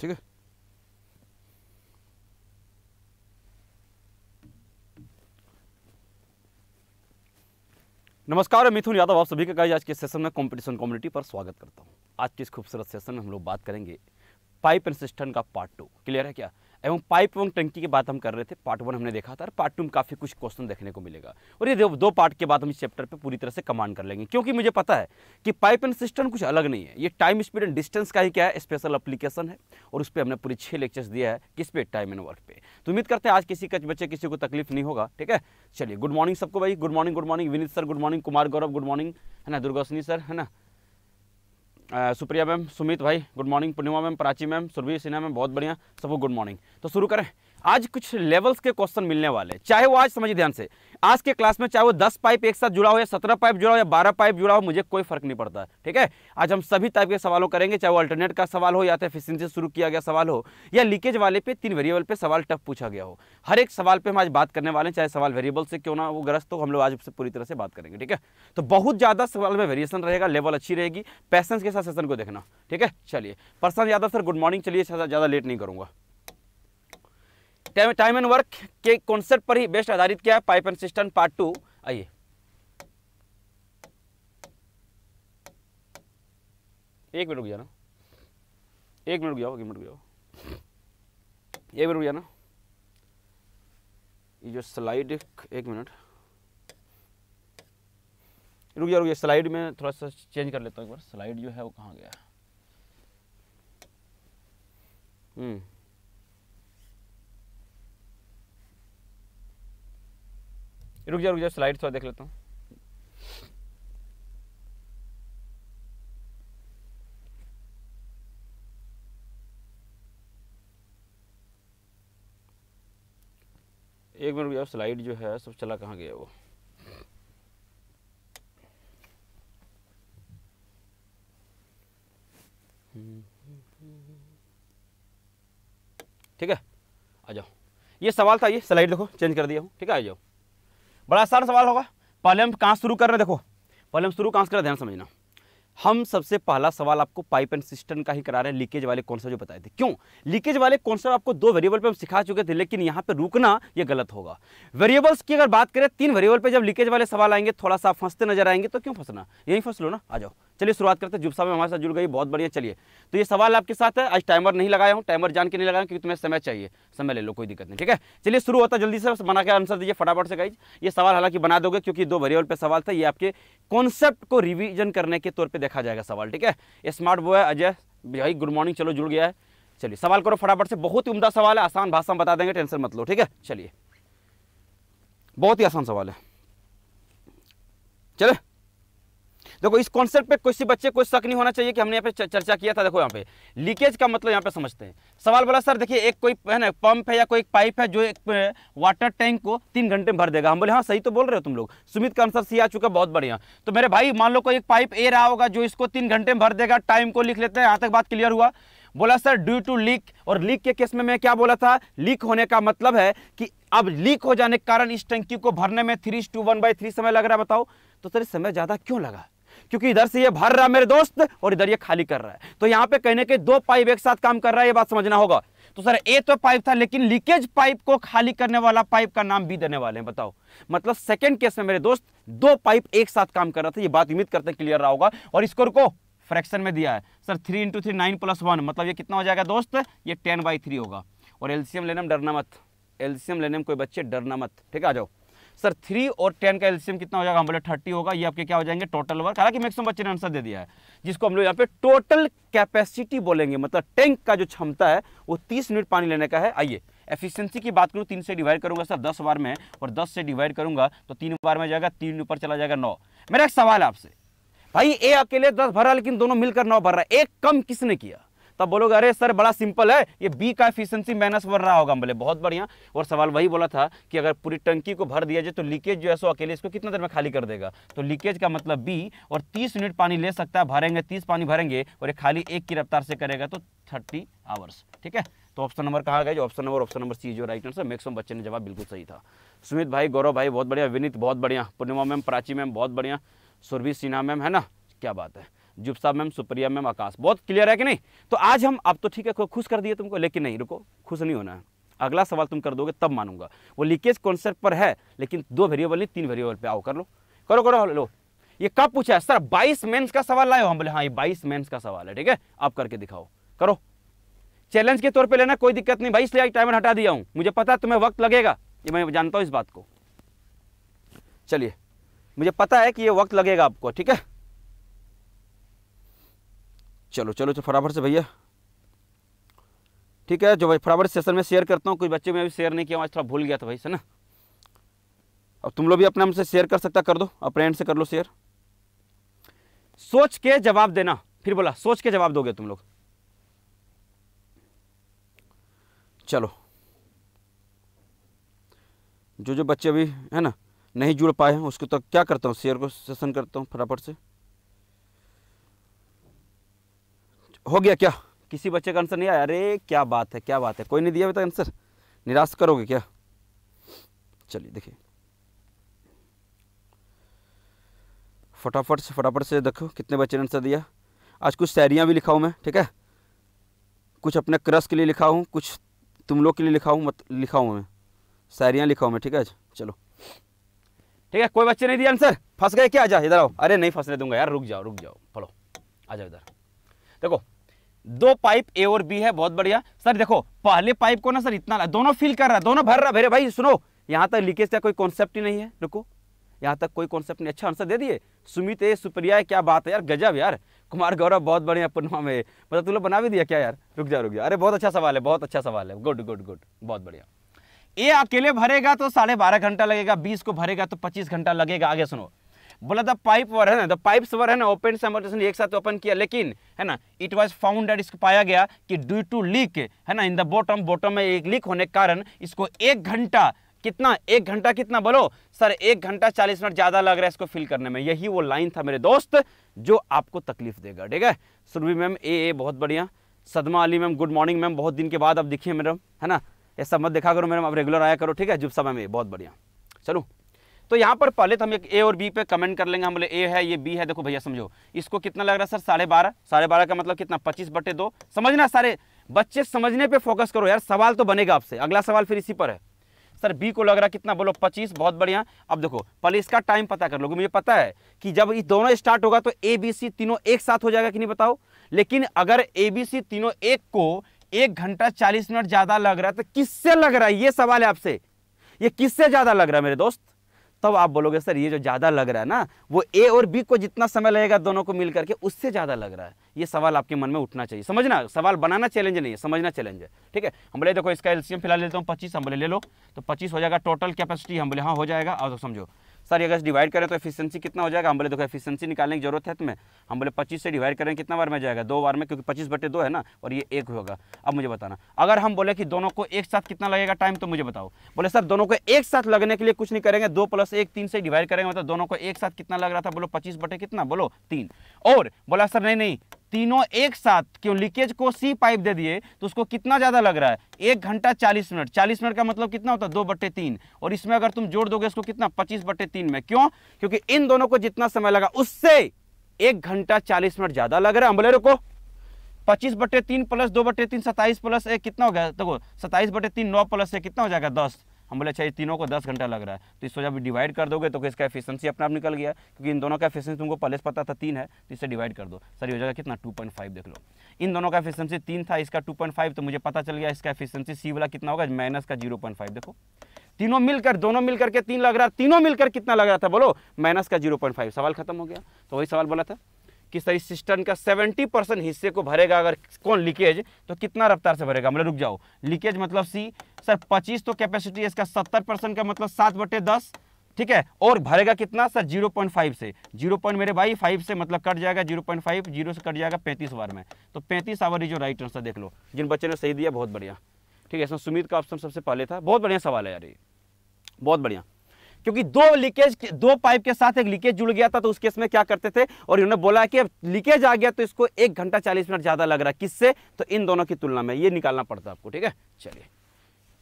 ठीक है। नमस्कार, मैं मिथुन यादव, आप सभी का आज के सेशन में कंपटीशन कम्युनिटी पर स्वागत करता हूँ। आज के इस खूबसूरत सेशन में हम लोग बात करेंगे पाइप एंड सिस्टम का पार्ट टू क्लियर है क्या? एवं पाइप एवं टंकी की बात हम कर रहे थे पार्ट वन हमने देखा था और पार्ट टू में काफ़ी कुछ क्वेश्चन देखने को मिलेगा। और ये दो, पार्ट के बाद हम इस चैप्टर पे पूरी तरह से कमांड कर लेंगे क्योंकि मुझे पता है कि पाइप एंड सिस्टम कुछ अलग नहीं है। ये टाइम स्पीड एंड डिस्टेंस का ही क्या है? स्पेशल अप्लीकेशन है। और उस पर हमने पूरी छः लेक्चर्स दिया है किस पे टाइम एंड वर्क पे। तो उम्मीद करते हैं आज किसी का बच्चे किसी को तकलीफ़ नहीं होगा ठीक है? चलिए गुड मॉर्निंग सबको भाई। Good morning good morning Vineet sir good morning Kumar Gaurav good morning है ना? दुर्गासनी सर है ना? सुप्रिया मैम, सुमित भाई, good morning Purnima ma'am, Prachi ma'am, Surabhi, Sinha ma'am, बहुत बढ़िया, सबको गुड मॉर्निंग। तो शुरू करें। आज कुछ लेवल्स के क्वेश्चन मिलने वाले चाहे वो आज समझिए ध्यान से। आज के क्लास में चाहे वो दस पाइप एक साथ जुड़ा हो या सत्रह पाइप जुड़ा हो या बारह पाइप जुड़ा हो, मुझे कोई फ़र्क नहीं पड़ता, ठीक है? आज हम सभी टाइप के सवालों करेंगे, चाहे वो अल्टरनेट का सवाल हो या तो एफिशिएंसी से शुरू किया गया सवाल हो, या लीकेज वाले पे तीन वेरिएबल पे सवाल टफ पूछा गया हो। हर एक सवाल पे हम आज बात करने वाले चाहे सवाल वेरिएबल से क्यों ना वो ग्रस्त हो, हम लोग आज उससे पूरी तरह से बात करेंगे, ठीक है? तो बहुत ज़्यादा सवाल में वेरिएशन रहेगा लेवल अच्छी रहेगी। पैसेंस के साथ सेशन को देखना, ठीक है? चलिए। Prashant Yadav sir good morning चलिए, ज़्यादा लेट नहीं करूँगा। टाइम एंड वर्क के कॉन्सेप्ट पर ही बेस्ट आधारित किया है? Pipe and system part two आइए। एक मिनट रुक जाना एक मिनट जाओ एक मिनट जाओ एक मिनट रुक जाना ये जो स्लाइड एक मिनट। रुक जा रुक जा स्लाइड में थोड़ा सा चेंज कर लेता हूँ एक बार। स्लाइड जो है वो कहाँ गया? हम्म। रुक जा रुक जा स्लाइड थोड़ा देख लेता हूँ। एक मिनट जाओ स्लाइड जो है, सब चला कहाँ गया वो? ठीक है? आ जाओ। ये सवाल था, ये स्लाइड देखो चेंज कर दिया हूँ। ठीक है, आ जाओ। बड़ा आसान सवाल होगा। पहले हम कहाँ शुरू कर रहे हैं? देखो, पहले हम शुरू कहाँ से कर? ध्यान समझना। हम सबसे पहला सवाल आपको पाइप एंड सिस्टम का ही करा रहे हैं, लीकेज वाले कॉन्सेप्ट जो बताए थे। क्यों? लीकेज वाले कॉन्सेप्ट आपको दो वेरिएबल पे हम सिखा चुके थे, लेकिन यहाँ पे रुकना ये गलत होगा। वेरिएबल्स की अगर बात करें, तीन वेरिएबल पे जब लीकेज वाले सवाल आएँगे, थोड़ा सा फंसते नज़र आएँगे तो क्यों फंसना? यही फंस लो ना, आ जाओ। चलिए शुरुआत करते हैं। जुब साहब हमारे साथ जुड़ गई, बहुत बढ़िया, चलिए। तो ये सवाल आपके साथ है, आज टाइमर नहीं लगाया हूँ, टाइमर जान के नहीं लगाया क्योंकि तुम्हें समय चाहिए। समय ले लो, कोई दिक्कत नहीं, ठीक है? चलिए शुरू होता जल्दी से, बना के आंसर दीजिए फटाफट से गाइज़ ये सवाल हालाँकि बना दोगे, क्योंकि दो वेरिएबल पे सवाल था, ये आपके कॉन्सेप्ट को रिविजन करने के तौर पर देखा जाएगा सवाल, ठीक है? स्मार्ट बॉय अजय भाई गुड मॉर्निंग चलो, जुड़ गया है। चलिए, सवाल करो फटाफट से, बहुत ही उमदा सवाल है, आसान भाषा में बता देंगे, टेंशन मत लो, ठीक है? चलिए, बहुत ही आसान सवाल है। चले देखो, इस कॉन्सेप्ट पे किसी बच्चे को शक नहीं होना चाहिए कि हमने यहाँ पे चर्चा किया था, देखो यहाँ पे। लीकेज का मतलब यहाँ पे समझते हैं। सवाल बोला, सर, देखिए, एक कोई, है ना पंप है या कोई पाइप है जो एक वाटर टैंक को तीन घंटे में भर देगा? हम बोले हाँ सही तो बोल रहे हो तुम लोग। सुमित का आंसर सी आ चुका, बहुत बढ़िया। तो मेरे भाई, मान लो कोई एक पाइप ए रहा होगा जो इसको तीन घंटे में भर देगा टाइम को लिख लेते हैं, यहाँ तक बात क्लियर हुआ। बोला, सर ड्यू टू लीक और लीक के केस में मैं क्या बोला था? लीक होने का मतलब है कि अब लीक हो जाने के कारण इस टंकी को भरने में three two one by three समय लग रहा है, बताओ। तो सर समय ज़्यादा क्यों लगा? क्योंकि इधर से ये भर रहा है मेरे दोस्त और इधर ये खाली कर रहा है। तो यहाँ पे कहने के दो पाइप एक साथ काम कर रहा है, ये बात समझना होगा। तो सर ए तो पाइप था, लेकिन लीकेज पाइप को खाली करने वाला पाइप का नाम भी देने वाले हैं, बताओ। मतलब सेकंड केस में मेरे दोस्त दो पाइप एक साथ काम कर रहा था, ये बात उम्मीद करते क्लियर रहा होगा। और इसको रुको फ्रैक्शन में दिया है। Sir three into three nine plus one मतलब ये कितना हो जाएगा दोस्त? ये टेन बाई थ्री होगा। और एलसीएम लेने में डरना मत। एलसीएम लेने में कोई बच्चे, डरना मत। ठीक है, आ जाओ। सर थ्री और टेन का एलसीएम कितना हो जाएगा? हम बोले थर्टी होगा, ये आपके क्या हो जाएँगे? टोटल वर्क हालाँकि मैक्सिमम बच्चे ने आंसर दे दिया है, जिसको हम लोग यहाँ पे टोटल कैपेसिटी बोलेंगे मतलब टैंक का जो क्षमता है, वो तीस मिनट पानी लेने का है। आइए एफिशिएंसी की बात करूँ, तीन से डिवाइड करूँगा सर, दस बार में, और दस से डिवाइड करूँगा तो तीन बार में जाएगा, तीन ऊपर चला जाएगा नौ। मेरा एक सवाल है आपसे। भाई ए अकेले दस भर भरा लेकिन दोनों मिलकर नौ भर रहा है। एक कम किसने किया? तब बोलोगे, अरे सर, बड़ा सिंपल है। ये बी का एफिशिएंसी माइनस बढ़ रहा होगा बोले। बहुत बढ़िया। और सवाल वही बोला था कि अगर पूरी टंकी को भर दिया जाए तो लीकेज जो है सो अकेले इसको कितना देर में खाली कर देगा? तो लीकेज का मतलब बी और 30 मिनट पानी ले सकता है, भरेंगे 30 पानी भरेंगे, और ये खाली एक की रफ्तार से करेगा तो 30 आवर्स ठीक है? तो ऑप्शन नंबर कहा गया? जो option number option number C जो राइट आंसर मैक्सिमम बच्चे ने जवाब बिल्कुल सही था। सुमित भाई, गौरव भाई, बहुत बढ़िया। विनीत, बहुत बढ़िया। पूर्णिमा मैम, प्राची मैम, बहुत बढ़िया। सुरभि सिन्हा मैम, है ना? क्या बात है। Jupsa ma'am, Supriya ma'am, Akash. बहुत क्लियर है कि नहीं? तो आज हम, अब तो ठीक है, खुश कर दिए तुमको, लेकिन नहीं, रुको, खुश नहीं होना है। अगला सवाल तुम कर दोगे, तब मानूँगा। वो लीकेज कॉन्सेप्ट पर है, लेकिन दो वेरिएबल नहीं, तीन वेरिएबल पे आओ, कर लो। करो करो, लो। ये कब पूछा है? सर, बाईस मेंस का सवाल लाए हो हम बोले हाँ ये बाईस मेंस का सवाल है, ठीक है? आप करके दिखाओ। करो। चैलेंज के तौर पे लेना, कोई दिक्कत नहीं। भाई इसलिए टाइमर हटा दिया हूँ। मुझे पता है तुम्हें वक्त लगेगा, ये मैं जानता हूँ इस बात को। चलिए, मुझे पता है कि ये वक्त लगेगा आपको, ठीक है? चलो चलो तो फटाफट से भैया। ठीक है, जो भाई फटाफट सेशन में शेयर करता हूँ कुछ बच्चे में अभी शेयर नहीं किया, आज थोड़ा भूल गया था भाई से ना? अब तुम लोग भी अपने हमसे शेयर कर सकता, कर दो, अपने एंड से कर लो शेयर सोच के जवाब देना, फिर बोला, सोच के जवाब दोगे तुम लोग। चलो। जो जो बच्चे अभी, है ना, नहीं जुड़ पाए हैं, उसको तो क्या करता हूँ शेयर को सेशन करता हूँ, फटाफट से। हो गया क्या? किसी बच्चे का आंसर नहीं आया? अरे, क्या बात है, क्या बात है। कोई नहीं दिया अभी तक आंसर निराश करोगे क्या? चलिए, देखिए। फटाफट से फटाफट से देखो, कितने बच्चे ने आंसर दिया। आज कुछ शायरियाँ भी लिखा हूँ मैं, ठीक है? कुछ अपने क्रश के लिए लिखा हूँ कुछ तुम लोग के लिए लिखा हूँ मत लिखा हूँ मैं। शायरियाँ लिखा हूँ मैं, ठीक है चलो। ठीक है, कोई बच्चे नहीं दिया आंसर फंस गए क्या? आ जा इधर आओ। अरे, नहीं फंसने दूँगा यार, रुक जाओ रुक जाओ। पढ़ो। आ जाओ इधर। देखो दो पाइप ए और बी है, बहुत बढ़िया। सर, देखो, पहले पाइप को ना सर इतना दोनों फिल कर रहा है, दोनों भर रहा है। भाई, सुनो, यहाँ तक लीकेज का कोई कॉन्सेप्ट ही नहीं है। रुको, यहाँ तक कोई कॉन्सेप्ट नहीं। अच्छा आंसर दे दिए। सुमित ए, सुप्रिया क्या बात है यार, गजब यार। कुमार गौरव, बहुत बढ़िया पूर्णिमा में मतलब तुम लोग बना भी दिया क्या यार? रुक जा रुक जा। अरे, बहुत अच्छा सवाल है, बहुत अच्छा सवाल है। गुड गुड गुड बहुत बढ़िया। ए अकेले भरेगा तो साढ़े बारह घंटा लगेगा, बीस को भरेगा तो पच्चीस घंटा लगेगा। आगे सुनो। बोला, द पाइप वर, है ना? द पाइप्स वर, है ना? ओपन समर्टेशन एक साथ ओपन किया, लेकिन, है ना, इट वाज फाउंड दैट इसको पाया गया कि ड्यू टू लीक है ना इन द बॉटम बॉटम में एक लीक होने के कारण इसको एक घंटा, कितना? एक घंटा कितना बोलो? सर, एक घंटा चालीस मिनट ज़्यादा लग रहा है इसको फिल करने में। यही वो लाइन था मेरे दोस्त, जो आपको तकलीफ़ देगा, ठीक है? सुरभि मैम, ए ए, बहुत बढ़िया। Sadma Ali ma'am good morning ma'am, बहुत दिन के बाद अब दिखिए मैडम है ना? ऐसा मत देखा करो मैडम अब रेगुलर आया करो, ठीक है? जुब समय में, बहुत बढ़िया। चलो। तो यहाँ पर पहले तो हम एक ए और बी पे कमेंट कर लेंगे। हम बोले ए है, ये बी है, देखो भैया समझो। इसको कितना लग रहा है सर? साढ़े बारह। साढ़े बारह का मतलब कितना? पच्चीस बटे दो। समझना सारे बच्चे, समझने पे फोकस करो यार। सवाल तो बनेगा आपसे। अगला सवाल फिर इसी पर है। सर बी को लग रहा कितना? बोलो, पच्चीस। बहुत बढ़िया। अब देखो, पहले इसका टाइम पता कर लोगे मुझे पता है कि जब ये दोनों स्टार्ट होगा तो ए बी सी तीनों एक साथ हो जाएगा कि नहीं बताओ? लेकिन अगर ए बी सी तीनों एक को एक घंटा चालीस मिनट ज़्यादा लग रहा है तो किससे लग रहा है? ये सवाल है आपसे। ये किससे ज़्यादा लग रहा है मेरे दोस्त? तब आप बोलोगे, सर, ये जो ज़्यादा लग रहा है ना, वो ए और बी को जितना समय लगेगा दोनों को मिल करके, उससे ज़्यादा लग रहा है। ये सवाल आपके मन में उठना चाहिए। समझना, सवाल बनाना चैलेंज नहीं है, समझना चैलेंज है। ठीक है? हम बोले, देखो, इसका एल्सियम फ़िलहाल लेता हूँ, पच्चीस हम बोले, ले लो। तो पच्चीस हो जाएगा टोटल कैपेसिटी हम बोले हाँ हो जाएगा। और तो समझो। सर अगर डिवाइड करें तो एफिशिएंसी कितना हो जाएगा? हम बोले, देखो एफिशिएंसी निकालने की ज़रूरत है तुम्हें। हम बोले, पच्चीस से डिवाइड करें, कितना बार में जाएगा? दो बार में, क्योंकि पच्चीस बटे दो है ना, और ये एक होगा। अब मुझे बताना। अगर हम बोले कि दोनों को एक साथ कितना लगेगा टाइम तो मुझे बताओ। बोले, सर, दोनों को एक साथ लगने के लिए कुछ नहीं करेंगे। दो प्लस एक, तीन से डिवाइड करेंगे मतलब दोनों को एक साथ कितना लग रहा था? बोलो, पच्चीस बटे कितना? बोलो, तीन। और बोला, सर, नहीं नहीं तीनों एक साथ क्यों लीकेज को सी पाइप दे दिए तो उसको कितना ज़्यादा लग रहा है? एक घंटा चालीस मिनट। चालीस मिनट का मतलब कितना होता है? दो बट्टे तीन। और इसमें अगर तुम जोड़ दोगे इसको कितना? पच्चीस बट्टे तीन में। क्यों? क्योंकि इन दोनों को जितना समय लगा, उससे एक घंटा चालीस मिनट ज़्यादा लग रहा है। बोले रुको। पच्चीस बटे तीन प्लस दो बटे तीन, सत्ताईस प्लस एक कितना हो गया? देखो, सत्ताईस बटे तीन, नौ प्लस एक कितना हो जाएगा? दस। हम बोले अच्छा ये तीनों को दस घंटा लग रहा है। तो इसको जब डिवाइड कर दोगे तो इसका एफिशिएंसी अपना आप निकल गया। क्योंकि इन दोनों का एफिशिएंसी तुमको पहले से पता था तीन है तो इससे डिवाइड कर दो। सर हो जाएगा कितना? टू पॉइंट फाइव देख लो। इन दोनों का एफिशिएंसी तीन था, इसका टू पॉइंट फाइव तो मुझे पता चल गया इसका एफिशिएंसी सी वाला कितना होगा माइनस का ज़ीरो पॉइंट फाइव देखो, तीनों मिलकर, दोनों मिलकर के तीन लग रहा, तीनों मिलकर कितना लग रहा था, बोलो माइनस का ज़ीरो पॉइंट फाइव सवाल खत्म हो गया। तो वही सवाल बोला था। कि सर, इस सिस्टम का 70 परसेंट हिस्से को भरेगा अगर कौन लीकेज तो कितना रफ्तार से भरेगा? मतलब रुक जाओ। लीकेज मतलब सी सर 25 तो कैपेसिटी है, इसका 70 परसेंट का मतलब सात बटे दस, ठीक है? और भरेगा कितना? सर 0.5 से। 0. पॉइंट मेरे भाई 5 से मतलब कट जाएगा 0.5 ज़ीरो से कट जाएगा 35 बार में। तो 35 आवर जो राइट आंसर देख लो। जिन बच्चे ने सही दिया, बहुत बढ़िया। ठीक है, इसमें सुमित का ऑप्शन सबसे पहले था। बहुत बढ़िया सवाल है यार ये। बहुत बढ़िया। क्योंकि दो लीकेज दो पाइप के साथ एक लीकेज जुड़ गया था तो उस केस में क्या करते थे? और इन्होंने बोला कि अब लीकेज आ गया तो इसको एक घंटा चालीस मिनट ज़्यादा लग रहा है। किससे? तो इन दोनों की तुलना में। ये निकालना पड़ता है आपको, ठीक है? चलिए।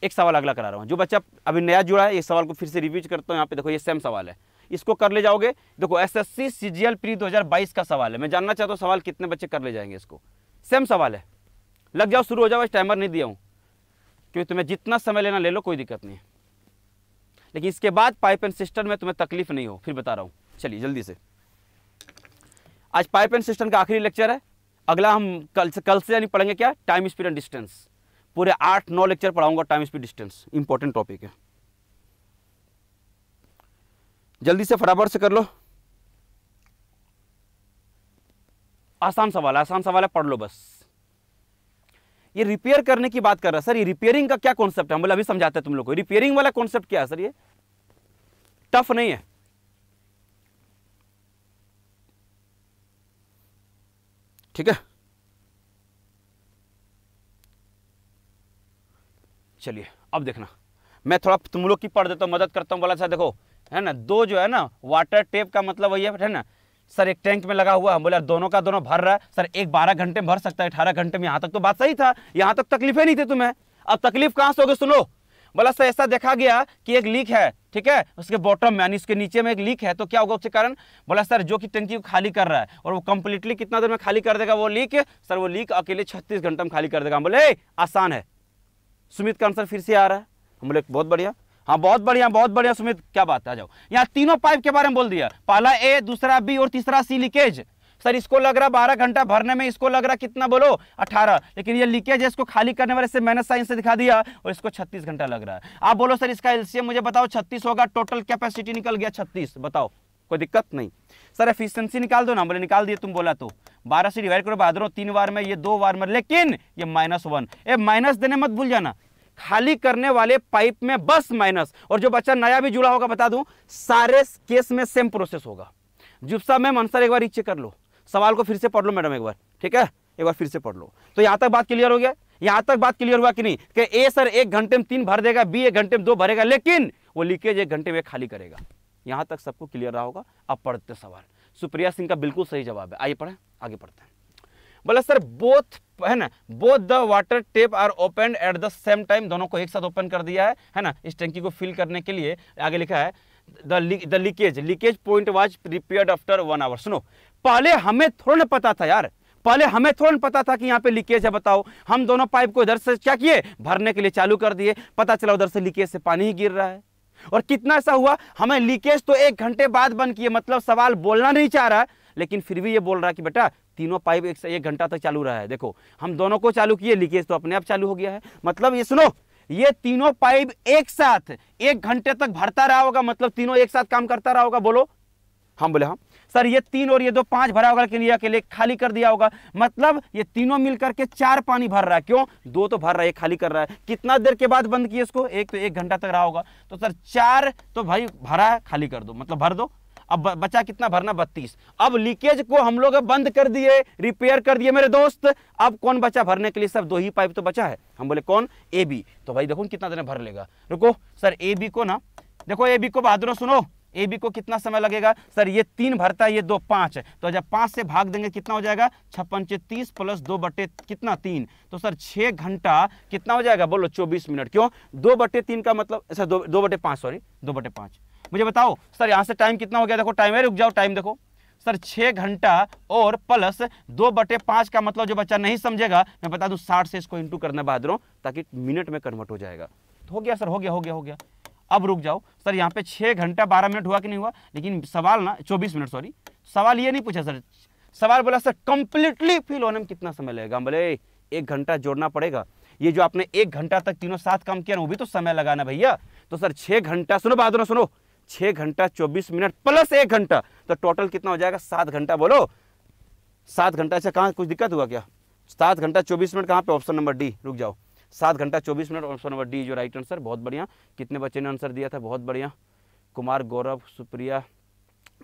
एक सवाल अगला करा रहा हूँ। जो बच्चा अभी नया जुड़ा है इस सवाल को फिर से रिव्यू करता हूँ। यहाँ पे देखो, ये सेम सवाल है। इसको कर ले जाओगे? देखो एस एस सी प्री दो हज़ार बाईस का सवाल है। मैं जानना चाहता हूँ सवाल कितने बच्चे कर ले जाएँगे इसको। सेम सवाल है। लग जाओ, शुरू हो जाओ टाइमर नहीं दिया हूँ। क्योंकि तुम्हें जितना समय लेना, ले लो, कोई दिक्कत नहीं है। लेकिन इसके बाद पाइप एंड सिस्टम में तुम्हें तकलीफ़ नहीं हो। फिर बता रहा हूँ। चलिए, जल्दी से। आज पाइप एंड सिस्टम का आखिरी लेक्चर है। अगला हम कल से कल से यानी पढ़ेंगे क्या? टाइम स्पीड एंड डिस्टेंस पूरे आठ नौ lecture पढ़ाऊँगा time speed distance important topic है। जल्दी से फटाफट से कर लो। आसान सवाल आसान सवाल है, पढ़ लो बस। ये रिपेयर करने की बात कर रहा है। सर, ये रिपेयरिंग का क्या कॉन्सेप्ट है? बोले, अभी समझाते हैं तुम लोग को। रिपेयरिंग वाला कॉन्सेप्ट क्या है, सर, ये? टफ नहीं है। ठीक है? चलिए, अब देखना। मैं थोड़ा तुम लोग की पढ़ देता हूँ, मदद करता हूँ, बोला सा देखो, है ना, दो जो है ना वाटर टेप का मतलब वही है ना सर, एक टैंक में लगा हुआ हम बोले दोनों का दोनों भर रहा है। सर, एक बारह घंटे में भर सकता है, अठारह घंटे में। यहाँ तक तो बात सही था। यहाँ तक तकलीफें नहीं थी तुम्हें। अब तकलीफ़ कहाँ से होगी, सुनो। बोला, सर, ऐसा देखा गया कि एक लीक है, ठीक है? उसके बॉटम में, यानी उसके नीचे में एक लीक है तो क्या होगा उसके कारण? बोला, सर, जो कि टंकी को खाली कर रहा है, और वो कंप्लीटली कितना देर में खाली कर देगा वो लीक? सर, वो लीक अकेले छत्तीस घंटे में खाली कर देगा। हम बोले आसान है। सुमित का आंसर फिर से आ रहा है। हम बोले, बहुत बढ़िया। हाँ बहुत बढ़िया बहुत बढ़िया, सुमित, क्या बात आ जाओ। यहाँ तीनों पाइप के बारे में बोल दिया। पहला ए, दूसरा बी और तीसरा सी लीकेज। सर, इसको लग रहा बारह घंटा भरने में इसको लग रहा कितना बोलो? अठारह। लेकिन ये लीकेज है, इसको खाली करने वाले से मैंने साइंस से दिखा दिया और इसको छत्तीस घंटा लग रहा है। आप बोलो, सर, इसका एलसीएम मुझे बताओ, छत्तीस होगा, टोटल कैपेसिटी निकल गया छत्तीस। बताओ, कोई दिक्कत नहीं। सर, एफिशिएंसी निकाल दो ना बोले निकाल दिए, तुम बोला तो। बारह से डिवाइड करो बादरों तीन बार में, ये दो बार में, लेकिन ये माइनस वन। ए, माइनस देने मत भूल जाना। खाली करने वाले पाइप में बस माइनस, और जो बच्चा नया भी जुड़ा होगा, बता दूँ, सारे केस में सेम प्रोसेस होगा। जुप्सा मैम आंसर एक बार नीचे कर लो। सवाल को फिर से पढ़ लो मैडम एक बार, ठीक है? एक बार फिर से पढ़ लो। तो यहाँ तक बात क्लियर हो गया? यहाँ तक बात क्लियर हुआ कि नहीं? कि ए सर एक घंटे में तीन भर देगा बी एक घंटे में दो भरेगा, लेकिन वो लीकेज एक घंटे में खाली करेगा। यहाँ तक सबको क्लियर रहा होगा। अब पढ़ते सवाल। सुप्रिया सिंह का बिल्कुल सही जवाब है। आइए पढ़े, आगे पढ़ते हैं। बोला, सर बोथ है ना? Both the water tap are open at the same time दोनों को एक साथ ओपन कर दिया है है ना? इस टंकी को फिल करने के लिए आगे लिखा है the leakage leakage point was repaired after one hour सुनो, पहले हमें थोड़ा ना पता था यार। पहले हमें थोड़ा पता था कि यहाँ पे लीकेज है, बताओ। हम दोनों पाइप को इधर से क्या किए? भरने के लिए चालू कर दिए। पता चला उधर से लीकेज से पानी ही गिर रहा है। और कितना ऐसा हुआ? हमें लीकेज तो एक घंटे बाद बंद किए। मतलब सवाल बोलना नहीं चाह रहा, लेकिन फिर भी ये बोल रहा कि बेटा तीनों पाइप एक से एक घंटा तक चालू रहा है। देखो, हम दोनों को चालू किए, लीकेज तो अपने आप चालू हो गया है। मतलब ये सुनो, ये तीनों पाइप एक साथ एक घंटे तक भरता रहा होगा मतलब तीनों एक साथ काम करता रहा होगा, बोलो। हम बोले हम सर, ये तीन और ये दो पाँच भरा होगा, लेकिन ये अकेले खाली कर दिया होगा। मतलब ये तीनों मिलकर के चार पानी भर रहा है। क्यों? दो तो भर रहा है खाली कर रहा है। कितना देर के बाद बंद किया इसको? एक तो एक घंटा तक रहा होगा। तो सर, चार तो भाई भरा है, खाली कर दो। मतलब भर दो। अब बचा कितना भरना बत्तीस। अब लीकेज को हम लोग बंद कर दिए रिपेयर कर दिए मेरे दोस्त। अब कौन बचा भरने के लिए? सब दो ही पाइप तो बचा है। हम बोले कौन? ए बी तो भाई देखो कितना देर भर लेगा। रुको सर ए बी को ना देखो ए बी को बहादुर सुनो। ए बी को कितना समय लगेगा? सर ये तीन भरता है ये दो पाँच। तो जब पाँच से भाग देंगे कितना हो जाएगा? छप्पन तीस प्लस दो बटे कितना? तीन। तो सर छह घंटा कितना हो जाएगा? बोलो चौबीस मिनट। क्यों? दो बटे तीन का मतलब सर दो, दो बटे पाँच सॉरी दो बटे पाँच। मुझे बताओ, सर, यहाँ से टाइम कितना हो गया? देखो टाइम है, रुक जाओ टाइम देखो। सर छः घंटा और प्लस दो बटे पाँच का मतलब जो बच्चा नहीं समझेगा, मैं बता दूँ, साठ से इसको इंटू करना बहादुरों ताकि मिनट में कन्वर्ट हो जाएगा। तो हो गया, सर, हो गया हो गया हो गया। अब रुक जाओ, सर, यहाँ पे छः घंटा बारह मिनट हुआ कि नहीं हुआ? लेकिन सवाल ना, चौबीस मिनट सॉरी सवाल ये नहीं पूछा, सर। सवाल बोला, सर कंप्लीटली फिल होने में कितना समय लगेगा? बोले, एक घंटा जोड़ना पड़ेगा। ये जो आपने एक घंटा तक तीनों साथ काम किया ना, वो भी तो समय लगाना भैया। तो सर छः घंटा, सुनो बहादुर सुनो। छः घंटा चौबीस मिनट प्लस एक घंटा। तो टोटल कितना हो जाएगा? सात घंटा। बोलो। सात घंटा। से कहाँ कुछ दिक्कत हुआ क्या? सात घंटा चौबीस मिनट कहाँ पे? Option number D. रुक जाओ। सात घंटा चौबीस मिनट, ऑप्शन नंबर डी, जो राइट आंसर। बहुत बढ़िया। कितने बच्चे ने आंसर दिया था? बहुत बढ़िया। कुमार, गौरव, सुप्रिया।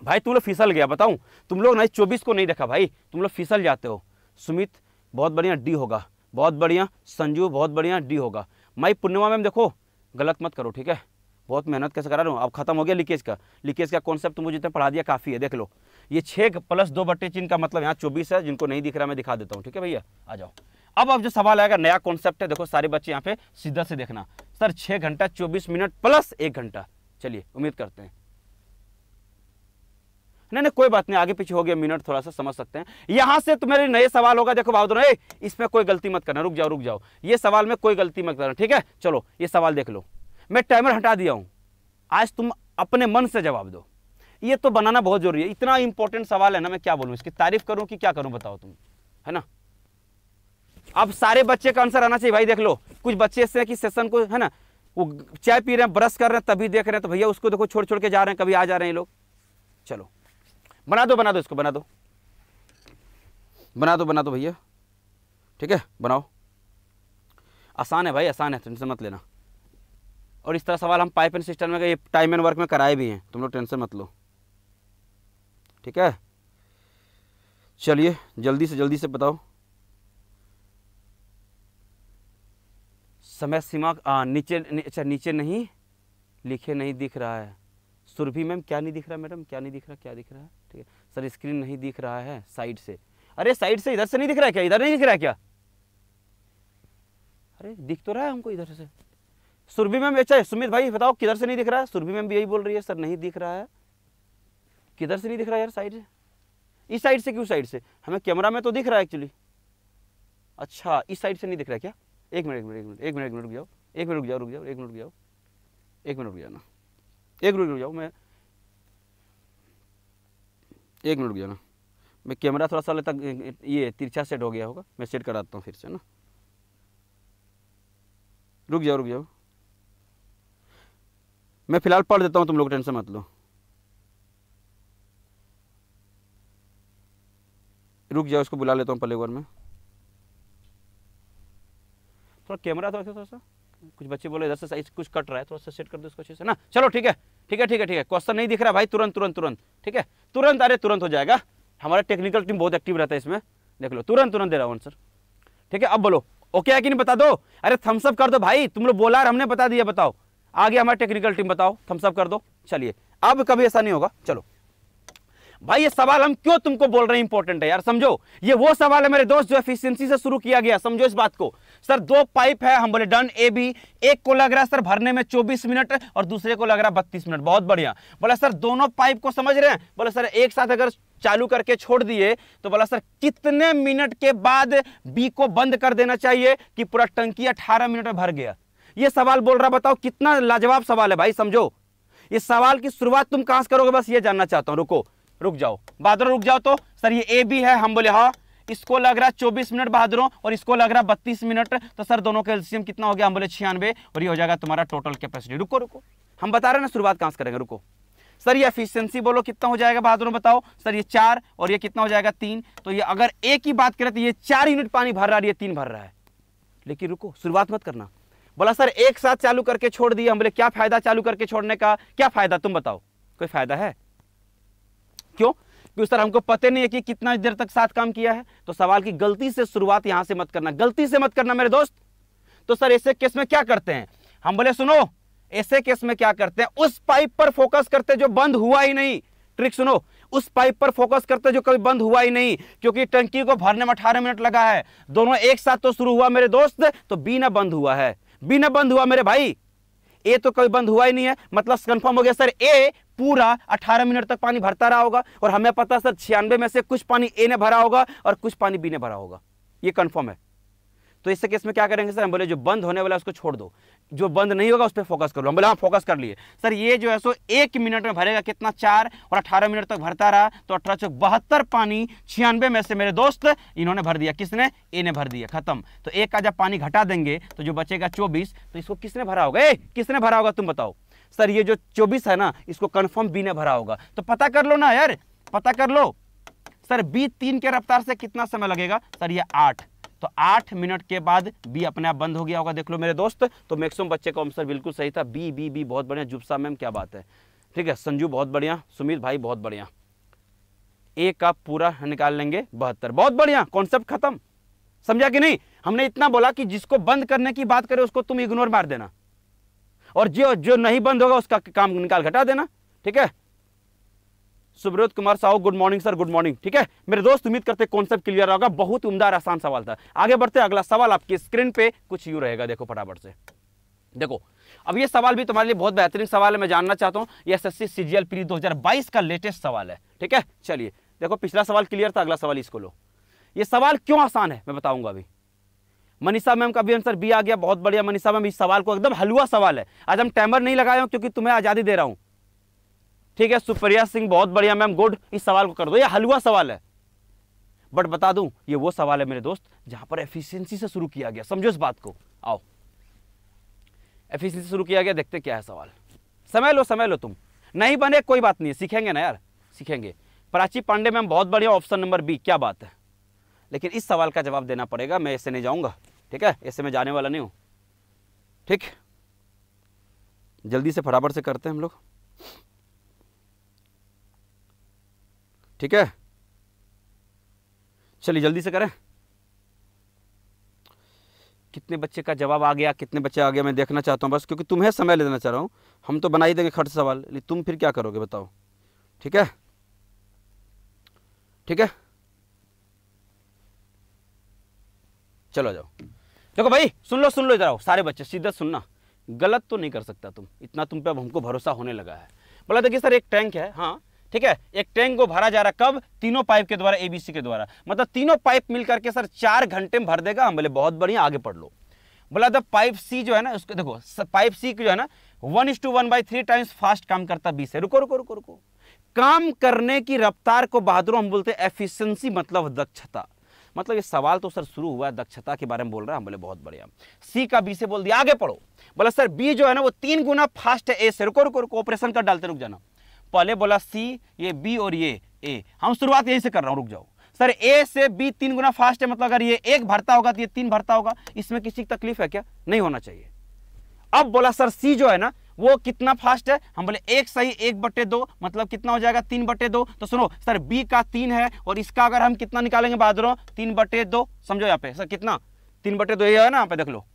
भाई, तुम लोग फिसल गया, बताऊँ। तुम लोग नहीं चौबीस को नहीं देखा भाई। तुम लोग फिसल जाते हो। सुमित, बहुत बढ़िया। डी होगा। बहुत बढ़िया। संजू, बहुत बढ़िया। डी होगा। माई पूर्णिमा मैम देखो। गलत मत करो, ठीक है? बहुत मेहनत कैसे करा रहा हूँ? अब खत्म हो गया लीकेज का। लीकेज का कॉन्सेप्ट मुझे जितना पढ़ा दिया, काफ़ी है, देख लो। ये छः प्लस दो बट्टे चिन्ह का मतलब यहाँ चौबीस है, जिनको नहीं दिख रहा मैं दिखा देता हूँ, ठीक है भैया? आ जाओ। अब अब जो सवाल आएगा, नया कॉन्सेप्ट है, देखो सारे बच्चे यहाँ पे सीधा से देखना। सर छः घंटा, चौबीस मिनट प्लस एक घंटा। चलिए, उम्मीद करते हैं। नहीं नहीं, कोई बात नहीं, आगे पीछे हो गया मिनट, थोड़ा सा समझ सकते हैं। यहाँ से तो मेरे नए सवाल होगा, देखो ए, इसमें कोई गलती मत करना, रुक जाओ रुक जाओ। ये सवाल में कोई गलती मत करना, ठीक है? चलो, ये सवाल देख लो। मैं टाइमर हटा दिया हूँ। आज तुम अपने मन से जवाब दो। ये तो बनाना बहुत ज़रूरी है। इतना इंपॉर्टेंट सवाल है ना, मैं क्या बोलूँ इसकी? तारीफ़ करूँ कि क्या करूँ, बताओ तुम। है ना? अब सारे बच्चे का आंसर आना चाहिए। भाई देख लो, कुछ बच्चे ऐसे हैं कि सेशन को, है ना, वो चाय पी रहे हैं ब्रश कर रहे हैं, तभी देख रहे हैं तो भैया उसको देखो छोड़ छोड़ के जा रहे हैं, कभी आ जा रहे हैं लोग। चलो। बना दो बना दो इसको, बना दो। बना दो बना दो भैया। ठीक है? बनाओ। आसान है भाई, आसान है, टेंशन मत लेना। और इस तरह सवाल हम पाइप एंड सिस्टम में ये टाइम एंड वर्क में कराए भी हैं। तुम लोग टेंशन मत लो। ठीक है? चलिए जल्दी से जल्दी से बताओ। समय सीमा आ, नीचे अच्छा नीचे नहीं लिखे नहीं दिख रहा है। सुरभि मैम क्या नहीं दिख रहा मैडम? क्या नहीं दिख रहा? क्या दिख रहा है? ठीक है। सर स्क्रीन नहीं दिख रहा है साइड से। अरे साइड से इधर से नहीं दिख रहा है क्या? इधर नहीं दिख रहा है क्या? अरे दिख तो रहा है हमको इधर से। सुरभि मैम अच्छा सुमित भाई, बताओ, किधर से नहीं दिख रहा है? सुरभि मैम भी यही बोल रही है, सर, नहीं दिख रहा है। किधर से नहीं दिख रहा है यार, साइड से? इस साइड से, क्यों साइड से? हमें कैमरा में तो दिख रहा है एक्चुअली अच्छा इस साइड से नहीं दिख रहा है क्या? एक मिनट एक मिनट एक मिनट एक मिनट रुक जाओ, एक मिनट रुक जाओ रुक जाओ, एक मिनट रुक जाओ, एक मिनट रुक जाओ ना एक मिनट रुक जाओ, मैं एक मिनट रुक जाओ ना मैं कैमरा थोड़ा सा तक ये तिरछा सेट हो गया होगा, मैं सेट कराता हूँ फिर से ना? रुक जाओ रुक जाओ। मैं फ़िलहाल पढ़ देता हूँ, तुम लोग टेंशन मत लो। रुक जाओ, इसको बुला लेता हूँ पहले में। थोड़ा कैमरा थोड़ा थोड़ा सा। कुछ बच्चे बोले, इधर से साइज़ कुछ कट रहा है, थोड़ा सा सेट कर दो इसको अच्छे से। ना, चलो, ठीक है ठीक है ठीक है ठीक है। क्वेश्चन नहीं दिख रहा भाई, तुरंत तुरंत तुरंत, ठीक है? तुरंत, अरे तुरंत हो जाएगा। हमारा टेक्निकल टीम बहुत एक्टिव रहता है इसमें। देख लो, तुरंत तुरंत दे रहा हूँ आंसर ठीक है, अब बोलो ओके है कि नहीं, बता दो? अरे थम्सअप कर दो भाई, तुम लोग बोला हमने बता दिया, बताओ। आगे हमारा टेक्निकल टीम बताओ थम्सअप कर दो। चलिए, अब कभी ऐसा नहीं होगा, चलो। भाई, ये सवाल हम क्यों तुमको बोल रहे हैं इंपॉर्टेंट है यार, समझो? ये वो सवाल है, मेरे दोस्त, जो एफिशिएंसी से शुरू किया गया, समझो इस बात को। सर, दो पाइप है, हम बोले डन ए बी एक को लग रहा है, सर, भरने में 24 मिनट, और दूसरे को लग रहा है बत्तीस मिनट। बहुत बढ़िया। बोला, सर, दोनों पाइप को समझ रहे हैं? बोले, सर, एक साथ अगर चालू करके छोड़ दिए तो बोला, सर, कितने मिनट के बाद बी को बंद कर देना चाहिए कि पूरा टंकी अठारह मिनट में भर गया? ये सवाल बोल रहा, बताओ, कितना लाजवाब सवाल है भाई, समझो। ये सवाल की शुरुआत तुम कहाँ से करोगे, बस ये जानना चाहता हूँ, रुको, रुक जाओ। बहादुर, रुक जाओ तो। सर, ये ए, बी है, हम बोले हाँ। इसको लग रहा है चौबीस मिनट बहादुरों, और इसको लग रहा है बत्तीस मिनट। तो सर, दोनों का एलसीएम कितना हो गया? हम बोले, छियानवे, और ये हो जाएगा तुम्हारा टोटल कैपेसिटी रुको रुको। हम बता रहे हैं ना, शुरुआत कहाँ से करेंगे, रुको। सर, ये एफिशिएंसी बोलो, कितना हो जाएगा बहादुर, बताओ। सर, ये चार, और ये कितना हो जाएगा तीन। तो ये अगर एक ही बात करें तो ये चार यूनिट पानी भर रहा है, ये तीन भर रहा है। लेकिन रुको, शुरुआत मत करना। बोला, सर, एक साथ चालू करके छोड़ दिया हम बोले, क्या फ़ायदा चालू करके छोड़ने का? क्या फ़ायदा? तुम बताओ। कोई फ़ायदा है? क्यों? क्योंकि सर हमको पता नहीं है कि कितना देर तक साथ काम किया है। तो सवाल की गलती से शुरुआत यहाँ से मत करना। गलती से मत करना मेरे दोस्त। तो सर, ऐसे केस में क्या करते हैं? हम बोले, सुनो, ऐसे केस में क्या करते हैं? उस पाइप पर फोकस करते जो बंद हुआ ही नहीं। ट्रिक सुनो, उस पाइप पर फोकस करते जो कभी बंद हुआ ही नहीं, क्योंकि टंकी को भरने में अठारह मिनट लगा है। दोनों एक साथ तो शुरू हुआ मेरे दोस्त तो बी न बंद हुआ है। बी न बंद हुआ मेरे भाई। ए तो कभी बंद हुआ ही नहीं है। मतलब कंफर्म हो गया सर ए पूरा 18 मिनट तक पानी भरता रहा होगा और हमें पता सर छियानवे में से कुछ पानी ए ने भरा होगा और कुछ पानी बी ने भरा होगा। ये कन्फर्म है। तो इससे केस में क्या करेंगे सर हम बोले, जो बंद होने वाला है, उसको छोड़ दो। जो बंद नहीं होगा, उस पर फोकस करो हम बोले हाँ फोकस कर लिए। सर, ये जो है, सो एक मिनट में भरेगा कितना? चार, और अठारह मिनट तक भरता रहा तो अठारह चौक बहत्तर पानी छियानवे में से मेरे दोस्त इन्होंने भर दिया। किसने? ए ने भर दिया। खत्म। तो एक का जब पानी घटा देंगे तो जो बचेगा चौबीस तो इसको किसने भरा होगा? ए, किसने भरा होगा, तुम बताओ। सर, ये जो चौबीस है ना, इसको कन्फर्म बी ने भरा होगा। तो पता कर लो ना यार, पता कर लो। सर बी तीन के रफ्तार से कितना समय लगेगा? सर, ये आठ। तो आठ मिनट के बाद बी अपने आप बंद हो गया होगा, देख लो मेरे दोस्त। तो मैक्सिमम बच्चे का आंसर बिल्कुल सही था। बी बी बी बहुत बढ़िया। जुबसा मैम क्या बात है। ठीक है, संजू बहुत बढ़िया सुमित भाई बहुत बढ़िया। ए का पूरा निकाल लेंगे, बहत्तर। बहुत बढ़िया कॉन्सेप्ट खत्म। समझा कि नहीं? हमने इतना बोला कि जिसको बंद करने की बात करे, उसको तुम इग्नोर मार देना। और जो जो नहीं बंद होगा, उसका काम निकाल घटा देना। ठीक है? Subrat Kumar Sahu good morning sir good morning ठीक है? मेरे दोस्त, उम्मीद करते कॉन्सेप्ट क्लियर होगा। बहुत उमदा और आसान सवाल था। आगे बढ़ते अगला सवाल आपकी स्क्रीन पे कुछ यू रहेगा। देखो फटाफट से। देखो, अब ये सवाल भी तुम्हारे लिए बहुत बेहतरीन सवाल है। मैं जानना चाहता हूँ, ये S S C C G L pre दो हज़ार बाईस का लेटेस्ट सवाल है। ठीक है? चलिए, देखो, पिछला सवाल क्लियर था। अगला सवाल इसको लो। ये सवाल क्यों आसान है? मैं बताऊँगा अभी। मनीषा मैम का भी आंसर बी आ गया। बहुत बढ़िया मनीषा मैम। इस सवाल को एकदम हलवा सवाल है। आज हम टाइमर नहीं लगाए क्योंकि तुम्हें आज़ादी दे रहा हूँ। ठीक है, सुप्रिया सिंह बहुत बढ़िया, मैम, गुड। इस सवाल को कर दो, ये हलवा सवाल है। बट बता दूँ, ये वो सवाल है मेरे दोस्त, जहाँ पर एफिशिएंसी से शुरू किया गया। समझो इस बात को। आओ। एफिशिएंसी शुरू किया गया, देखते क्या है सवाल। समय लो समय लो तुम। नहीं बने, कोई बात नहीं, सीखेंगे ना यार, सीखेंगे। प्राची पांडे, मैम, बहुत बढ़िया, ऑप्शन नंबर बी, क्या बात है। लेकिन इस सवाल का जवाब देना पड़ेगा, मैं ऐसे नहीं जाऊँगा, ठीक है? ऐसे मैं जाने वाला नहीं हूँ। ठीक? जल्दी से फटाफट से करते हैं हम लोग। ठीक है? चलिए, जल्दी से करें। कितने बच्चे का जवाब आ गया, कितने बच्चे आ गया मैं देखना चाहता हूँ, बस क्योंकि तुम्हें समय ले देना चाह रहा हूँ। हम तो बना ही देंगे खर्च सवाल लेकिन तुम फिर क्या करोगे बताओ। ठीक है? ठीक है? चलो जाओ। देखो भाई, सुन लो सुन लो, इधर आओ। सारे बच्चे, सीधा सुनना। गलत तो नहीं कर सकता तुम। इतना तुम पे अब हमको भरोसा होने लगा है। बोला, देखिए सर, एक टैंक है हाँ। ठीक है? एक टैंक को भरा जा रहा कब? तीनों पाइप के द्वारा एबीसी के द्वारा। मतलब तीनों पाइप मिल करके सर चार घंटे में भर देगा। हम बोले, बहुत बढ़िया, आगे पढ़ लो। बोला, द पाइप सी जो है ना, उसको देखो पाइप सी जो है ना one is two one by three times fast काम करता बी से। रुको रुको रुको रुको। काम करने की रफ्तार को बहादुर हम बोलते हैं एफिशिएंसी मतलब दक्षता। मतलब ये सवाल तो सर शुरू हुआ है दक्षता के बारे में बोल रहा है। हम बोले, बहुत बढ़िया। सी का बी से बोल दिया, आगे पढ़ो। बोला, सर बी जो है ना, वो तीन गुना फास्ट है ए से। रुको रुको रुको ऑपरेशन कर डालते, रुक जाना। पहले बोला सी, ये बी और ये ए। हम शुरुआत यहीं से कर रहा हूँ, रुक जाओ। सर, ए से बी तीन गुना फास्ट है मतलब अगर ये एक भरता होगा तो ये तीन भरता होगा। इसमें किसी की तकलीफ़ है क्या? नहीं होना चाहिए। अब बोला, सर, सी जो है ना, वो कितना फास्ट है? हम बोले, एक सही, एक बटे दो मतलब कितना हो जाएगा? तीन बटे दो। तो सुनो, सर, बी का तीन है, और इसका अगर हम कितना निकालेंगे, बहादुरों? तीन बटे दो। समझो यहाँ पे, सर, कितना? तीन बटे दो, ये है ना, यहाँ पे देख लो।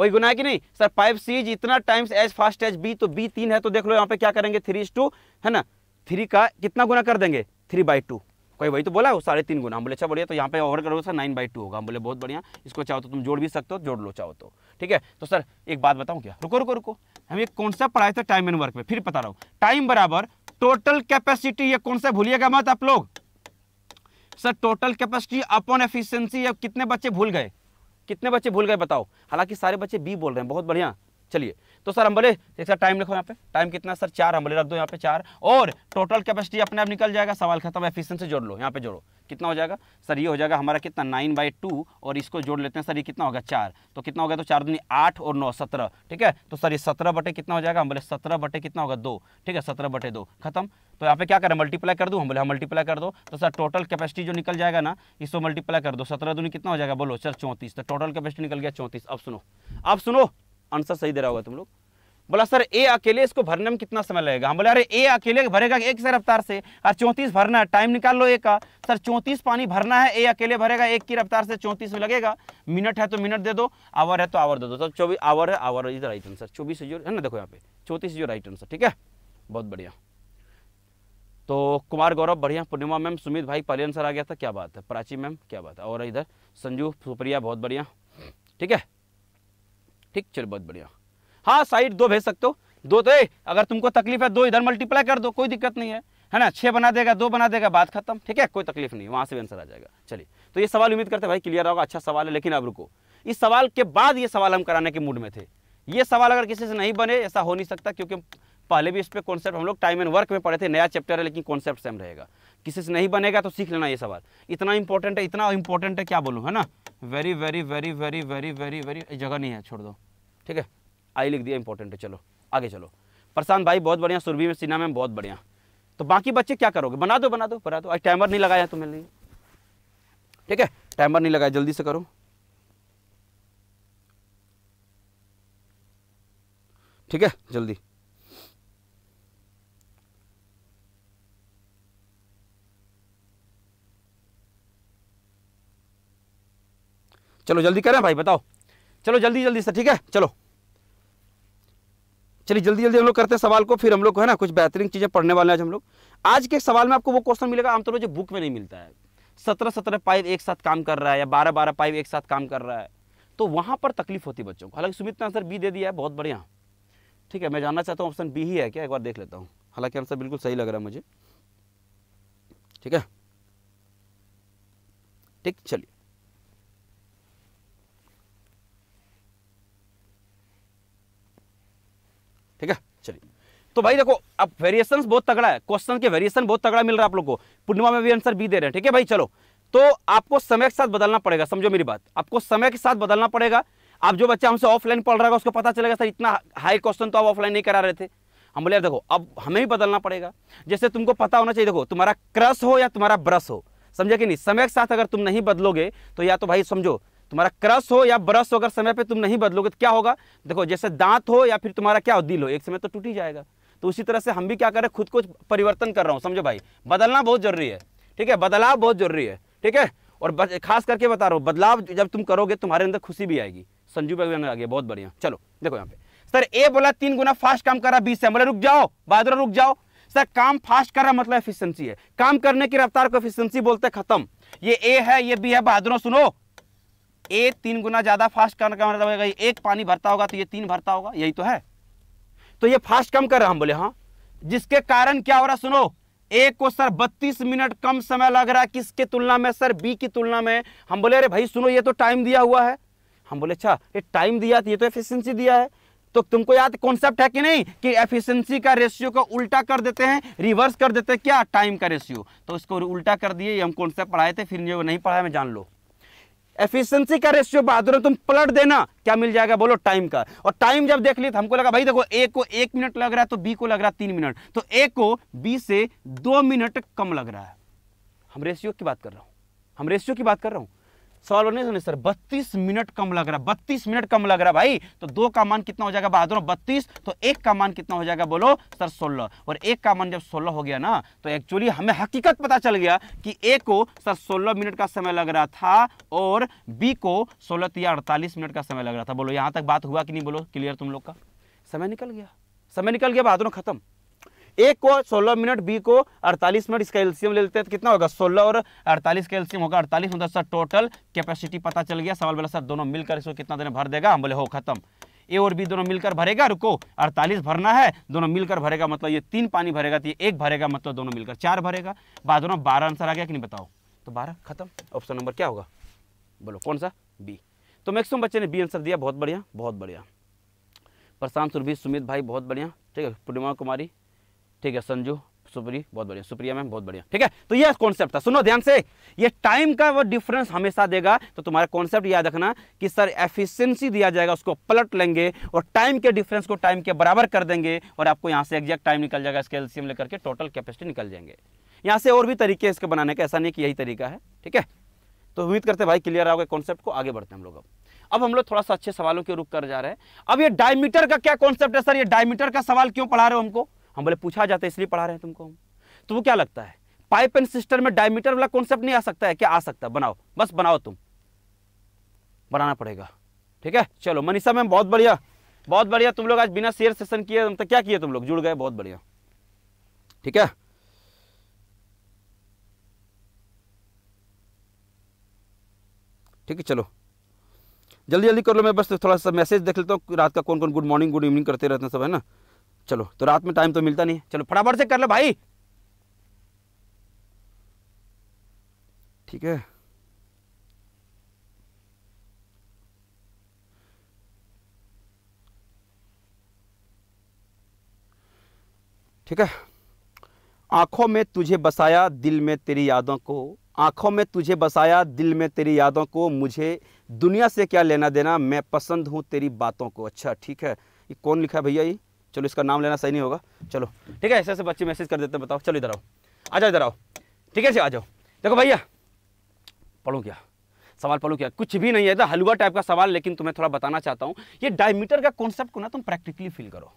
वही गुना है कि नहीं? सर फाइव सीज इतना times as fast as B तो बी तीन है तो देख लो यहाँ पे क्या करेंगे? थ्री टू है ना? थ्री का कितना गुना कर देंगे? थ्री बाई टू कोई वही तो बोला, वो साढ़े तीन गुना। हम बोले अच्छा बढ़िया तो यहाँ पे ओवर करोगे सर नाइन बाई टू होगा। हम बोले, बहुत बढ़िया। इसको चाहो तो तुम जोड़ भी सकते हो, जोड़ लो, चाहो तो। ठीक है? तो सर एक बात बताऊँ क्या? रुको रुको रुको। हम एक कॉन्सेप्ट पढ़ाए थे टाइम एंड वर्क में? फिर बता रहा हूँ। टाइम बराबर टोटल कैपेसिटी ये कौन सा भूलिएगा मत आप लोग। Sir total capacity upon efficiency अब कितने बच्चे भूल गए? कितने बच्चे भूल गए बताओ। हालाँकि सारे बच्चे बी बोल रहे हैं बहुत बढ़िया। चलिए तो सर हम बोले एक सर टाइम लिखो यहाँ पे। टाइम कितना सर? चार हम बोले रख दो यहाँ पे चार। और टोटल कैपेसिटी अपने आप निकल जाएगा, सवाल खत्म एफिशिएंसी जोड़ लो, यहाँ पे जोड़ो। कितना हो जाएगा? सर, ये हो जाएगा हमारा कितना? नाइन बाई टू और इसको जोड़ लेते हैं, सर, ये कितना होगा? चार। तो कितना होगा तो चार दूनी आठ और नौ, सत्रह। ठीक है? तो सर, ये सत्रह बटे कितना हो जाएगा? हम बोले सत्रह बटे कितना होगा? दो। ठीक है? सत्रह बटे दो। खत्म। तो यहाँ पे क्या करें? मल्टीप्लाई कर दूँ हम बोले हाँ मल्टीप्लाई कर दो। तो सर टोटल कैपेसिटी जो निकल जाएगा ना, इसको मल्टीप्लाई कर दो। सत्रह दूनी कितना हो जाएगा? बोलो सर चौंतीस। तो टोटल कैपेसिटी निकल गया चौंतीस। अब सुनो। अब सुनो। आंसर सही दे रहा होगा तुम लोग। बोला, सर, ए अकेले, इसको भरने में कितना समय लगेगा? हम बोले, अरे, ए अकेले भरेगा एक से रफ्तार से। और चौंतीस भरना है, टाइम निकाल लो एक का। सर, चौंतीस पानी भरना है, ए अकेले भरेगा, एक की रफ्तार से चौंतीस में लगेगा। मिनट है तो मिनट दे दो, आवर है तो आवर दे दो। तो चौबीस आवर है, आवर इधर राइट आंसर चौबीस जो, है ना, देखो यहाँ पे, चौंतीस जो राइट आंसर ठीक है? बहुत बढ़िया। तो कुमार गौरव, बढ़िया, पूर्णिमा मैम, सुमित भाई, पहले आंसर आ गया था, क्या बात है? प्राची मैम, क्या बात है? और इधर संजू, सुप्रिया, बहुत बढ़िया, ठीक है? ठीक, चलो, बहुत बढ़िया। हाँ साइड दो भेज सकते हो। दो तो अगर तुमको तकलीफ़ है, दो इधर मल्टीप्लाई कर दो, कोई दिक्कत नहीं है। है ना? छः बना देगा, दो बना देगा, बात खत्म। ठीक है? कोई तकलीफ़ नहीं, वहाँ से भी आंसर आ जाएगा। चलिए तो ये सवाल उम्मीद करते भाई क्लियर होगा अच्छा सवाल है, लेकिन अब रुको। इस सवाल के बाद ये सवाल हम कराने के मूड में थे। ये सवाल अगर किसी से नहीं बने, ऐसा हो नहीं सकता, क्योंकि पहले भी इस पर कॉन्सेप्ट हम लोग टाइम एंड वर्क में पढ़े थे, नया चैप्टर है, लेकिन कॉन्सेप्ट सेम रहेगा। किसी से नहीं बनेगा तो सीख लेना ये सवाल। इतना इंपॉर्टेंट है, इतना इंपॉर्टेंट है, क्या बोलूँ, है ना? Very very very very very very very जगह नहीं है, छोड़ दो। ठीक है? आई लिख दिया इंपॉर्टेंट है, चलो। आगे चलो। प्रशांत भाई, बहुत बढ़िया, सुरभि में सिन्हा में, बहुत बढ़िया। तो बाकी बच्चे क्या करोगे? बना दो बना दो बना दो। आज टाइमर नहीं लगाया तुम्हें लिए। ठीक है? टाइमर नहीं लगाया, जल्दी से करो। ठीक है? जल्दी। चलो जल्दी करें भाई, बताओ। चलो जल्दी जल्दी से, ठीक है? चलो। चलिए, जल्दी जल्दी हम लोग करते हैं सवाल को, फिर हम लोग, है ना, कुछ बेहतरीन चीज़ें पढ़ने वाले हैं आज हम लोग। आज के सवाल में आपको वो क्वेश्चन मिलेगा, आमतौर पर जो बुक में नहीं मिलता है। सत्रह सत्रह पाइप एक साथ काम कर रहा है या बारह बारह पाइप एक साथ काम कर रहा है तो वहाँ पर तकलीफ़ होती है बच्चों को। हालाँकि सुमित ने आंसर बी दे दिया है, बहुत बढ़िया। ठीक है, मैं जानना चाहता हूँ ऑप्शन बी ही है क्या? एक बार देख लेता हूँ। हालाँकि आंसर बिल्कुल सही लग रहा है मुझे। ठीक है? ठीक, चलिए। ठीक है? चलिए। तो भाई देखो, अब वेरिएशंस बहुत तगड़ा है। क्वेश्चन के वेरिएशन बहुत तगड़ा मिल रहा है आप लोग को। पूर्णिमा में भी आंसर बी दे रहे हैं, ठीक है भाई? चलो। तो आपको समय के साथ बदलना पड़ेगा, समझो मेरी बात। आपको समय के साथ बदलना पड़ेगा। आप जो बच्चा हमसे ऑफलाइन पढ़ रहा है उसको पता चलेगा, सर, इतना हाई क्वेश्चन तो आप ऑफलाइन नहीं करा रहे थे। हम बोले देखो, अब हमें भी बदलना पड़ेगा। जैसे तुमको पता होना चाहिए, देखो, तुम्हारा क्रश हो या तुम्हारा ब्रश हो, समझे कि नहीं? समय के साथ अगर तुम नहीं बदलोगे तो या तो भाई, समझो तुम्हारा क्रश हो या ब्रश हो, अगर समय पे तुम नहीं बदलोगे तो क्या होगा? देखो, जैसे दांत हो या फिर तुम्हारा क्या हो, दिल हो, एक समय तो टूट ही जाएगा। तो उसी तरह से हम भी क्या कर हैं, खुद को परिवर्तन कर रहा हूँ, समझो भाई। बदलना बहुत ज़रूरी है, ठीक है? बदलाव बहुत ज़रूरी है, ठीक है? और खास करके बता रहा हूँ, बदलाव जब तुम करोगे, तुम्हारे अंदर खुशी भी आएगी। संजू भाई आ गया बहुत बढ़िया। चलो, देखो यहाँ पे। सर, ए बोला, तीन गुना फास्ट काम कर रहा बीस से बोले, रुक जाओ, बहादुर, रुक जाओ। सर, काम फास्ट कर रहा मतलब एफिशिएंसी है। काम करने की रफ्तार को एफिशिएंसी बोलते खत्म। ये ए है, ये बी है, बहादुर, सुनो। ए तीन गुना ज़्यादा फास्ट करने का मतलब एक पानी भरता होगा तो ये तीन भरता होगा, यही तो है। तो ये फास्ट कम कर रहा हम बोले हाँ। जिसके कारण क्या हो रहा सुनो। ए को सर 32 मिनट कम समय लग रहा है, किसके तुलना में, सर बी की तुलना में। हम बोले, अरे भाई, सुनो, ये तो टाइम दिया हुआ है। हम बोले अच्छा ये टाइम दिया ये तो एफिशिएंसी दिया है। तो तुमको याद कॉन्सेप्ट है कि नहीं? कि एफिशिएंसी का रेशियो को उल्टा कर देते हैं रिवर्स कर देते हैं, क्या? टाइम का रेशियो तो उसको उल्टा कर दिए हम कॉन्सेप्ट पढ़ाए थे, फिर जो नहीं पढ़ाया, मैं जान लो। एफिशिएंसी का रेशियो बहादुर तुम पलट देना, क्या मिल जाएगा? बोलो टाइम का। और टाइम जब देख लिया तो हमको लगा, भाई देखो ए को एक मिनट लग रहा है तो बी को लग रहा है तीन मिनट तो ए को बी से दो मिनट कम लग रहा है। हम रेशियो की बात कर रहा हूँ। हम रेशियो की बात कर रहा हूँ। सवाल नहीं सुने, सर? बत्तीस मिनट कम लग रहा, बत्तीस मिनट कम लग रहा भाई। तो दो का मान कितना हो जाएगा? बहादुर बत्तीस। तो एक का मान कितना हो जाएगा? बोलो, सर, सोलह। और एक का मान जब सोलह हो गया ना तो एक्चुअली हमें हकीकत पता चल गया कि ए को, सर, सोलह मिनट का समय लग रहा था और बी को सोलह या अड़तालीस मिनट का समय लग रहा था। बोलो, यहाँ तक बात हुआ कि नहीं? बोलो, क्लियर तुम लोग का। समय निकल गया। समय निकल गया, बहादुर खत्म। एक को 16 मिनट, बी को 48 मिनट, इसका एलसीएम ले लेते हैं। तो कितना होगा? 16 और 48 का एलसीएम होगा 48 मतलब सर टोटल कैपेसिटी पता चल गया। सवाल बोला सर, दोनों मिलकर इसको कितना देने भर देगा? हम बोले, हो खत्म। ए और बी दोनों मिलकर भरेगा? रुको 48 भरना है, दोनों मिलकर भरेगा मतलब ये तीन पानी भरेगा तो ये एक भरेगा मतलब दोनों मिलकर चार भरेगा। बाद दोनों बारह आंसर आ गया कि नहीं बताओ? तो बारह, खत्म। ऑप्शन नंबर क्या होगा? बोलो, कौन सा? बी। तो मैक्सिमम बच्चे ने बी आंसर दिया, बहुत बढ़िया बहुत बढ़िया। प्रशांत सुरभि, सुमित भाई, बहुत बढ़िया। ठीक है, पूर्णिमा कुमारी ठीक है, संजू, सुप्री, बहुत बढ़िया, सुप्रिया मैम, बहुत बढ़िया। ठीक है तो ये कॉन्सेप्ट था। सुनो ध्यान से, ये टाइम का वो डिफरेंस हमेशा देगा तो तुम्हारा कॉन्सेप्ट याद रखना कि सर एफिशिएंसी दिया जाएगा, उसको पलट लेंगे और टाइम के डिफरेंस को टाइम के बराबर कर देंगे और आपको यहाँ से एग्जैक्ट टाइम निकल जाएगा इसके एलसीएम लेकर के टोटल कैपेसिटी निकल जाएँगे। यहाँ से और भी तरीके इसके बनाने का, ऐसा नहीं कि यही तरीका है, ठीक है? तो उम्मीद करते भाई क्लियर आओगे कॉन्सेप्ट को, आगे बढ़ते हैं हम लोग अब। अब हम लोग थोड़ा सा अच्छे सवालों के रुख कर जा रहे हैं। अब ये डायमीटर का क्या कॉन्सेप्ट है सर ये डायमीटर का सवाल क्यों पढ़ा रहे हो हमको? हम बोले, पूछा जाता है, इसलिए पढ़ा रहे हैं तुमको हम। तो वो क्या लगता है? पाइप एंड सिस्टर में डायमीटर वाला कॉन्सेप्ट नहीं आ सकता है? क्या आ सकता है? बनाओ। बस बनाओ तुम। बनाना पड़ेगा। ठीक है? चलो, मनीषा मैम, बहुत बढ़िया। बहुत बढ़िया। तुम लोग आज बिना शेयर सेशन किए तो क्या किए तुम लोग? जुड़ गए, बहुत बढ़िया। ठीक है? ठीक है, चलो। जल्दी जल्दी कर लो, मैं बस थोड़ा सा मैसेज देख लेता हूँ। रात का कौन कौन गुड मॉर्निंग गुड इवनिंग करते रहते हैं सब, है ना? चलो तो रात में टाइम तो मिलता नहीं चलो, फटाफट से कर लो भाई। ठीक है। ठीक है। आँखों में तुझे बसाया, दिल में तेरी यादों को। आँखों में तुझे बसाया, दिल में तेरी यादों को। मुझे दुनिया से क्या लेना देना, मैं पसंद हूँ तेरी बातों को। अच्छा ठीक है। ये कौन लिखा है भैया ये? चलो, इसका नाम लेना सही नहीं होगा। चलो, ठीक है, ऐसे ऐसे बच्चे मैसेज कर देते हैं, बताओ। चलो, इधर आओ। आ जाओ, इधर आओ। ठीक है आ जाओ। देखो भैया, पढ़ो क्या? सवाल पढ़ो क्या? कुछ भी नहीं है हलवा टाइप का सवाल, लेकिन तुम्हें थोड़ा बताना चाहता हूँ। ये डायमीटर का कॉन्सेप्ट को ना तुम प्रैक्टिकली फील करो।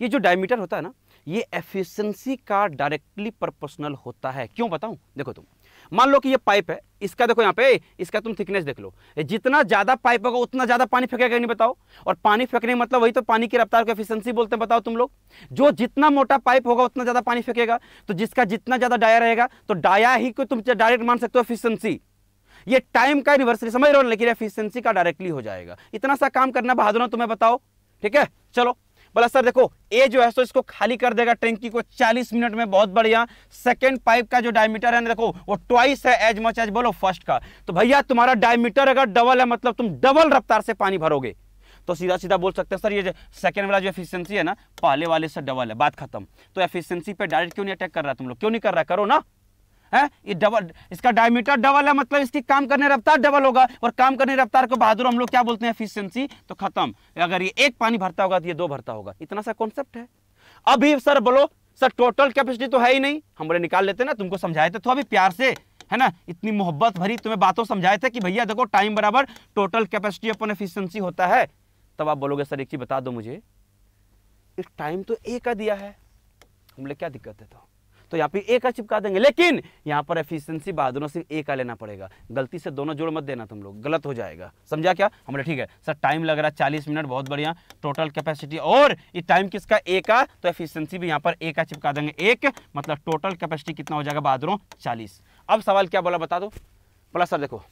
ये जो डायमीटर होता है ना, ये एफिशिएंसी का डायरेक्टली प्रोपोर्शनल होता है। क्यों बताऊँ? देखो तुम। मान लो कि ये पाइप है, इसका देखो यहाँ पे, इसका तुम थिकनेस देख लो। जितना ज़्यादा पाइप होगा, उतना ज़्यादा पानी फेंकेगा, नहीं बताओ। और पानी फेंकने का मतलब वही तो पानी की रफ्तार को एफिशिएंसी बोलते हैं, बताओ तुम लोग। जो जितना मोटा पाइप होगा, उतना ज़्यादा पानी फेंकेगा। तो जिसका जितना ज़्यादा डाया रहेगा तो डाया ही को तुम डायरेक्ट मान सकते हो एफिशियंसी ये टाइम का यूनिवर्सली समझ रहे हो लेकिन एफिशियंसी का डायरेक्टली हो जाएगा। इतना सा काम करना बहादुर तुम्हें बताओ। ठीक है? चलो। बोला, सर देखो, ए जो है सो इसको खाली कर देगा टैंकी को 40 मिनट में, बहुत बढ़िया। सेकंड पाइप का जो डायमीटर है ना, देखो, वो ट्वाइस है एज मच एज बोलो फ़र्स्ट का। तो भैया, तुम्हारा डायमीटर अगर डबल है मतलब तुम डबल रफ्तार से पानी भरोगे। तो सीधा सीधा बोल सकते हैं, सर, ये जो सेकंड वाला जो एफिशिएंसी है ना, पहले वाले से डबल है, बात खत्म। तो एफिशिएंसी पे डायरेक्ट क्यों नहीं अटैक कर रहा तुम लोग? क्यों नहीं कर रहा? करो ना। है? ये डबल इसका डायमीटर डबल है मतलब इसकी काम करने रफ्तार डबल होगा। और काम करने रफ्तार को बहादुर हम लोग क्या बोलते हैं? एफिशिएंसी तो खत्म। अगर ये एक पानी भरता होगा तो ये दो भरता होगा। इतना सा कॉन्सेप्ट है। अभी सर बोलो, सर टोटल कैपेसिटी तो है ही नहीं। हम बोले, निकाल लेते ना, तुमको समझाए थे तो अभी प्यार से, है ना? इतनी मोहब्बत भरी तुम्हें बातों समझाए थे कि भैया देखो टाइम बराबर टोटल कैपेसिटी अपन एफिशिएंसी होता है। तब आप बोलोगे, सर, एक चीज़ बता दो मुझे। इस टाइम तो ए का दिया है। हम बोले, क्या दिक्कत है तो? तो यहाँ पे ए का चिपका देंगे। लेकिन यहाँ पर एफिशिएंसी बहादुरों से ए का लेना पड़ेगा। गलती से दोनों जोड़ मत देना तुम लोग। गलत हो जाएगा। समझा क्या? हम बोले ठीक है। सर टाइम लग रहा है। चालीस मिनट, बहुत बढ़िया। टोटल कैपेसिटी और ये टाइम किसका? ए का। तो एफिशिएंसी भी यहाँ पर ए का चिपका देंगे। एक मतलब टोटल कैपेसिटी कितना हो जाएगा बहादुरों चालीस। अब सवाल क्या बोला बता दो? बोला, सर, देखो,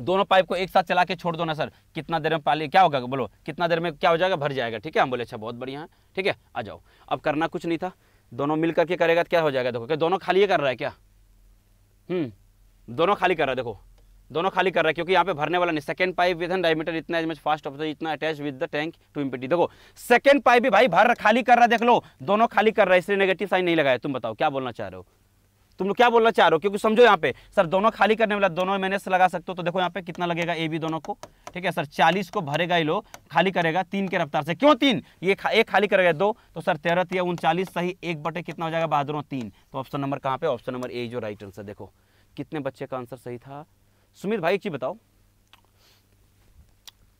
दोनों पाइप को एक साथ चला के छोड़ दो ना, सर। कितना देर में पाली, क्या होगा? बोलो, कितना देर में क्या हो जाएगा? भर जाएगा। ठीक है? हम बोले अच्छा बहुत बढ़िया है। ठीक है? आ जाओ। अब करना कुछ नहीं था। दोनों मिल करके करेगा तो क्या हो जाएगा? देखो, क्या दोनों खाली कर रहा है क्या? हम्म दोनों खाली कर रहा है, देखो, दोनों खाली कर रहा है, क्योंकि यहाँ पे भरने वाला नहीं। सेकंड पाइप विद डायमीटर इतना एज मच फास्ट ऑफ़ इतना attach with the tank to empty देखो सेकंड पाइप भी भाई भर खाली कर रहा है, देख लो, दोनों खाली कर रहा है, इसलिए नेगेटिव साइन नहीं लगाया। तुम बताओ, क्या बोलना चाह रहे हो? तुम लोग क्या बोलना चाह रहे हो? क्योंकि समझो यहाँ पे सर दोनों खाली करने वाला दोनों मैंने से लगा सकते हो तो देखो यहाँ पे कितना लगेगा ए बी दोनों को। ठीक है सर चालीस को भरेगा ये लो खाली करेगा तीन के रफ्तार से। क्यों तीन? ये खा, एक खाली करेगा दो तो सर तेरह या उनचालीस सही एक बटे कितना हो जाएगा? बहादुरों तीन। तो ऑप्शन नंबर कहाँ पे? ऑप्शन नंबर ए जो राइट आंसर देखो। कितने बच्चे का आंसर सही था? सुमित भाई एक चीज़ बताओ।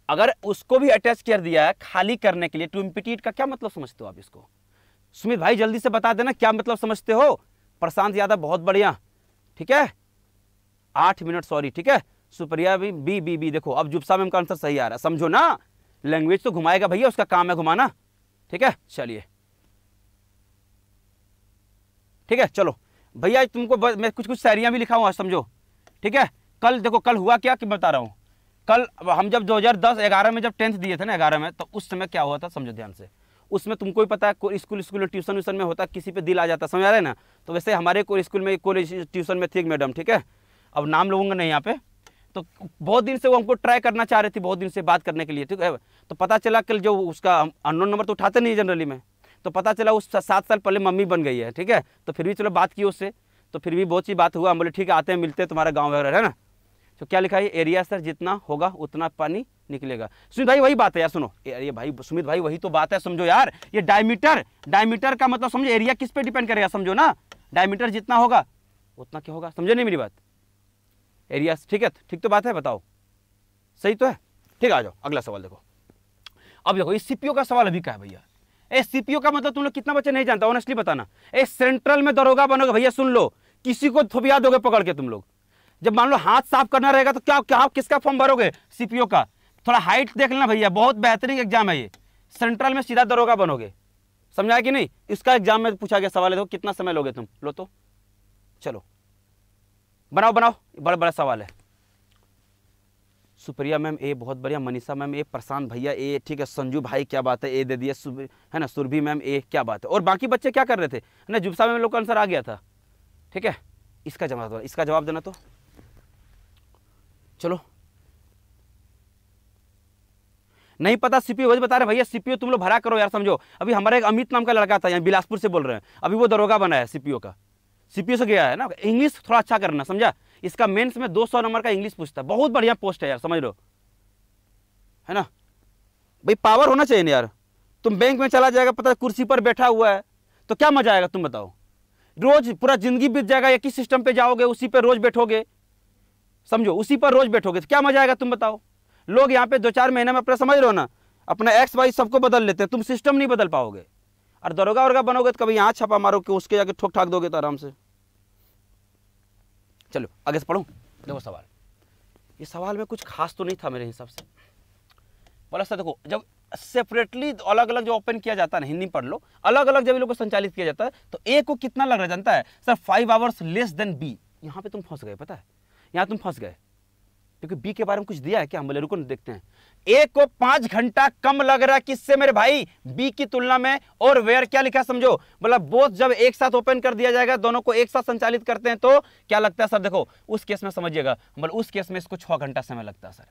अगर उसको भी अटैच कर दिया है खाली करने के लिए टू इम्पिटीट का क्या मतलब समझते हो आप इसको? सुमित भाई जल्दी से बता देना क्या मतलब समझते हो? प्रशांत यादव, बहुत बढ़िया। ठीक है? आठ मिनट सॉरी ठीक है? सुप्रिया भी, बी बी बी, देखो, अब जुप्सा में का आंसर सही आ रहा है। समझो ना लैंग्वेज तो घुमाएगा भैया, उसका काम है घुमाना। ठीक है? चलिए। ठीक है, चलो। भैया, तुमको मैं कुछ कुछ शायरियाँ भी लिखा हुआ समझो। ठीक है? कल, देखो, कल हुआ क्या, कि बता रहा हूँ। कल, हम जब 2010 11 में जब टेंथ दिए थे ना 11 में तो उस समय क्या हुआ था, समझो ध्यान से। उसमें तुमको ही पता है स्कूल स्कूल ट्यूशन व्यूशन में होता किसी पे दिल आ जाता समझ आ रहे ना? तो वैसे हमारे कोई स्कूल में कॉलेज ट्यूशन में थी एक मैडम, ठीक है? अब नाम लूँगा नहीं यहाँ पे। तो बहुत दिन से वो हमको ट्राई करना चाह रही थी, बहुत दिन से बात करने के लिए, ठीक है? तो पता चला कल जो उसका अननोन नंबर तो उठाते नहीं जनरली में। तो पता चला उस सात साल पहले मम्मी बन गई है, ठीक है? तो फिर भी चलो बात की उससे। तो फिर भी बहुत सी बात हुआ, हम बोले, ठीक है, आते हैं, मिलते हैं, तुम्हारा गाँव वगैरह, है ना? तो क्या लिखा है? एरिया सर जितना होगा, उतना पानी निकलेगा। सुमित भाई, वही बात है यार, सुनो। ये भाई, सुमित भाई, वही तो बात है, समझो यार। ये डायमीटर डायमीटर का मतलब समझो, एरिया किस पे डिपेंड करेगा, समझो ना? डायमीटर जितना होगा, उतना क्या होगा? समझे नहीं मेरी बात? एरिया, ठीक है, ठीक तो बात है, बताओ। सही तो है? ठीक आ जाओ, अगला सवाल देखो। अब देखो, इस सीपीओ का सवाल अभी क्या है भैया? ए सीपीओ का मतलब तुम लोग कितना बच्चे नहीं जानता ऑनेस्टली बताना। ए सेंट्रल में दरोगा बनोगे, भैया, सुन लो। किसी को थोपिया दोगे पकड़ के तुम लोग। जब मान लो हाथ साफ़ करना रहेगा तो क्या क्या आप किसका फॉर्म भरोगे? सीपीओ का। थोड़ा हाइट देख लेना भैया, बहुत बेहतरीन एग्ज़ाम है ये। सेंट्रल में सीधा दरोगा बनोगे। समझा कि नहीं? इसका एग्ज़ाम में पूछा गया सवाल है, देखो कितना समय लोगे तुम। लो तो। चलो। बनाओ बनाओ। बड़ा बड़ा सवाल है। सुप्रिया मैम, ए, बहुत बढ़िया। मनीषा मैम, ए, प्रशांत भैया, ए, ठीक है। संजू भाई, क्या बात है? ए, दे दिया। है ना? सुरभि मैम, ए, क्या बात है? और बाकी बच्चे क्या कर रहे थे? है ना, जुबसा मैम लोग का आंसर आ गया था। ठीक है? इसका जवाब इसका जवाब देना तो। चलो। नहीं पता सीपीओ वही बता रहे भैया सीपीओ तुम लोग भरा करो यार, समझो। अभी हमारा एक अमित नाम का लड़का था, यहाँ बिलासपुर से बोल रहे हैं। अभी वो दरोगा बना है सीपीओ का। सीपीओ से गया है ना? इंग्लिश थोड़ा अच्छा करना, समझा? इसका मेंस में 200 नंबर का इंग्लिश पूछता है। बहुत बढ़िया पोस्ट है यार, समझ लो है? ना? भाई पावर होना चाहिए ना यार। तुम बैंक में चला जाएगा, पता कुर्सी पर बैठा हुआ है। तो क्या मज़ा आएगा, तुम बताओ? रोज पूरा ज़िंदगी बीत जाएगा, एक ही सिस्टम पे जाओगे, उसी पे रोज बैठोगे। समझो उसी पर रोज बैठोगे तो क्या मज़ा आएगा तुम बताओ? लोग यहाँ पे दो चार महीने में अपना समझ रहे हो ना अपना एक्स वाई सबको बदल लेते हैं तुम सिस्टम नहीं बदल पाओगे। और दरोगा वरोगा बनोगे तो कभी यहाँ छापा मारो कि उसके जाके ठोक ठाक दोगे तो आराम से। चलो आगे से पढ़ूँ? देखो सवाल। ये सवाल में कुछ खास तो नहीं था मेरे हिसाब से। बोला सर देखो जब सेपरेटली अलग अलग जो ओपन किया जाता है हिंदी पढ़ लो अलग अलग जब इन लोग को संचालित किया जाता है तो ए को कितना लग रहा जानता है? Sir five hours less than B यहाँ पे तुम फंस गए पता है? यहाँ तुम फंस गए। क्योंकि बी के बारे में कुछ दिया है क्या? हम बोले, रुको ना, देखते हैं। ए को पाँच घंटा कम लग रहा है किससे? मेरे भाई बी की तुलना में। और वेयर क्या लिखा समझो? मतलब बोथ जब एक साथ ओपन कर दिया जाएगा, दोनों को एक साथ संचालित करते हैं तो क्या लगता है सर देखो, उस केस में समझिएगा। मतलब उस केस में इसको छह घंटा समय लगता है सर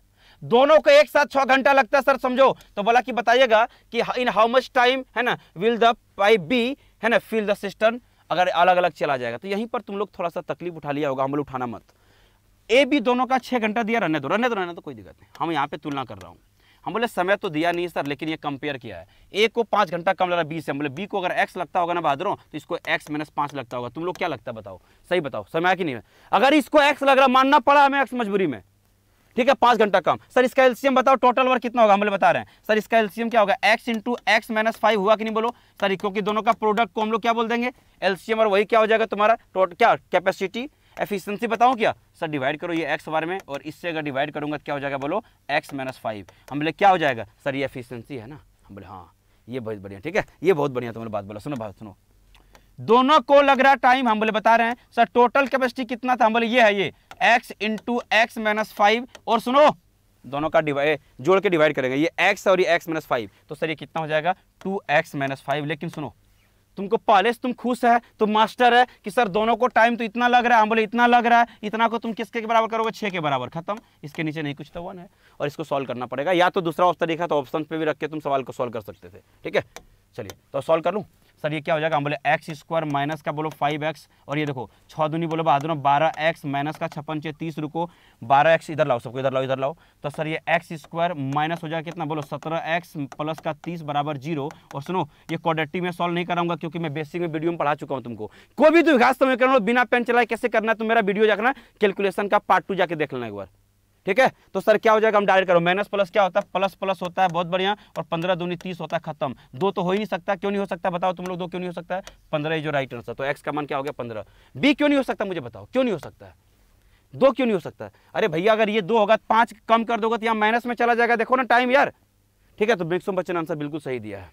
दोनों को एक साथ छह घंटा लगता है सर समझो? तो बोला कि बताइएगा कि इन हाउ मच टाइम है ना विल द पाइप बी है ना फिल द सिस्टम अगर अलग अलग चला जाएगा तो यहीं पर तुम लोग थोड़ा सा तकलीफ़ उठा लिया होगा, हम लोग उठाना मत। ए बी दोनों का छह घंटा दिया, रहने दो रहने दो रहने दो, कोई दिक्कत नहीं। हम यहाँ पे तुलना कर रहा हूँ। हम बोले, समय तो दिया नहीं सर, लेकिन ये कंपेयर किया है। ए को पाँच घंटा कम लग रहा है बी से। हम बोले बी को अगर एक्स लगता होगा ना बहादुरों तो इसको एक्स माइनस पाँच लगता होगा। तुम लोग क्या लगता है बताओ? सही बताओ, समय कि नहीं है। अगर इसको एक्स लग रहा, मानना पड़ा हमें एक्स मजबूरी में। ठीक है, पाँच घंटा कम। सर, इसका एल्सियम बताओ टोटल वर्क कितना होगा? हम लोग बता रहे हैं। सर, इसका एल्सियम क्या होगा? X into X minus five हुआ कि नहीं बोलो? सर, क्योंकि दोनों का प्रोडक्ट को हम लोग क्या बोल देंगे? एल्सियम और वही क्या हो जाएगा तुम्हारा? क्या? कैपेसिटी एफिशिएंसी बताऊँ क्या? सर डिवाइड करो ये एक्स बार में और इससे अगर डिवाइड करूँगा तो क्या हो जाएगा बोलो? एक्स माइनस फाइव हम बोले, क्या हो जाएगा? सर, ये एफिशिएंसी है ना? हम बोले हाँ ये बहुत बढ़िया, ठीक है? ये बहुत बढ़िया, तुमने बात बोला। सुनो, बात सुनो। दोनों को लग रहा टाइम हम बोले, बता रहे हैं। सर टोटल कैपेसिटी कितना था? हम बोले, ये है ये। X into X minus five और सुनो, दोनों का डिवाइड जोड़ के डिवाइड करेंगे। ये एक्स और ये एक्स माइनस फाइव तो सर, ये कितना हो जाएगा? टू एक्स माइनस फाइव लेकिन सुनो तुमको पहले से तुम खुश है, तुम मास्टर है कि सर दोनों को टाइम तो इतना लग रहा है हम बोले इतना लग रहा है, इतना को तुम किसके के बराबर करोगे? छः के बराबर, खत्म। इसके नीचे नहीं कुछ तो वन है। और इसको सॉल्व करना पड़ेगा। या तो दूसरा ऑप्शन देखा तो ऑप्शन पे भी रख के तुम सवाल को सॉल्व कर सकते थे। ठीक है? चलिए तो सॉल्व कर लूँ? सर, ये क्या हो जाएगा? हम बोले एक्स स्क्वायर माइनस का बोलो? फाइव एक्स और ये देखो छः दूनी बोलो बहादुर बारह एक्स माइनस का छप्पन छः तीस रुको, बारह एक्स इधर लाओ सबको, इधर लाओ इधर लाओ। तो सर, ये एक्स स्क्वायर माइनस हो जाएगा कितना? बोलो, सत्रह एक्स प्लस का तीस बराबर ज़ीरो। और सुनो, ये क्वाड्रेटिक में सॉल्व नहीं कराऊँगा क्योंकि मैं बेसिक में वीडियो में पढ़ा चुका हूँ तुमको। कोई भी तो घास समय करना बिना पेन चलाए कैसे करना है? तो मेरा वीडियो जाकर कैलकुलेशन का पार्ट टू जाके देख लेना एक बार। ठीक है? तो सर, क्या हो जाएगा? हम डायरेक्ट करो। माइनस प्लस क्या होता है? प्लस प्लस होता है, बहुत बढ़िया। और पंद्रह दूनी तीस होता है, खत्म। दो तो हो ही नहीं सकता। क्यों नहीं हो सकता? बताओ तुम लोग, दो क्यों नहीं हो सकता है? पंद्रह जो राइट आंसर तो एक्स का मान क्या हो गया? पंद्रह। बी क्यों नहीं हो सकता? मुझे बताओ, क्यों नहीं हो सकता है? दो क्यों नहीं हो सकता है? अरे भैया, अगर ये दो होगा पाँच कम कर दोगे तो यहाँ माइनस में चला जाएगा। देखो ना टाइम यार। ठीक है तो बच्चे ने आंसर बिल्कुल सही दिया है।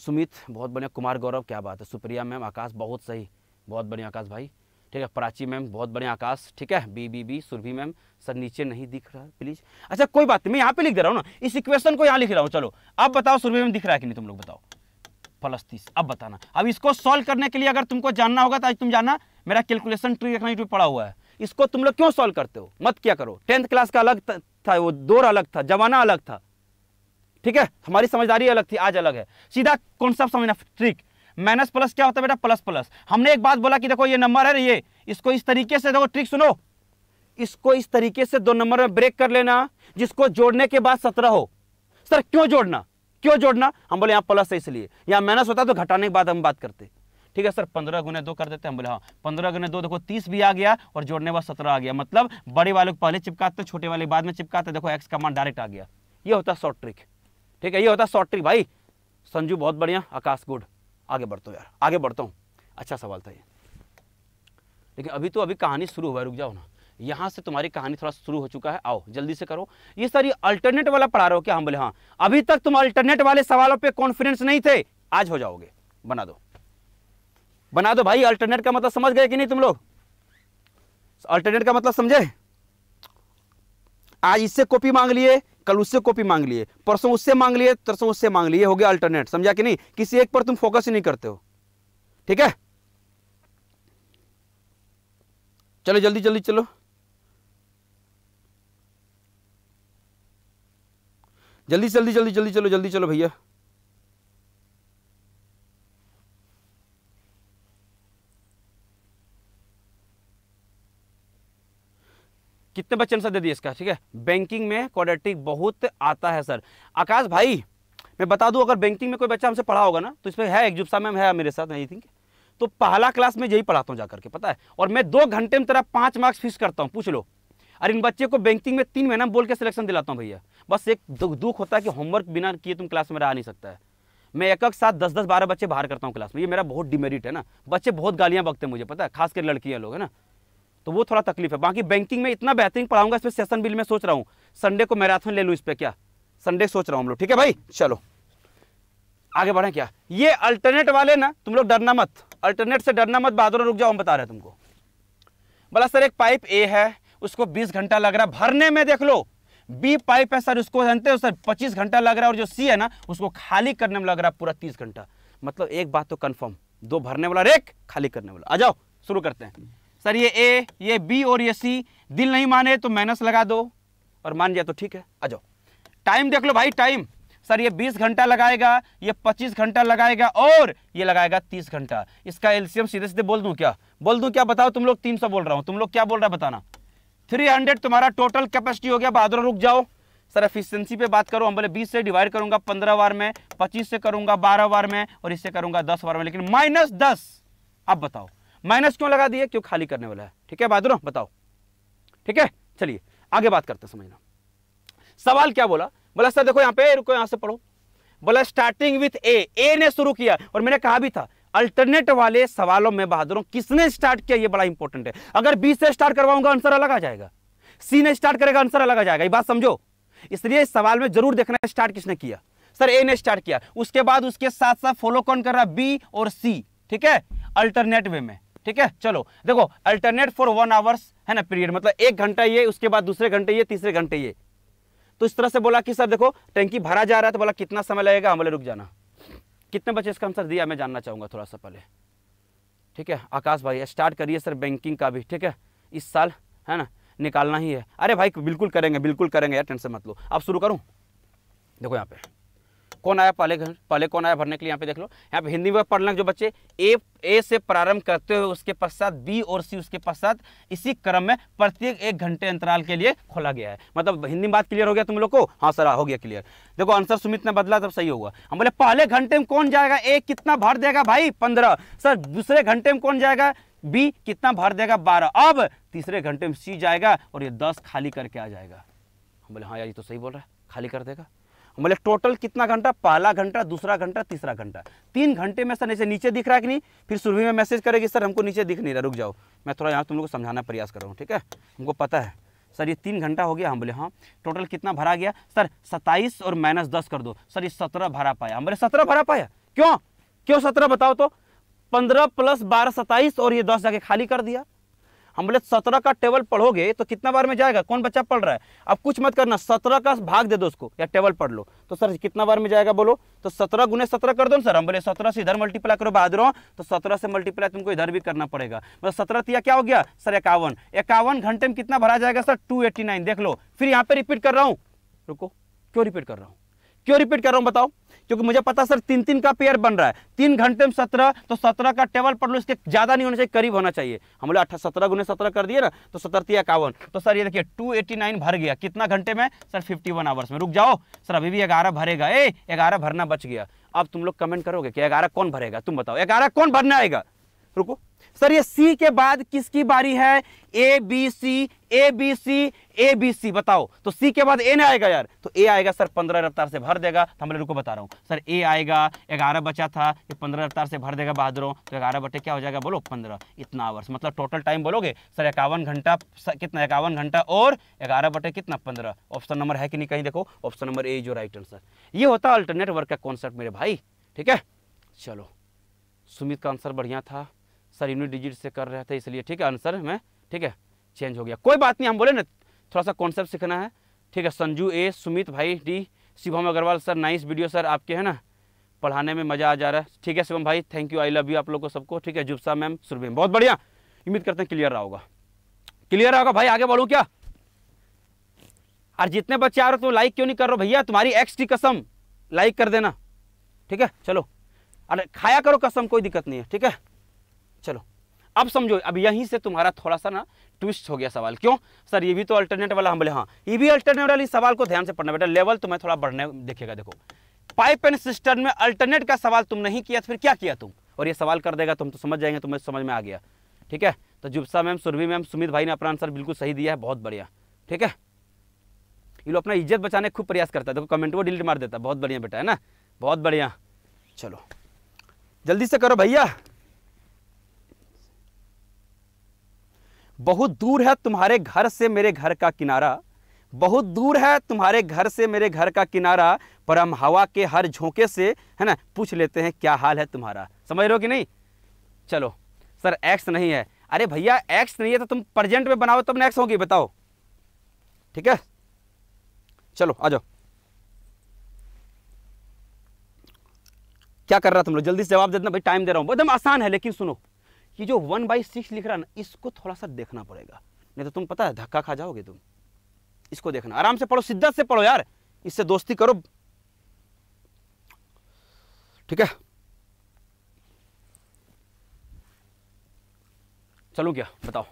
सुमित, बहुत बढ़िया। कुमार गौरव, क्या बात है? सुप्रिया मैम, आकाश, बहुत सही। बहुत बढ़िया, आकाश भाई। ठीक है, प्राची मैम, बहुत बढ़िया आकाश, ठीक है, B B B, Surabhi ma'am, sir नीचे नहीं दिख रहा प्लीज़ अच्छा कोई बात नहीं, मैं यहाँ पे लिख दे रहा हूँ ना, इस इक्वेशन को यहाँ लिख रहा हूँ, चलो। अब बताओ, सुरभि मैम, दिख रहा है कि नहीं तुम लोग बताओ? प्लस तीस अब बताना। अब इसको सॉल्व करने के लिए अगर तुमको जानना होगा तो आज तुम जानना मेरा कैलकुलेशन ट्री रखना यूट्यूब पड़ा हुआ है। इसको तुम लोग क्यों सॉल्व करते हो? मत क्या करो। टेंथ क्लास का अलग था वो, दौर अलग था, जमाना अलग था। ठीक है, हमारी समझदारी अलग थी, आज अलग है। सीधा कौन सा समझना ट्रिक माइनस प्लस क्या होता है बेटा? Plus plus. हमने एक बात बोला कि देखो ये नंबर है ये। इसको इस तरीके से देखो, ट्रिक सुनो। इसको इस तरीके से दो नंबर में ब्रेक कर लेना, जिसको जोड़ने के बाद सत्रह हो। सर, क्यों जोड़ना? क्यों जोड़ना? हम बोले यहाँ प्लस है इसलिए। यहाँ माइनस होता तो घटाने के बाद हम बात करते। ठीक है, सर? पंद्रह गुने दो कर देते हैं, हम बोले हाँ पंद्रह गुने दो, देखो, तीस भी आ गया और जोड़ने बाद सत्रह आ गया। मतलब बड़े वाले को पहले चिपकाते, छोटे वाले बाद में चिपकाते, देखो एक्स का मान डायरेक्ट आ गया। ये होता है शॉर्ट ट्रिक ठीक है, ये होता है शॉर्ट ट्रिक भाई, संजू बहुत बढ़िया, आकाश गुड आगे बढ़ता हूँ यार, आगे बढ़ता हूँ। अच्छा सवाल था ये। लेकिन अभी तो अभी कहानी शुरू हुआ है, रुक जाओ ना। यहाँ से तुम्हारी कहानी थोड़ा शुरू हो चुका है, आओ, जल्दी से करो। ये सारी अल्टरनेट वाला पढ़ा रहे हो क्या हम बोले? हाँ अभी तक तुम अल्टरनेट वाले सवालों पे कॉन्फिडेंस नहीं थे, आज हो जाओगे। बना दो। बना दो भाई अल्टरनेट का मतलब समझ गए कि नहीं तुम लोग? अल्टरनेट का मतलब समझे? आज इससे कॉपी मांग लिए, कल उससे कॉपी मांग लिए। परसों उससे मांग लिए, तरसों उससे मांग लिए हो गया अल्टरनेट समझा कि नहीं? किसी एक पर तुम फोकस ही नहीं करते हो। ठीक है? चलो, जल्दी जल्दी चलो। जल्दी जल्दी जल्दी जल्दी चलो जल्दी चलो भैया। कितने बच्चे आंसर दे दिए इसका, ठीक है? बैंकिंग में क्वाड्रेटिक बहुत आता है, सर। आकाश भाई, मैं बता दूँ, अगर बैंकिंग में कोई बच्चा हमसे पढ़ा होगा ना तो इसमें है, एक जुप्सा मैम है मेरे साथ आई थिंक तो पहला क्लास में यही पढ़ाता हूँ जाकर के, पता है? और मैं दो घंटे में तेरा पाँच मार्क्स फिक्स करता हूँ, पूछ लो। और इन बच्चे को बैंकिंग में तीन महीना बोल के सिलेक्शन दिलाता हूँ भैया। बस एक दुख होता है कि होमवर्क बिना किए तुम क्लास में रह नहीं सकता है। मैं एक एक साथ दस दस बारह बच्चे बाहर करता हूँ क्लास में। ये मेरा बहुत डिमेरिट है ना। बच्चे बहुत गालियाँ बकते हैं मुझे, पता है? खास कर लड़कियाँ लोग, है ना? तो वो थोड़ा तकलीफ़ है। बाकी बैंकिंग में इतना बेहतरीन पढ़ाऊँगा, इस पर सेशन बिल में सोच रहा हूँ। संडे को मैराथन ले लूँ इस पर क्या? संडे सोच रहा हूँ हम लोग। ठीक है भाई? चलो। आगे बढ़े क्या? ये अल्टरनेट वाले ना, तुम लोग डरना मत। अल्टरनेट से डरना मत, बहादुर रुक जाओ, हम बता रहे तुमको। बोला सर, एक पाइप ए है, उसको बीस घंटा लग रहा भरने में देख लो बी पाइप है सर, उसको जानते हो सर? पच्चीस घंटा लग रहा है और जो सी है ना, उसको खाली करने में लग रहा है पूरा तीस घंटा। मतलब एक बात तो कंफर्म दो भरने वाला रेक खाली करने वाला। आ जाओ, शुरू करते हैं। सर, ये ए ये बी और ये सी दिल नहीं माने तो माइनस लगा दो। और मान जाए तो ठीक है, आ जाओ। टाइम देख लो भाई टाइम सर, ये 20 घंटा लगाएगा, ये 25 घंटा लगाएगा और ये लगाएगा 30 घंटा। इसका एलसीएम सीधे सीधे बोल दूँ क्या? बोल दूँ क्या? बताओ, तुम लोग 300 बोल रहा हूँ। तुम लोग क्या बोल रहा है बताना। 300 तुम्हारा टोटल कैपेसिटी हो गया। बहादुर, रुक जाओ। सर एफिशिएंसी पे बात करो। हम बोले 20 से डिवाइड करूँगा 15 बार में 25 से करूँगा 12 बार में, और इससे करूँगा 10 बार में। लेकिन माइनस दस। अब बताओ। माइनस क्यों लगा दिए? क्यों खाली करने वाला है? ठीक है बहादुर बताओ। ठीक है, चलिए, आगे बात करते समझना। सवाल क्या बोला? बोला, सर, देखो, यहाँ पे, रुको, यहाँ से पढ़ो। बोला स्टार्टिंग विथ ए ए ने शुरू किया। और मैंने कहा भी था अल्टरनेट वाले सवालों में बहादुरों, किसने स्टार्ट किया ये बड़ा इंपॉर्टेंट है? अगर बी से स्टार्ट करवाऊँगा आंसर अलग आ जाएगा। सी ने स्टार्ट करेगा आंसर अलग आ जाएगा। ये बात समझो। इसलिए इस सवाल में ज़रूर देखना है स्टार्ट किसने किया। सर ए ने स्टार्ट किया। उसके बाद उसके साथ साथ फॉलो कौन कर रहा बी और सी ठीक है? अल्टरनेट वे में। ठीक है? चलो, देखो अल्टरनेट फॉर वन आवर्स है ना पीरियड मतलब एक घंटा ये, उसके बाद दूसरे घंटे ये, तीसरे घंटे ये। तो इस तरह से बोला कि सर देखो, टैंकी भरा जा रहा है तो बोला कितना समय लगेगा? हम बोले, रुक जाना। कितने बच्चे इसका आंसर दिया? मैं जानना चाहूँगा थोड़ा सा पहले। ठीक है, आकाश भाई स्टार्ट करिए सर बैंकिंग का भी, ठीक है? इस साल, है ना, निकालना ही है। अरे भाई, बिल्कुल करेंगे बिल्कुल करेंगे, यार टेंशन मत लो। अब शुरू करूँ? देखो यहाँ पे। कौन आया पहले पहले कौन आया भरने के लिए? यहाँ पे देख लो। यहाँ पे हिंदी में पढ़ लें जो बच्चे, ए ए से प्रारंभ करते हुए उसके पश्चात, बी और सी उसके पश्चात, इसी क्रम में प्रत्येक एक घंटे अंतराल के लिए खोला गया है। मतलब हिंदी बात क्लियर हो गया तुम लोग को? हाँ सर, हो गया क्लियर देखो आंसर सुमित ने बदला, तब सही होगा। हम बोले, पहले घंटे में कौन जाएगा? ए कितना भर देगा भाई? पंद्रह। सर, दूसरे घंटे में कौन जाएगा? बी कितना भर देगा? बारह। अब तीसरे घंटे में सी जाएगा और ये दस खाली करके आ जाएगा। हम बोले हाँ यार, ये तो सही बोल रहा है। खाली कर देगा। बोले, टोटल कितना घंटा? पहला घंटा, दूसरा घंटा, तीसरा घंटा। तीन घंटे में सर नीचे नीचे दिख रहा है कि नहीं? फिर सुरभि में मैसेज करेगी, सर, हमको नीचे दिख नहीं रहा, रुक जाओ। मैं थोड़ा यहाँ तुम लोग को समझाना प्रयास कर रहा हूँ, ठीक है? हमको पता है। सर, ये तीन घंटा हो गया। हम बोले हाँ टोटल कितना भरा गया? सर, सत्ताईस और माइनस दस कर दो। सर, ये सत्रह भरा पाया। हम बोले, सत्रह भरा पाया? क्यों? क्यों सत्रह? बताओ तो। पंद्रह प्लस बारह, सत्ताईस और ये दस जाके खाली कर दिया। हम बोले, सत्रह का टेबल पढ़ोगे तो कितना बार में जाएगा? कौन बच्चा पढ़ रहा है? अब कुछ मत करना, सत्रह का भाग दे दो उसको, या टेबल पढ़ लो। तो सर, कितना बार में जाएगा बोलो? तो सत्रह गुने सत्रह कर दो सर, हम बोले, सत्रह से इधर मल्टीप्लाई करो बहादुर तो सत्रह से मल्टीप्लाई तुमको इधर भी करना पड़ेगा। मतलब सत्रह तिया क्या हो गया? सर, इक्यावन। इक्यावन घंटे में कितना भरा जाएगा सर? टू देख लो। फिर यहाँ पे रिपीट कर रहा हूँ। रुको, क्यों रिपीट कर रहा हूँ? क्यों रिपीट कर रहा हूँ बताओ? क्योंकि मुझे पता सर तीन तीन का पेयर बन रहा है। तीन घंटे में सत्रह तो सत्रह का टेबल पढ़ लो, इसके ज़्यादा नहीं होना चाहिए, करीब होना चाहिए। हम लोग अट्ठा, सत्रह गुने सत्रह कर दिए ना तो सत्रह इक्यावन। तो सर, ये देखिए टू एटी नाइन भर गया। कितना घंटे में? सर फिफ्टी वन आवर्स में। रुक जाओ। सर, अभी भी ग्यारह भरेगा। ए, ग्यारह भरना बच गया। अब तुम लोग कमेंट करोगे कि ग्यारह कौन भरेगा? तुम बताओ, ग्यारह कौन भरना आएगा? रुको। सर, ये सी के बाद किसकी बारी है? A B C A B C A B C बताओ। तो सी के बाद ए ना आएगा यार। तो ए आएगा सर, पंद्रह रफ्तार से भर देगा। तो हम रुको बता रहा हूँ। सर ए आएगा, ग्यारह बचा था, ये पंद्रह रफ्तार से भर देगा बहादुरों। तो ग्यारह बटे क्या हो जाएगा? बोलो, पंद्रह। इतना आवर्स मतलब टोटल टाइम बोलोगे? सर, इक्यावन घंटा कितना? इक्यावन घंटा और ग्यारह बटे कितना? पंद्रह। ऑप्शन नंबर है कि नहीं कहीं देखो? ऑप्शन नंबर ए जो राइट आंसर ये होता है अल्टरनेट वर्क का कॉन्सेप्ट मेरे भाई। ठीक है? चलो। सुमित का आंसर बढ़िया था। सर यूनिट डिजिट से कर रहे थे, इसलिए ठीक है आंसर में, ठीक है चेंज हो गया। कोई बात नहीं, हम बोले ना थोड़ा सा कॉन्सेप्ट सीखना है। ठीक है, संजू ए सुमित भाई D Shivam Agrawal sir nice video sir आपके, है ना? पढ़ाने में मज़ा आ जा रहा है। ठीक है शिवम भाई thank you I love you आप लोग को सबको। ठीक है, जुबसा मैम सुरभि बहुत बढ़िया। उम्मीद करते हैं क्लियर रहा होगा। क्लियर रहा होगा भाई, आगे बढ़ू क्या? और जितने बच्चे आ रहे हो तो लाइक क्यों नहीं कर रहे भैया? तुम्हारी एक्स की कसम लाइक कर देना। ठीक है, चलो। अरे, खाया करो कसम, कोई दिक्कत नहीं है, ठीक है? चलो, अब समझो, अब यहीं से तुम्हारा थोड़ा सा ना ट्विस्ट हो गया सवाल। क्यों? सर, ये भी तो अल्टरनेट वाला हम बोले हाँ ये भी अल्टरनेट वाली सवाल को ध्यान से पढ़ना बेटा लेवल तुम्हें थोड़ा बढ़ने देखेगा देखो। पाइप एंड सिस्टम में अल्टरनेट का सवाल तुम नहीं किया तो फिर क्या किया तुम? और ये सवाल कर देगा, तुम तो समझ जाएँगे, तुम्हें समझ में आ गया। ठीक है? तो जुबसा मैम, सुरभि मैम, सुमित भाई ने अपना आंसर बिल्कुल सही दिया है, बहुत बढ़िया। ठीक है? ये लोग अपना इज़्ज़त बचाने खूब प्रयास करता है। देखो कमेंट वो डिलीट मार देता है। बहुत बढ़िया बेटा, है ना? बहुत बढ़िया। चलो। जल्दी से करो भैया। बहुत दूर है तुम्हारे घर से मेरे घर का किनारा। बहुत दूर है तुम्हारे घर से मेरे घर का किनारा। पर हम हवा के हर झोंके से, है ना, पूछ लेते हैं क्या हाल है तुम्हारा। समझ रहे हो कि नहीं? चलो, सर एक्स नहीं है। अरे भैया एक्स नहीं है तो तुम प्रेजेंट में बनाओ, तब एक्स होगी, बताओ। ठीक है? चलो, आ जाओ। क्या कर रहा तुम लोग? जल्दी से जवाब देना, भाई टाइम दे रहा हूँ। एकदम आसान है, लेकिन सुनो। ये जो वन बाई सिक्स लिख रहा है ना, इसको थोड़ा सा देखना पड़ेगा। नहीं तो तुम पता है, धक्का खा जाओगे तुम। इसको देखना। आराम से पढ़ो, शिद्दत से पढ़ो यार। इससे दोस्ती करो। ठीक है? चलो क्या? बताओ।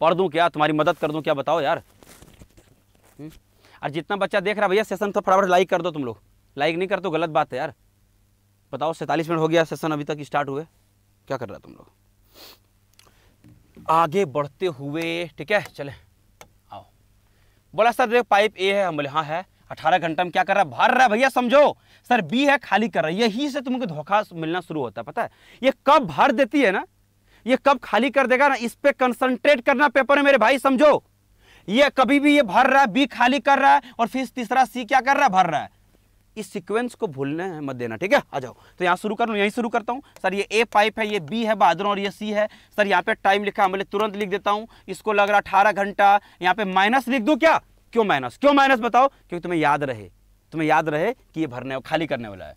पढ़ दूँ क्या? तुम्हारी मदद कर दूँ क्या? बताओ यार। हम्म? और जितना बच्चा देख रहा भैया सेशन तो फटाफट लाइक कर दो तुम लोग। लाइक नहीं कर तो गलत बात है यार। बताओ, सैंतालीस मिनट हो गया सेशन अभी तक स्टार्ट हुए। क्या कर रहा तुम लोग? आगे बढ़ते हुए, ठीक है? चले। आओ। बोला, सर, देख, पाइप ए है हम बोले हाँ है। अठारह घंटा में क्या कर रहा है? भर रहा है, भैया, समझो। सर, बी है, खाली कर रहा है। यही से तुमको धोखा मिलना शुरू होता है, पता है? ये कब भर देती है ना? ये कब खाली कर देगा ना? इस पे कंसंट्रेट करना पेपर में मेरे भाई, समझो। ये कभी भी ये भर रहा है, बी खाली कर रहा है, और फिर तीसरा सी क्या कर रहा है? भर रहा है। इस सीक्वेंस को भूलने मत देना, ठीक है? आ जाओ। तो यहाँ शुरू कर लूँ, यहीं शुरू करता हूँ। सर, ये ए पाइप है, ये बी है बादरों और ये सी है। सर, यहाँ पे टाइम लिखा, मैं तुरंत लिख देता हूँ। इसको लग रहा अठारह घंटा। यहाँ पे माइनस लिख दूँ क्या? क्यों माइनस क्यों माइनस बताओ? क्योंकि तुम्हें याद रहे, तुम्हें याद रहे कि ये भरने, खाली करने वाला है।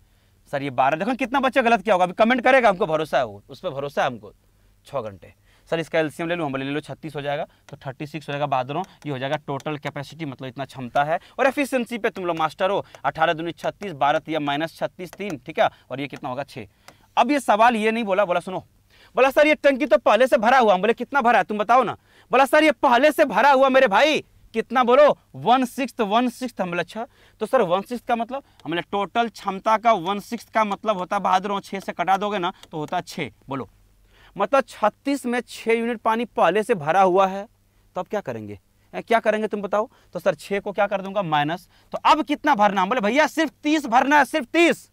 सर, ये बारह, देखो कितना बच्चा गलत किया होगा। अभी कमेंट करेगा, हमको भरोसा है वो, उस पर भरोसा है हमको। छः घंटे। सर, इसका एल्सियम ले लो, हम ले लो, छत्तीस हो जाएगा तो थर्टी सिक्स हो जाएगा बादरों ये हो जाएगा टोटल कैपेसिटी मतलब इतना क्षमता है। और एफिशिएंसी पे तुम लोग मास्टर हो, अठारह दूनी छत्तीस, बारह या माइनस छत्तीस तीन, ठीक है? और ये कितना होगा? छः अब ये सवाल ये नहीं बोला बोला सुनो। बोला, सर, ये टंकी तो पहले से भरा हुआ हम बोले, कितना भरा है? तुम बताओ ना। बोला, सर, ये पहले से भरा हुआ मेरे भाई। कितना बोलो? वन सिक्स वन सिक्स हम बोले अच्छा। तो सर वन सिक्स का मतलब? हमने टोटल क्षमता का वन सिक्स का मतलब होता बहादुर छः से कटा दोगे ना तो होता छः बोलो। मतलब छत्तीस में छः यूनिट पानी पहले से भरा हुआ है तो अब क्या करेंगे? क्या करेंगे तुम बताओ? तो सर छः को क्या कर दूँगा? माइनस। तो अब कितना भरना? बोले, भैया, सिर्फ़ तीस भरना है, सिर्फ़ तीस।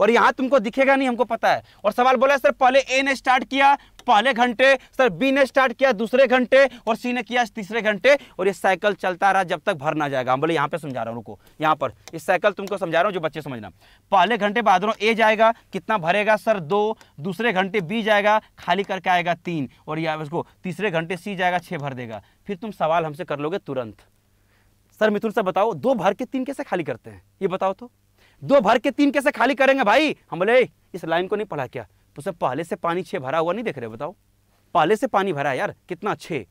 और यहाँ तुमको दिखेगा नहीं, हमको पता है। और सवाल बोला, सर, पहले ए ने स्टार्ट किया पहले घंटे, सर बी ने स्टार्ट किया, दूसरे घंटे और सी ने किया तीसरे घंटे और ये साइकिल चलता रहा जब तक भर ना जाएगा। हम बोले यहाँ पे समझा रहा हूँ, रुको। यहाँ पर, इस साइकिल तुमको समझा रहा हूँ जो बच्चे समझना। पहले घंटे बाद ए जाएगा, कितना भरेगा सर? दो। दूसरे घंटे बी जाएगा, खाली करके आएगा तीन। और या उसको तीसरे घंटे सी जाएगा छः भर देगा। फिर तुम सवाल हमसे कर लोगे तुरंत। सर मिथुन सर बताओ, दो भर के तीन कैसे खाली करते हैं? ये बताओ तो। दो भर के तीन कैसे खाली करेंगे भाई? हम बोले इस लाइन को नहीं पढ़ा क्या? उसे पहले से पानी छः भरा हुआ नहीं देख रहे, बताओ। पहले से पानी भरा है यार, कितना छः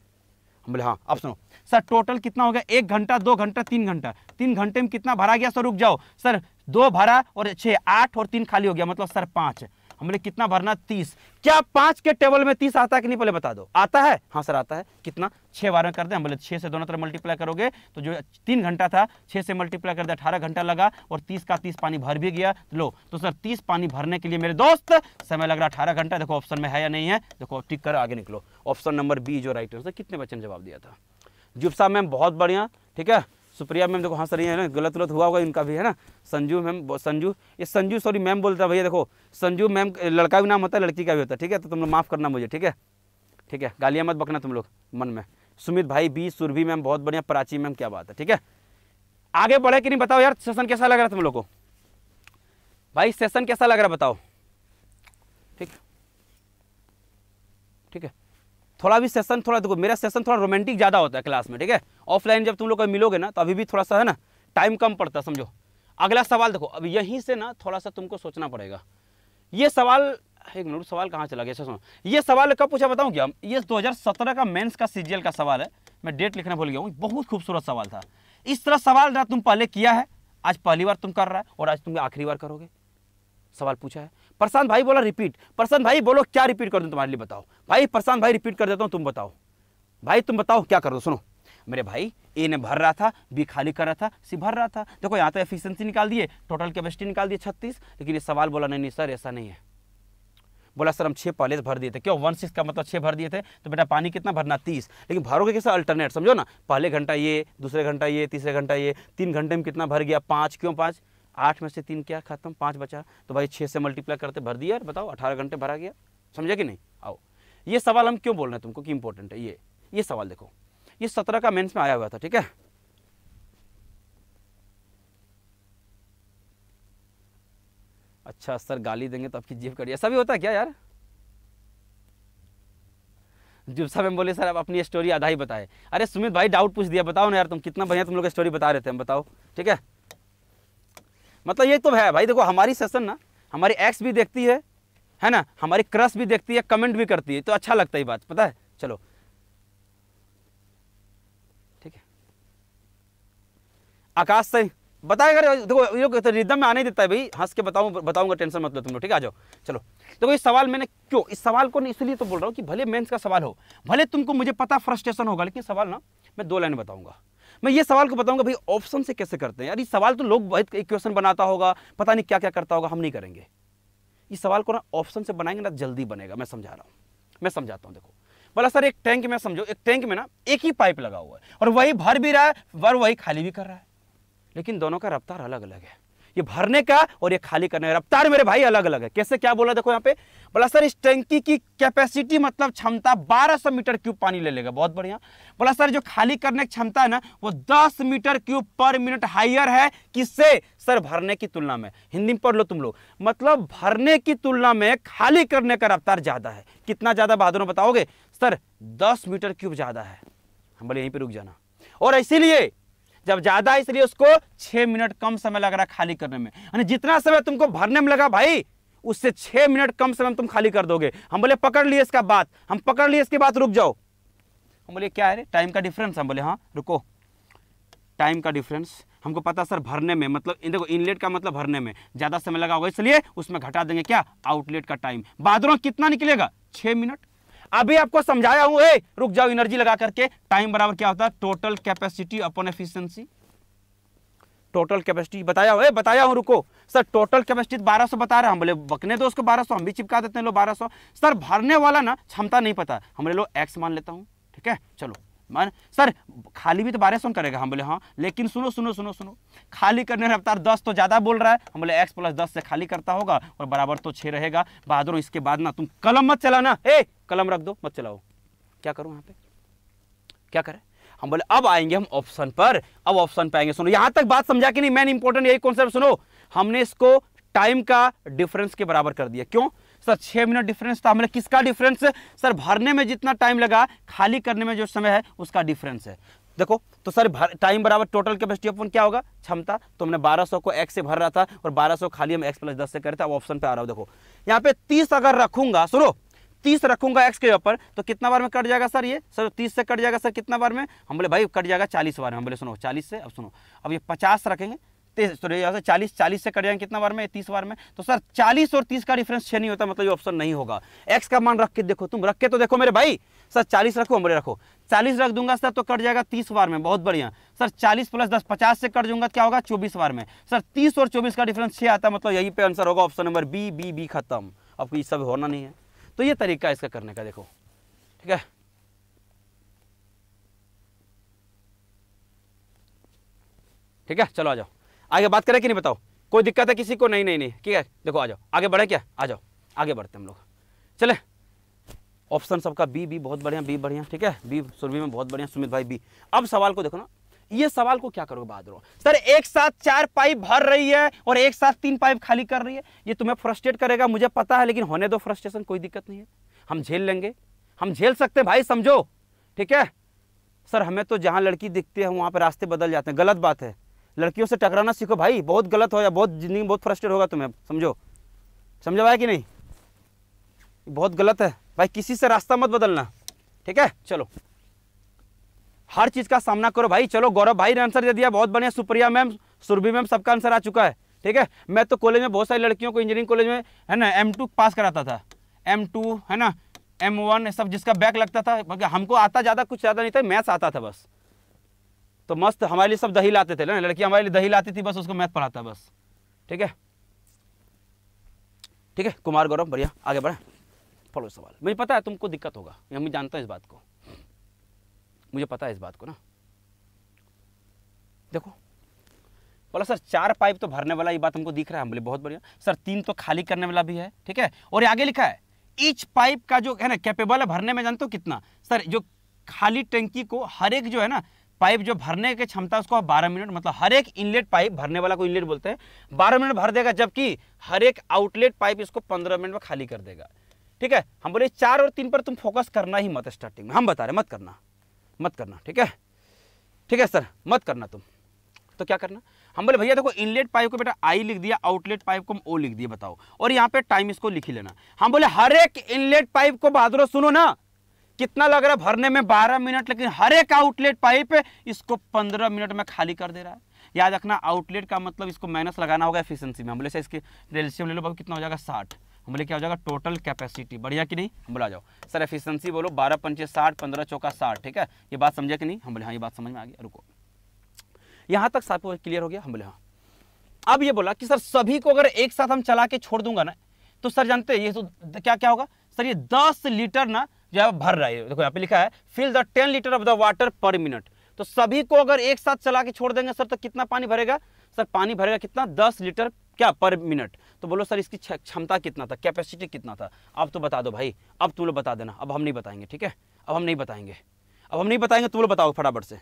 हम बोले हाँ आप सुनो। सर टोटल कितना हो गया? एक घंटा, दो घंटा, तीन घंटा। तीन घंटे में कितना भरा गया? सर, रुक जाओ। सर, दो भरा और छः आठ और तीन खाली हो गया। मतलब सर, पाँच। हमने कितना भरना? तीस। क्या पाँच के टेबल में तीस आता है कि नहीं, पहले बता दो। आता है? हाँ सर, आता है। कितना? छह बार में कर दे। हम बोले, छह से दोनों तरफ़ मल्टीप्लाई करोगे तो जो तीन घंटा था, छह से मल्टीप्लाई कर दे, अठारह घंटा लगा, और तीस का तीस पानी भर भी गया। लो तो सर, तीस पानी भरने के लिए मेरे दोस्त, समय लग रहा अठारह घंटा। देखो ऑप्शन में है या नहीं है? देखो टिक कर, आगे निकलो। ऑप्शन नंबर बी जो राइट है कितने बच्चे ने जवाब दिया था? जुब मैम, बहुत बढ़िया, ठीक है? सुप्रिया मैम देखो हाँ सर है ना, गलत गलत हुआ होगा इनका भी, है ना? संजू मैम संजू, ये संजू सॉरी मैम बोलता है, भैया देखो, संजू मैम लड़का भी नाम होता है, लड़की का भी होता है, ठीक है? तो तुम लोग माफ़ करना मुझे, ठीक है? ठीक है, गालियाँ मत बकना तुम लोग, मन में। सुमित भाई बी, सुरभि मैम, बहुत बढ़िया, प्राची मैम, क्या बात है, ठीक है? आगे बढ़े कि नहीं बताओ यार सेशन कैसा लग रहा है तुम लोग को? भाई सेशन कैसा लग रहा है बताओ? ठीक ठीक है? थोड़ा भी सेशन थोड़ा देखो, मेरा सेशन थोड़ा रोमांटिक ज़्यादा होता है क्लास में, ठीक है? ऑफलाइन जब तुम लोग मिलोगे ना तो अभी भी थोड़ा सा, है ना टाइम कम पड़ता समझो। अगला सवाल देखो, अब यहीं से ना थोड़ा सा तुमको सोचना पड़ेगा। ये सवाल, एक मिनट, सवाल कहाँ चला गया सुनो। ये सवाल कब पूछा बताऊँ क्या? ये 2017 का मेंस का सीजीएल का सवाल है। मैं डेट लिखना भूल गया हूँ। बहुत खूबसूरत सवाल था। इस तरह सवाल तुम पहले किया है, आज पहली बार तुम कर रहा है, और आज तुम आखिरी बार करोगे। सवाल पूछा है। प्रशांत भाई बोला, रिपीट। प्रशांत भाई बोलो, क्या रिपीट कर दूँ तुम्हारे लिए बताओ? भाई, प्रशांत भाई रिपीट कर देता हूँ, तुम बताओ। भाई, तुम बताओ, क्या कर सुनो। मेरे भाई, ए ने भर रहा था, बी खाली कर रहा था, सी भर रहा था। देखो, यहाँ तो एफिशिएंसी निकाल दिए टोटल कैपेसिटी निकाल दिए, छत्तीस। लेकिन ये सवाल बोला, नहीं नहीं सर ऐसा नहीं है। बोला, सर, हम छः पहले से भर दिए थे। क्यों? वन सिक्स का मतलब छः भर दिए थे। तो बेटा, पानी कितना भरना? तीस। लेकिन भरोगे कैसा? अल्टरनेट समझो ना। पहले घंटा ये, दूसरे घंटा ये, तीसरे घंटा ये। तीन घंटे में कितना भर गया? पाँच। क्यों पाँच? आठ में से तीन क्या खत्म? पाँच बचा। तो भाई छः से मल्टीप्लाई करते, भर दिया बताओ, अठारह घंटे भरा गया। समझा कि नहीं? आओ। ये सवाल हम क्यों बोल रहे हैं तुमको कि इंपॉर्टेंट है? ये ये सवाल देखो। ये सत्रह का मेंस में आया हुआ था, ठीक है? अच्छा सर गाली देंगे तो आपकी जीव करिए ऐसा भी होता है क्या यार? जो सब हम बोले, सर, आप अपनी स्टोरी आधा ही बताए। अरे, सुमित भाई डाउट पूछ दिया। बताओ ना यार, तुम कितना बढ़िया तुम लोग स्टोरी बता रहे थे, हम बताओ। ठीक है? मतलब ये तो है भाई, देखो हमारी सेशन ना, हमारी एक्स भी देखती है है ना? हमारी क्रश भी देखती है कमेंट भी करती है तो अच्छा लगता है बात, पता है? चलो। ठीक है। आकाश सही बताएगा देखो, ये तो रिदम में आने देता है भाई, हंस के बताऊँ, बताऊँगा टेंशन मत लो तुम लोग, ठीक है? आ जाओ। चलो। देखो ये सवाल मैंने क्यों, इस सवाल को इसलिए तो बोल रहा हूँ कि भले मेंस का सवाल हो, भले तुमको मुझे पता फ्रस्ट्रेशन होगा, लेकिन सवाल ना, मैं दो लाइन बताऊँगा। मैं ये सवाल को बताऊँगा, भाई, ऑप्शन से कैसे करते हैं? यार, ये सवाल तो लोग बहुत इक्वेशन बनाता होगा, पता नहीं क्या क्या करता होगा, हम नहीं करेंगे। इस सवाल को ना ऑप्शन से बनाएँगे ना, जल्दी बनेगा, मैं समझा रहा हूँ। मैं समझाता हूँ, देखो। बोला सर, एक टैंक में समझो, एक टैंक में ना एक ही पाइप लगा हुआ है, और वही भर भी रहा है और वही खाली भी कर रहा है। लेकिन दोनों का रफ्तार अलग अलग है। ये भरने का और ये खाली करने का। रफ्तार मेरे भाई अलग अलग है। कैसे क्या बोला देखो यहाँ पे? बोला, सर, इस टैंकी की कैपेसिटी मतलब क्षमता 1200 मीटर क्यूब पानी ले लेगा। बहुत बढ़िया। बोला, सर, जो खाली करने की क्षमता है ना, वो 10 metre cube per minute higher है। किससे? सर, भरने की तुलना में। हिंदी में पढ़ लो तुम लोग। मतलब भरने की तुलना में खाली करने का रफ्तार ज़्यादा है। कितना ज़्यादा बहादुर बताओगे? सर, दस मीटर क्यूब ज़्यादा है। हम बोले, यहीं पर रुक जाना। और इसीलिए जब ज़्यादा इसलिए उसको छह मिनट कम समय लग रहा खाली करने में। यानी जितना समय तुमको भरने में लगा भाई, उससे छह मिनट कम समय में तुम खाली कर दोगे। हम बोले, पकड़ लिए इसका बात। हम पकड़ लिए इसके बाद रुक जाओ। हम बोले, क्या है टाइम का डिफरेंस हम बोले हाँ रुको। टाइम का डिफरेंस हमको पता सर, भरने में मतलब देखो इनलेट का मतलब भरने में। ज़्यादा समय लगा होगा, इसलिए उसमें घटा देंगे क्या? आउटलेट का टाइम बहादुरों कितना निकलेगा? छह मिनट। अभी आपको समझाया हूँ, ए, रुक जाओ एनर्जी लगा करके। टाइम बराबर क्या होता है? टोटल कैपेसिटी अपन एफिशिएंसी टोटल कैपेसिटी बताया हो, ए, बताया हूँ, रुको। सर टोटल कैपेसिटी बारह 1200 बता रहे हैं। हम बोले, बकने दो उसको 1200 हम भी चिपका देते हैं बारह सौ। सर भरने वाला ना, क्षमता नहीं पता। हम लोग एक्स मान लेता हूँ, ठीक है? चलो। मान? सर, खाली भी तो बारह सौ करेगा। हम बोले हाँ लेकिन सुनो सुनो सुनो सुनो। खाली करने रफ्तार दस तो ज़्यादा बोल रहा है। हम बोले एक्स प्लस दस से खाली करता होगा और बराबर तो छः रहेगा। बहादुर, इसके बाद ना तुम कलम मत चलाना। ए, कलम रख दो, मत चलाओ। क्या करूँ यहाँ पे? क्या करें? हम बोले, अब आएँगे हम ऑप्शन पर। अब ऑप्शन पे आएँगे। सुनो, यहाँ तक बात समझा कि नहीं? मैन इंपॉर्टेंट यही कॉन्सेप्ट सुनो। हमने इसको टाइम का डिफरेंस के बराबर कर दिया। क्यों? सर, छह मिनट डिफरेंस था। हमने किसका डिफरेंस सर, भरने में जितना टाइम लगा, खाली करने में जो समय है, उसका डिफरेंस है। देखो तो सर टाइम बराबर टोटल कैपेसिटी अपन क्या होगा? क्षमता। तो हमने 1200 को एक्स से भर रहा था और 1200 खाली हम एक्स प्लस दस से करे थे। अब ऑप्शन पे आ रहा हूँ, देखो। यहाँ पे 30 अगर रखूँगा, सुनो, तीस रखूँगा एक्स के ऊपर तो कितना बार में कट जाएगा सर ये? सर, तीस से कट जाएगा सर कितना बार में? हम बोले, भाई, कट जाएगा चालीस बार में। हम बोले, सुनो, चालीस से, अब सुनो। अब ये पचास रखेंगे सॉरी यहाँ से चालीस चालीस से कट जाएँगे कितना बार में? तीस बार में। तो सर, चालीस और तीस का डिफरेंस छः नहीं होता मतलब ये ऑप्शन नहीं होगा। एक्स का मान रख के देखो, तुम रख के तो देखो मेरे भाई। सर, चालीस रखो बोले रखो। चालीस रख दूँगा सर तो कट जाएगा तीस बार में, बहुत बढ़िया। सर, चालीस प्लस दस, पचास से कट दूँगा क्या होगा? चौबीस बार में। सर, तीस और चौबीस का डिफरेंस छः आता मतलब यही पे आंसर होगा option number B B B खत्म। अब ये सब होना नहीं है। तो ये तरीका इसका करने का, देखो। ठीक है? ठीक है? चलो आ जाओ। आगे बात करें कि नहीं बताओ? कोई दिक्कत है किसी को? नहीं नहीं नहीं। ठीक है? देखो, आ जाओ। आगे बढ़े क्या? आ जाओ। आगे बढ़ते हम लोग। चले। ऑप्शन सबका बी बी बहुत बढ़िया, बी बढ़िया, ठीक है? बी सुरभि में बहुत बढ़िया, सुमित भाई बी। अब सवाल को देखो ना। ये सवाल को क्या करोगे, बहादुर? सर, एक साथ चार पाइप भर रही है और एक साथ तीन पाइप खाली कर रही है। ये तुम्हें फ्रस्ट्रेट करेगा, मुझे पता है, लेकिन होने दो फ्रस्ट्रेशन, कोई दिक्कत नहीं है। हम झेल लेंगे। हम झेल सकते हैं, भाई, समझो। ठीक है? सर, हमें तो जहाँ लड़की दिखती है, वहाँ पर रास्ते बदल जाते हैं। गलत बात है। लड़कियों से टकराना सीखो भाई, बहुत गलत हो या बहुत ज़िंदगी बहुत फ्रस्ट्रेट होगा तुम्हें, समझो। समझो भाई कि नहीं? बहुत गलत है। भाई, किसी से रास्ता मत बदलना, ठीक है? चलो। हर चीज़ का सामना करो भाई, चलो, गौरव भाई ने आंसर दे दिया, बहुत बढ़िया, सुप्रिया मैम, सुरभि मैम, सबका आंसर आ चुका है, ठीक है? मैं तो कॉलेज में बहुत सारी लड़कियों को इंजीनियरिंग कॉलेज में, है ना एम टू पास कराता था। एम टू है ना एम वन सब जिसका बैक लगता था हमको आता ज़्यादा कुछ ज़्यादा नहीं था मैथ्स आता था बस। तो मस्त हमारे लिए सब दही लाते थे ना, लड़की हमारे लिए दही लाती थी, बस उसको मैथ पढ़ाता, बस। ठीक है? ठीक है? कुमार गौरव, बढ़िया। आगे बढ़े। फॉलो सवाल। मुझे पता है तुमको दिक्कत होगा हम जानता है इस बात को। मुझे पता है इस बात को ना। देखो, बोला, सर, चार पाइप तो भरने वाला, ये बात हमको दिख रहा है, हम बोले, बहुत बढ़िया। सर, तीन तो खाली करने वाला भी है, ठीक है? और आगे लिखा है, ईच पाइप का जो है ना कैपेबल है, भरने में जानते हो कितना? सर, जो खाली टंकी को हर एक जो है ना पाइप जो भरने की क्षमता उसको बारह मिनट मतलब हर एक इनलेट पाइप, भरने वाला को इनलेट बोलते हैं, बारह मिनट भर देगा, जबकि हर एक आउटलेट पाइप इसको पंद्रह मिनट में खाली कर देगा। ठीक है? हम बोले, चार और तीन पर तुम फोकस करना ही मत स्टार्टिंग में। हम बता रहे मत करना। मत करना, ठीक है? ठीक है सर मत करना तुम। तो क्या करना? हम बोले, भैया देखो इनलेट पाइप को बेटा आई लिख दिया आउटलेट पाइप को ओ लिख दिया, बताओ। और यहाँ पे टाइम इसको लिख ही लेना। हम बोले, हर एक इनलेट पाइप को बहादुर सुनो ना। कितना लग रहा है? भरने में 12 मिनट, लेकिन हर एक आउटलेट पाइप इसको 15 मिनट में खाली कर दे रहा है। याद रखना आउटलेट का मतलब इसको माइनस लगाना होगा एफिशिएंसी में। हम बोले से इसके रेलसियम ले लो, बाबू, कितना हो जाएगा? साठ। हम बोले, क्या हो जाएगा? टोटल कैपेसिटी बढ़िया कि नहीं? हम बोला जाओ। सर एफिशिएंसी बोलो, बारह पंचे साठ, पंद्रह चौका साठ, ठीक है? ये बात समझे कि नहीं? हम बोले हाँ ये बात समझ में आ गया रुको। यहाँ तक सबको क्लियर हो गया? हम बोले हाँ। अब ये बोला कि, सर, सभी को अगर एक साथ हम चला के छोड़ दूँगा ना तो सर, जानते हैं, ये तो क्या क्या होगा? सर, ये दस लीटर ना जो है भर रहा है। देखो, यहाँ पे लिखा है fill the ten litre of the water per minute तो सभी को अगर एक साथ चला के छोड़ देंगे सर तो कितना पानी भरेगा? सर, पानी भरेगा कितना? दस लीटर क्या पर मिनट तो बोलो सर, इसकी क्षमता कितना था? कैपेसिटी कितना था? अब तो बता दो भाई, अब तुम लोग बता देना। अब हम नहीं बताएँगे, ठीक है? अब हम नहीं बताएँगे। अब हम नहीं बताएँगे, तुम लोग बताओ फटाफट से।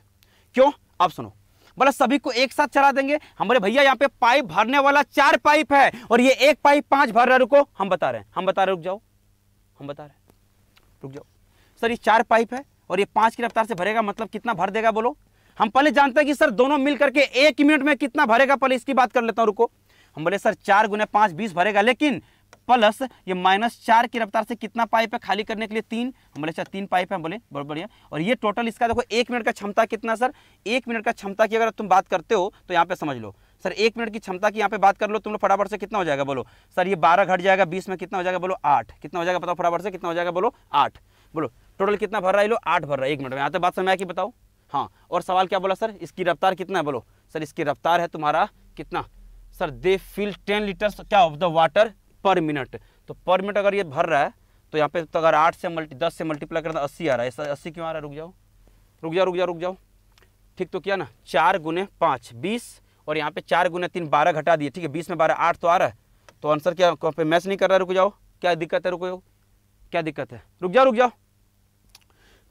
क्यों? आप सुनो। बोला, सभी को एक साथ चला देंगे। हमारे भैया यहाँ पे पाइप भरने वाला चार पाइप है, और ये एक पाइप पाँच भर रहा रुको, हम बता रहे हैं। हम बता रहे रुक जाओ। हम बता रहे रुक जाओ। सर, ये चार पाइप है और ये पाँच की रफ्तार से भरेगा मतलब कितना भर देगा बोलो? हम पहले जानते हैं कि सर दोनों मिल करके एक मिनट में कितना भरेगा, पहले इसकी बात कर लेता हूँ, रुको। हम बोले, सर, चार गुने पाँच, बीस भरेगा, लेकिन प्लस ये माइनस चार की रफ्तार से कितना पाइप है खाली करने के लिए? तीन। हम बोले सर तीन पाइप है। बोले, बहुत बढ़िया। और ये टोटल इसका देखो, एक मिनट का क्षमता कितना, सर? एक मिनट का क्षमता की अगर तुम बात करते हो तो यहाँ पे समझ लो। सर, एक मिनट की क्षमता की यहाँ पे बात कर लो, तुम लोग फटाफट से कितना हो जाएगा बोलो। सर, ये बारह घट जाएगा, बीस में कितना हो जाएगा बोलो? आठ। कितना हो जाएगा बताओ फटाफट से, कितना हो जाएगा बोलो? आठ। बोलो टोटल कितना भर रहा है? लो, आठ भर रहा है। एक मिनट में, यहाँ तो बात समय की बताओ? हाँ और सवाल क्या बोला सर? इसकी रफ्तार कितना है बोलो? सर, इसकी रफ्तार है तुम्हारा कितना? Sir, they fill ten litre क्या of the water per minute. तो पर मिनट अगर ये भर रहा है तो यहाँ पे तो अगर आठ से मल्टी दस से मल्टीप्लाई करना अस्सी आ रहा है। अस्सी क्यों आ रहा है? रुक जाओ। रुक जाओ रुक जाओ रुक जाओ। ठीक तो क्या ना? चार गुने पाँच, बीस। और यहाँ पे चार गुना तीन, बारह घटा दिए, ठीक है? बीस में बारह, आठ तो आ रहा है। तो आंसर क्या पे मैच नहीं कर रहा? रुक जाओ। क्या दिक्कत है? रुको क्या दिक्कत है? रुक जाओ रुक जाओ।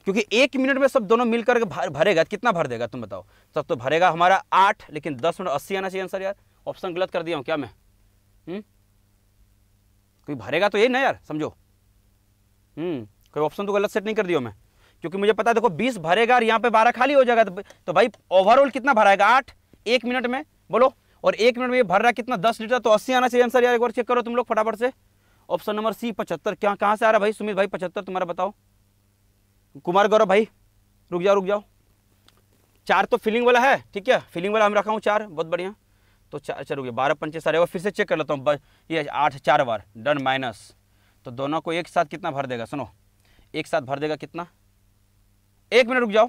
क्योंकि एक मिनट में सब दोनों मिलकर भरेगा। कितना भर देगा, तुम बताओ। सब तो भरेगा हमारा आठ, लेकिन दस मिनट अस्सी आना चाहिए आंसर यार। ऑप्शन गलत कर दिया हूँ, क्या मैं? हम्म? कोई भरेगा तो यही ना यार, समझो। हम्म कोई ऑप्शन तो गलत सेट नहीं कर दिया मैं। क्योंकि मुझे पता है, देखो, बीस भरेगा और यहाँ पे बारह खाली हो जाएगा। तो भाई ओवरऑल कितना भराएगा? आठ। एक मिनट में, बोलो। और एक मिनट में ये भर रहा है कितना? दस लीटर तो अस्सी आना चाहिए आंसर यार, एक बार चेक करो तुम लोग फटाफट से। ऑप्शन नंबर सी पचहत्तर। क्या, कहाँ से आ रहा है भाई? सुमित भाई, पचहत्तर, तुम्हारा बताओ। कुमार गौरव भाई, रुक जाओ रुक जाओ। चार तो फिलिंग वाला है, ठीक है? फिलिंग वाला हम रखा हूँ चार, बहुत बढ़िया। तो चार चलो ये बारह पंचे सारे और फिर से चेक कर लेता हूँ ये आठ, चार बार डन माइनस तो दोनों को एक साथ कितना भर देगा? सुनो, एक साथ भर देगा कितना? एक मिनट रुक जाओ।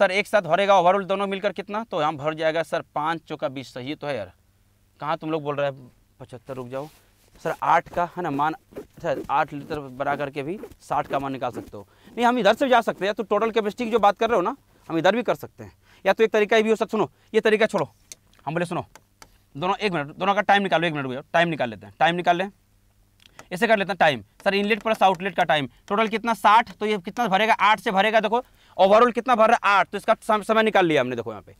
सर, एक साथ भरेगा ओवरऑल दोनों मिलकर कितना? तो यहाँ भर जाएगा सर, पाँच चौका बीस, सही तो है यार। कहाँ तुम लोग बोल रहे हैं? पचहत्तर, रुक जाओ। सर, आठ का, है ना, मान अच्छा आठ लीटर बना करके भी साठ का मान निकाल सकते हो। नहीं, हम इधर से जा सकते हैं। तो टोटल कैपेसिटी की जो बात कर रहे हो ना, हम इधर भी कर सकते हैं। या तो एक तरीका भी हो सकता सुनो, ये तरीका छोड़ो। हम बोले, सुनो, दोनों, एक मिनट, दोनों का टाइम निकालो, एक मिनट टाइम निकाल लेते हैं। टाइम निकाल लें। ऐसे कर लेते हैं time sir inlet plus outlet का टाइम टोटल कितना? साठ तो ये कितना भरेगा? आठ से भरेगा, देखो। ओवरऑल कितना भर रहा है? आठ। तो इसका समय निकाल लिया हमने, देखो यहाँ पे।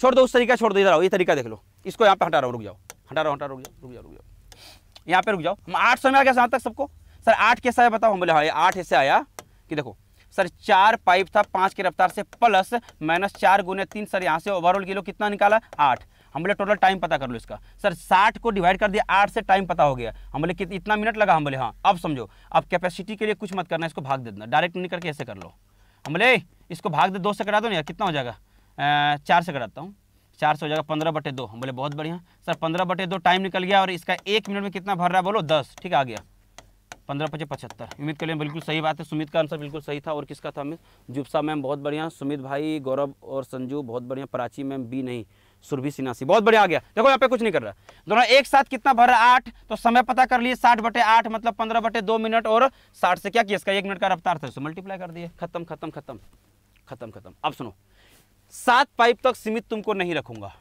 छोड़ दो, उस तरीका छोड़ दो, इधर आओ, ये तरीका देख लो। इसको यहाँ पे हटा रहा हूँ रुक जाओ। हटा रहा हटा रुक जाओ रुक जाओ रुक जाओ। यहाँ पे रुक जाओ। हम आठ समय आ गया यहाँ तक सबको? सर, आठ कैसा आया बताओ? हम बोले हाँ आठ ऐसे आया कि देखो, सर, चार पाइप था, पाँच की रफ्तार से, प्लस माइनस चार गुने तीन, सर, यहाँ से ओवरऑल किलो कितना निकाला? आठ। हम बोले टोटल टाइम पता कर लो इसका। सर, साठ को डिवाइड कर दिया, आठ से टाइम पता हो गया। हम बोले कि इतना मिनट लगा? हम बोले हाँ। अब समझो, अब कैपेसिटी के लिए कुछ मत करना, इसको भाग दे देना। डायरेक्ट निकल के ऐसे कर लो। हम बोले इसको भाग दे, दो से करा दो ना कितना हो जाएगा? चार से कराता हूँ। चार से हो जाएगा पंद्रह बटे दो। बोले बहुत बढ़िया। सर, पंद्रह बटे दो टाइम निकल गया और इसका एक मिनट में कितना भर रहा है, बोलो? दस। ठीक, आ गया। पंद्रह पचे पचहत्तर। उम्मीद लिए बिल्कुल सही बात है। सुमित का आंसर बिल्कुल सही था और किसका था, मिस? जुबसा मैम, बहुत बढ़िया। सुमित भाई, गौरव और संजू, बहुत बढ़िया। प्राची मैम बी नहीं। सुरभि सिन्हासी। बहुत बढ़िया आ गया। देखो यहाँ पे कुछ नहीं कर रहा। दोनों एक साथ कितना भर रहा आठ। तो समय पता कर लिए, साठ बटे आठ मतलब पंद्रह बटे दो मिनट और साठ से क्या किया इसका? एक मिनट का रफ्तार था मल्टीप्लाई कर दिए। खत्म खत्म खत्म। खत्म खत्म। अब सुनो। सात पाइप तक सीमित तुमको नहीं रखूँगा।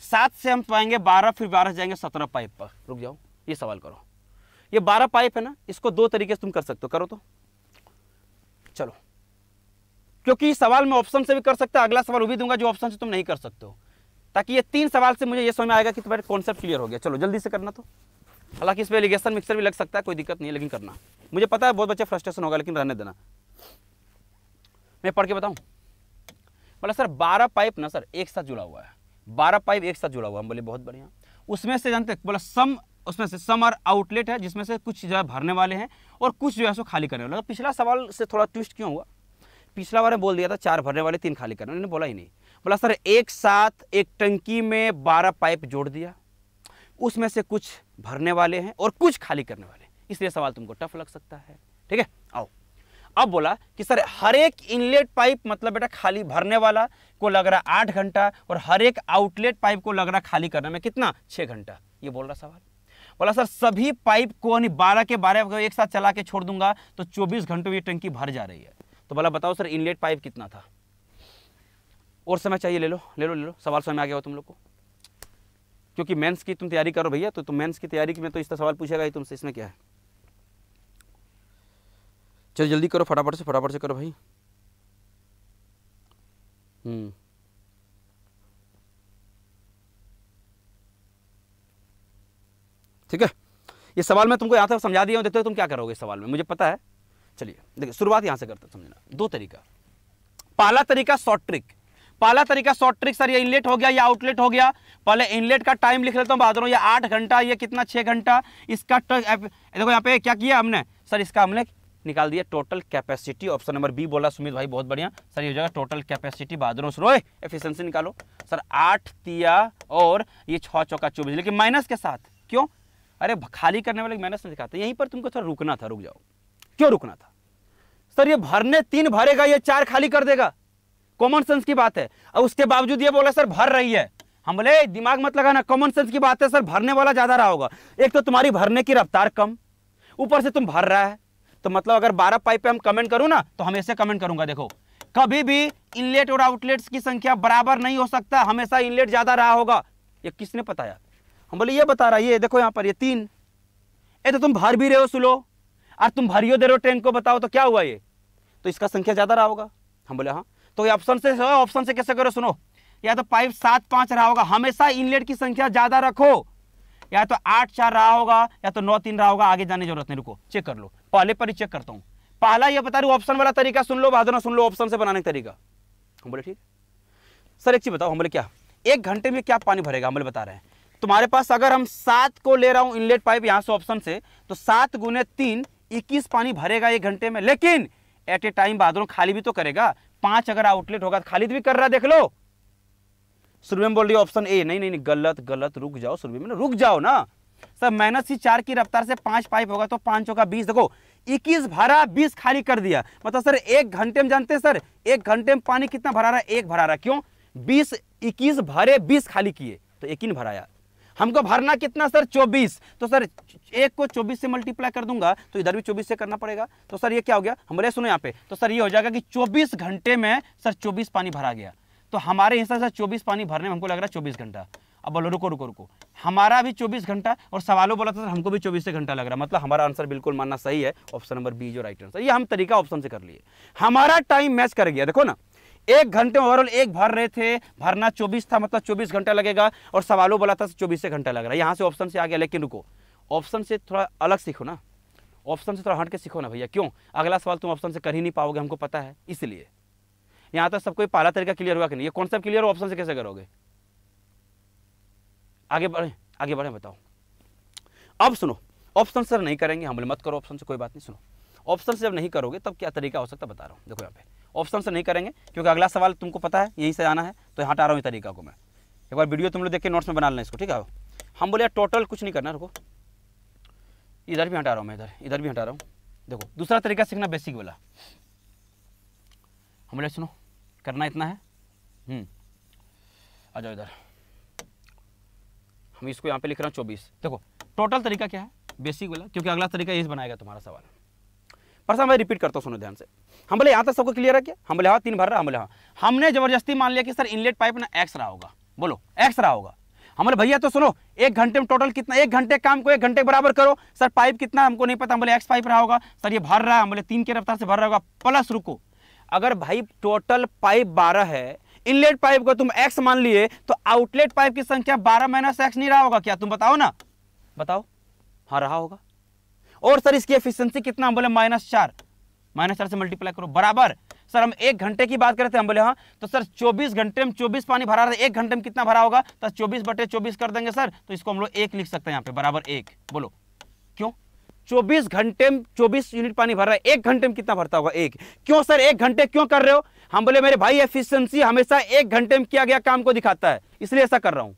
सात से हम पाएँगे, बारह फिर बारह जाएँगे, सत्रह पाइप पर। रुक जाओ, ये सवाल करो। ये बारह पाइप है ना, इसको दो तरीके से तुम कर सकते हो। करो तो। चलो। क्योंकि सवाल में ऑप्शन से भी कर सकते, अगला सवाल वो भी दूँगा जो ऑप्शन से तुम नहीं कर सकते हो। ताकि ये तीन सवाल से मुझे ये समझ में आएगा कि तुम्हारे कॉन्सेप्ट क्लियर हो गया। चलो, जल्दी से करना तो। हालाँकि इस पर एलिगेशन मिक्सर भी लग सकता है, कोई दिक्कत नहीं है, लेकिन करना। मुझे पता है बहुत बच्चे फ्रस्ट्रेशन होगा, लेकिन रहने देना। मैं पढ़ के बताऊँ? बोला सर, बारह पाइप ना सर, एक साथ जुड़ा हुआ है। बारह पाइप एक साथ जुड़ा हुआ है, हम बोले, बहुत बढ़िया। उसमें से जानते बोला सम उसमें से सम और आउटलेट है, जिसमें से कुछ जो है भरने वाले हैं और कुछ जो है सो खाली करने वाले पिछला सवाल से थोड़ा ट्विस्ट क्यों हुआ? पिछला बार बोल दिया था, चार भरने वाले, तीन खाली करने उन्होंने बोला ही नहीं। बोला, सर, एक साथ एक टंकी में बारह पाइप जोड़ दिया। उसमें से कुछ भरने वाले हैं और कुछ खाली करने वाले हैं। इसलिए सवाल तुमको टफ लग सकता है। ठीक है? आओ। अब बोला कि, सर, हर एक इनलेट पाइप मतलब बेटा खाली भरने वाला को लग रहा आठ घंटा और हर एक आउटलेट पाइप को लग रहा खाली करने में कितना? छः घंटा। ये बोल रहा सवाल। बोला, सर, सभी पाइप को यानी बारह के बारह एक साथ चला के छोड़ दूँगा तो चौबीस घंटों में ये टंकी भर जा रही है। तो बोला, बताओ, सर, इनलेट पाइप कितना था? और समय चाहिए, ले लो ले लो ले लो। सवाल समय आ गया हो तुम लोग को। क्योंकि मेंस की तुम तैयारी करो भैया तो तुम मेंस की तैयारी में तो इसका सवाल पूछेगा ही तुमसे, इसमें क्या है? चलो, जल्दी करो, फटाफट से फटाफट से करो भाई। हम्म। ठीक है? ये सवाल मैं तुमको यहाँ तक समझा दिया हूँ, देखते हो तुम क्या करोगे इस सवाल में। मुझे पता है। चलिए, देखिए, शुरुआत यहाँ से करते समझना। दो तरीका। पहला तरीका शॉर्ट ट्रिक पहला तरीका शॉर्ट ट्रिक सर ये इनलेट हो गया, या आउटलेट हो गया। पहले इनलेट का टाइम लिख लेता हूँ बहादुर ये आठ घंटा, ये कितना छः घंटा, इसका देखो यहाँ पे क्या किया हमने? सर इसका हमने निकाल दिया total capacity option number B बोला, सुमित भाई, बहुत बढ़िया। सर ये हो जाएगा टोटल कैपेसिटी बहादुर रोए एफिशिएंसी निकालो। सर आठ तिया और ये छः चौका चौबीस। लेकिन माइनस के साथ, क्यों? अरे खाली करने वाले माइनस नहीं दिखाते। यहीं पर तुमको थोड़ा रुकना था, रुक जाओ। क्यों रुकना था? सर ये भरने, तीन भरेगा, ये चार खाली कर देगा। कॉमन सेंस की बात है। और उसके बावजूद ये बोला, सर, भर रही है। हम बोले दिमाग मत लगाना। कॉमन सेंस की बात है, सर, भरने वाला ज़्यादा रहा होगा। एक तो तुम्हारी भरने की रफ्तार कम। ऊपर से तुम भर रहा है। तो मतलब अगर बारह पाइप पे हम कमेंट करूँ ना तो हम ऐसे कमेंट करूँगा, देखो। कभी भी इनलेट और आउटलेट्स की संख्या बराबर नहीं हो सकता, हमेशा इनलेट ज़्यादा रहा होगा। ये किसने बताया? हम बोले, ये बता रहा ये देखो यहाँ पर, ये तीन। ये तो तुम भर भी रहे हो, सुलो। और तुम भरियो दे रहे हो ट्रेन को, बताओ तो क्या हुआ ये? तो इसका संख्या ज़्यादा रहा होगा। हम बोले हाँ। तो ऑप्शन से ऑप्शन से कैसे करो सुनो। या तो पाइप सात, पाँच रहा होगा। हमेशा इनलेट की संख्या ज़्यादा रखो। या तो आठ, चार रहा होगा, या तो नौ, तीन रहा होगा, आगे जाने ज़रूरत नहीं, रुको। चेक कर लो। पहले पर ही चेक करता हूँ। पहला ये बता रही ऑप्शन वाला तरीका सुन लो बहादुर सुन लो ऑप्शन से बनाने का तरीका। हम बोले ठीक? सर, एक चीज़ बताओ हम बोले क्या? एक घंटे में क्या पानी भरेगा हम बोले बता रहे हैं। तुम्हारे पास अगर हम सात को ले रहा हूँ इनलेट पाइप यहाँ से ऑप्शन से तो सात गुने तीन, इक्कीस पानी भरेगा एक घंटे में। लेकिन एट ए टाइम बहादुर खाली भी तो करेगा पाँच अगर आउटलेट होगा तो खाली भी कर रहा देख लो। में बोल रही ऑप्शन ए नहीं नहीं नहीं, गलत गलत, रुक जाओ शुरू में। रुक जाओ ना। सर माइनस ही चार की रफ्तार से पाँच पाइप होगा तो पाँच का बीस। देखो, इक्कीस भरा, बीस खाली कर दिया। मतलब सर, एक घंटे में जानते हैं सर, एक घंटे में पानी कितना भरा रहा है? एक भरा रहा क्यों? बीस, इक्कीस भरे, बीस खाली किए। तो एक ही भराया। हमको भरना कितना, सर? चौबीस। तो सर, एक को चौबीस से मल्टीप्लाई कर दूँगा तो इधर भी चौबीस से करना पड़ेगा। तो सर, ये क्या हो गया? हम बोले सुनो यहाँ पे। तो सर, ये हो जाएगा कि चौबीस घंटे में, सर, चौबीस पानी भरा गया। तो हमारे हिसाब से चौबीस पानी भरने में हमको लग रहा है चौबीस घंटा। अब बोलो, रुको रुको रुको। हमारा भी चौबीस घंटा, और सवालों बोला था, सर, हमको भी चौबीस घंटा लग रहा है। मतलब हमारा आंसर बिल्कुल मानना सही है। ऑप्शन नंबर बी जो राइट आंसर ये हम तरीका ऑप्शन से कर लिए। हमारा टाइम मैच कर गया। देखो ना एक घंटे ओवरऑल एक भर रहे थे, भरना चौबीस था मतलब चौबीस घंटा लगेगा, और सवालों बोला था, चौबीस घंटा लग रहा है। यहाँ से ऑप्शन से आ गया, लेकिन रुको ऑप्शन से थोड़ा अलग सीखो ना। ऑप्शन से थोड़ा हट के सीखो ना भैया, क्यों? अगला सवाल तुम ऑप्शन से कर ही नहीं पाओगे, हमको पता है, इसलिए। यहाँ तक सबको पहला तरीका क्लियर हुआ कि नहीं? ये कॉन्सेप्ट क्लियर हो ऑप्शन से कैसे करोगे? आगे बढ़े आगे बढ़े, बताओ। अब सुनो ऑप्शन सर नहीं करेंगे हम मत करो ऑप्शन से कोई बात नहीं, सुनो। ऑप्शन से जब नहीं करोगे, तब क्या तरीका हो सकता बता रहा हूँ। देखो यहाँ पे। ऑप्शन से नहीं करेंगे, क्योंकि अगला सवाल तुमको पता है, यहीं से आना है तो हटा रहा हूँ तरीका को मैं। एक बार वीडियो तुम लोग देख के नोट्स में बना लेना इसको, ठीक है? हम बोले टोटल कुछ नहीं करना, रुको। इधर भी हटा रहा हूँ मैं, इधर इधर भी हटा रहा हूँ। देखो, दूसरा तरीका सीखना बेसिक वाला। हम बोले, सुनो, करना इतना है। हम्म। आ जाओ इधर। हम इसको यहाँ पे लिख रहा हूँ चौबीस। देखो टोटल तरीका क्या है? बेसिक वाला, क्योंकि अगला तरीका यही बनाएगा तुम्हारा सवाल। पर मैं रिपीट करता हूँ सुनो ध्यान से। हम बोले यहाँ तक सबको क्लियर है क्या हम बोले हाँ तीन भर रहा हम बोले हाँ हमने ज़बरदस्ती मान लिया कि सर इनलेट पाइप ना एक्स रहा होगा। बोलो एक्स रहा होगा। हम बोले भैया तो सुनो, एक घंटे में टोटल कितना, एक घंटे काम को एक घंटे बराबर करो। सर पाइप कितना, हमको नहीं पता हम बोले एक्स पाइप रहा होगा। सर ये भर रहा है हम बोले तीन के रफ्तार से भर रहा होगा। प्लस रुको, अगर भाई टोटल पाइप बारह है इनलेट पाइप को तुम एक्स मान लिए तो आउटलेट पाइप की संख्या बारह माइनस एक्स नहीं रहा होगा क्या? तुम बताओ ना। बताओ हाँ रहा होगा। और सर, इसकी एफिशिएंसी कितना? हम बोले माइनस चार। माइनस चार से मल्टीप्लाई करो। बराबर। सर, हम एक घंटे की बात करते हैं हम बोले हाँ तो सर 24 घंटे में 24 पानी भरा रहा, एक घंटे में कितना भरा होगा? तो 24 बटे 24 कर देंगे सर तो इसको हम लोग एक लिख सकते हैं यहाँ पे। बराबर एक। बोलो। क्यों? 24 घंटे में 24 यूनिट पानी भर रहा है, एक घंटे में कितना भरता होगा? एक। क्यों सर, एक घंटे क्यों कर रहे हो? हम बोले, मेरे भाई एफिशिएंसी हमेशा एक घंटे में किया गया काम को दिखाता है, इसलिए ऐसा कर रहा हूँ।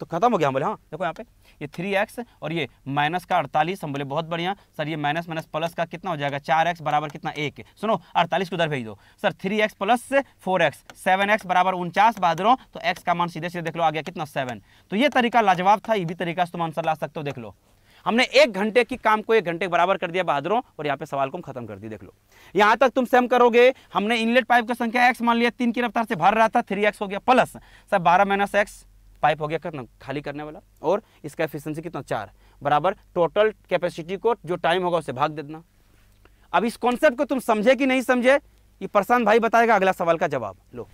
तो खत्म हो गया, हम बोले हाँ देखो यहाँ पे। ये थ्री एक्स और ये माइनस का अड़तालीस, हम बोले, बहुत बढ़िया। सर, ये माइनस माइनस प्लस का कितना हो जाएगा? चार एक्स बराबर कितना? एक। सुनो, अड़तालीस को उधर भेज दो। Sir, three X plus four X, seven X बराबर उनचास, बहादुरों तो एक्स का मान सीधे सीधे देख लो, आ गया कितना? सेवन। तो ये तरीका लाजवाब था, ये भी तरीका से तुम आंसर ला सकते हो, देख लो। हमने एक घंटे की काम को एक घंटे बराबर कर दिया, बहादुरों, और यहाँ पे सवाल को हम खत्म कर दिया देख लो। यहाँ तक तुम सेम करोगे, हमने इनलेट पाइप का संख्या एक्स मान लिया, तीन की रफ्तार से भर रहा था, थ्री एक्स हो गया प्लस। सर, बारह माइनस एक्स पाइप हो गया कितना खाली करने वाला, और इसका एफिशिएंसी कितना? चार। बराबर टोटल कैपेसिटी को जो टाइम होगा उसे भाग देना। अब इस कॉन्सेप्ट को तुम समझे कि नहीं समझे, ये प्रशांत भाई बताएगा अगला सवाल का जवाब। लो,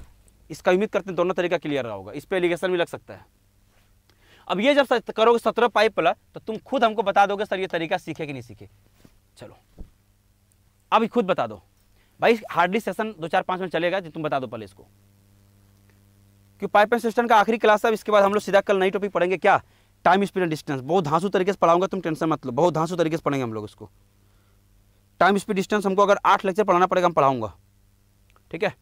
इसका उम्मीद करते हैं दोनों तरीका क्लियर रहा होगा। इस पर एलिगेशन भी लग सकता है। अब ये जब करोगे सत्रह पाइप वाला तो तुम खुद हमको बता दोगे, सर, ये तरीका सीखे कि नहीं सीखे? चलो अब खुद बता दो। भाई हार्डली सेशन दो चार पाँच मिनट चलेगा जो तुम बता दो पहले इसको। कि पाइप एंड सिस्टम का आखिरी क्लास है इसके बाद हम लोग सीधा कल नई टॉपिक पढ़ेंगे क्या? टाइम स्पीड एंड डिस्टेंस बहुत धांसू तरीके से पढ़ाऊँगा, तुम टेंशन मत लो। बहुत धांसू तरीके से पढ़ेंगे हम लोग इसको। टाइम स्पीड डिस्टेंस हमको अगर आठ लेक्चर पढ़ाना पड़ेगा, हम पढ़ाऊँगा। ठीक है?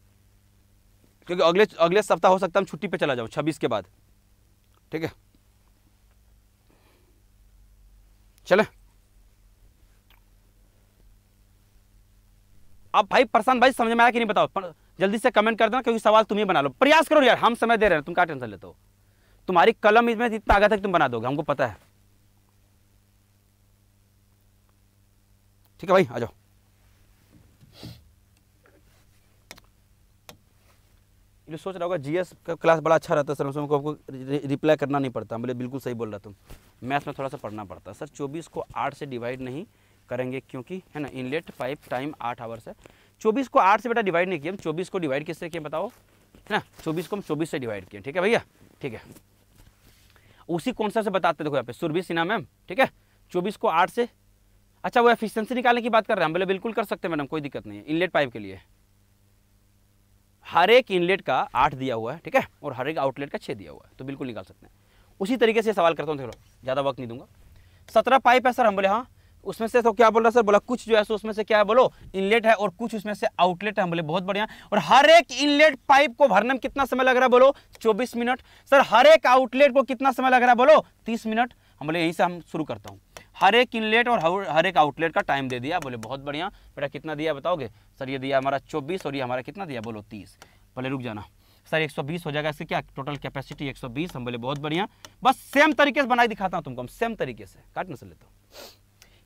क्योंकि अगले अगले सप्ताह हो सकता है हम छुट्टी पे चला जाऊँ, छब्बीस के बाद। ठीक है? चले। अब भाई प्रशांत भाई, समझ में आया कि नहीं बताओ? जल्दी से कमेंट कर देना, क्योंकि सवाल तुम ही बना लो। प्रयास करो यार, हम समय दे रहे हैं, तुम क्या टेंशन लेते हो? तुम्हारी कलम इसमें इतना आगे तक तुम बना दोगे, हमको पता है। ठीक है भाई, आ जाओ। जो सोच रहा होगा जीएस का क्लास बड़ा अच्छा रहता है सर, उसमें आपको रिप्लाई करना नहीं पड़ता। बोले, बिल्कुल सही बोल रहा तुम। मैथ्स में थोड़ा सा पढ़ना पड़ता है। सर, चौबीस को आठ से डिवाइड नहीं करेंगे क्योंकि, है ना इनलेट पाइप टाइम आठ आवर्स है। चौबीस को आठ से बेटा डिवाइड नहीं किया, हम चौबीस को डिवाइड किससे किए बताओ? है ना, चौबीस को हम चौबीस से डिवाइड किए, ठीक है भैया? ठीक है। उसी कौन सा से बताते देखो यहाँ पे, सुरभि सिन्हा मैम, ठीक है? चौबीस को आठ से अच्छा वो एफिशिएंसी निकालने की बात कर रहे हैं, हम बोले, बिल्कुल कर सकते हैं मैडम, कोई दिक्कत नहीं है इनलेट पाइप के लिए। हर एक इनलेट का आठ दिया हुआ है, ठीक है? और हर एक आउटलेट का छः दिया हुआ है तो बिल्कुल निकाल सकते हैं। उसी तरीके से सवाल करता हूँ थोड़ा ज़्यादा वक्त नहीं दूँगा। सत्रह पाइप है सर, हम बोले हाँ उसमें से तो क्या बोल रहा सर? बोला, कुछ जो है सो उसमें से क्या है? बोलो इनलेट है और कुछ उसमें से आउटलेट है। बोले, बहुत बढ़िया। और हर एक इनलेट पाइप को भरने में कितना समय लग रहा है? बोलो 24 मिनट। सर, हर एक आउटलेट को कितना समय लग रहा है? बोलो 30 मिनट। हम बोले, यहीं से हम शुरू करता हूँ। हर एक इनलेट और हर एक आउटलेट का टाइम दे दिया। बोले, बहुत बढ़िया। बेटा, कितना दिया बताओगे? सर, ये दिया हमारा चौबीस और ये हमारा कितना दिया? बोलो, तीस। पहले रुक जाना। सर 120 हो जाएगा। इससे क्या टोटल कैपेसिटी 120 हम बोले, बहुत बढ़िया। बस सेम तरीके से बनाई दिखाता हूँ तुमको। हम सेम तरीके से। काट न लेता हूँ।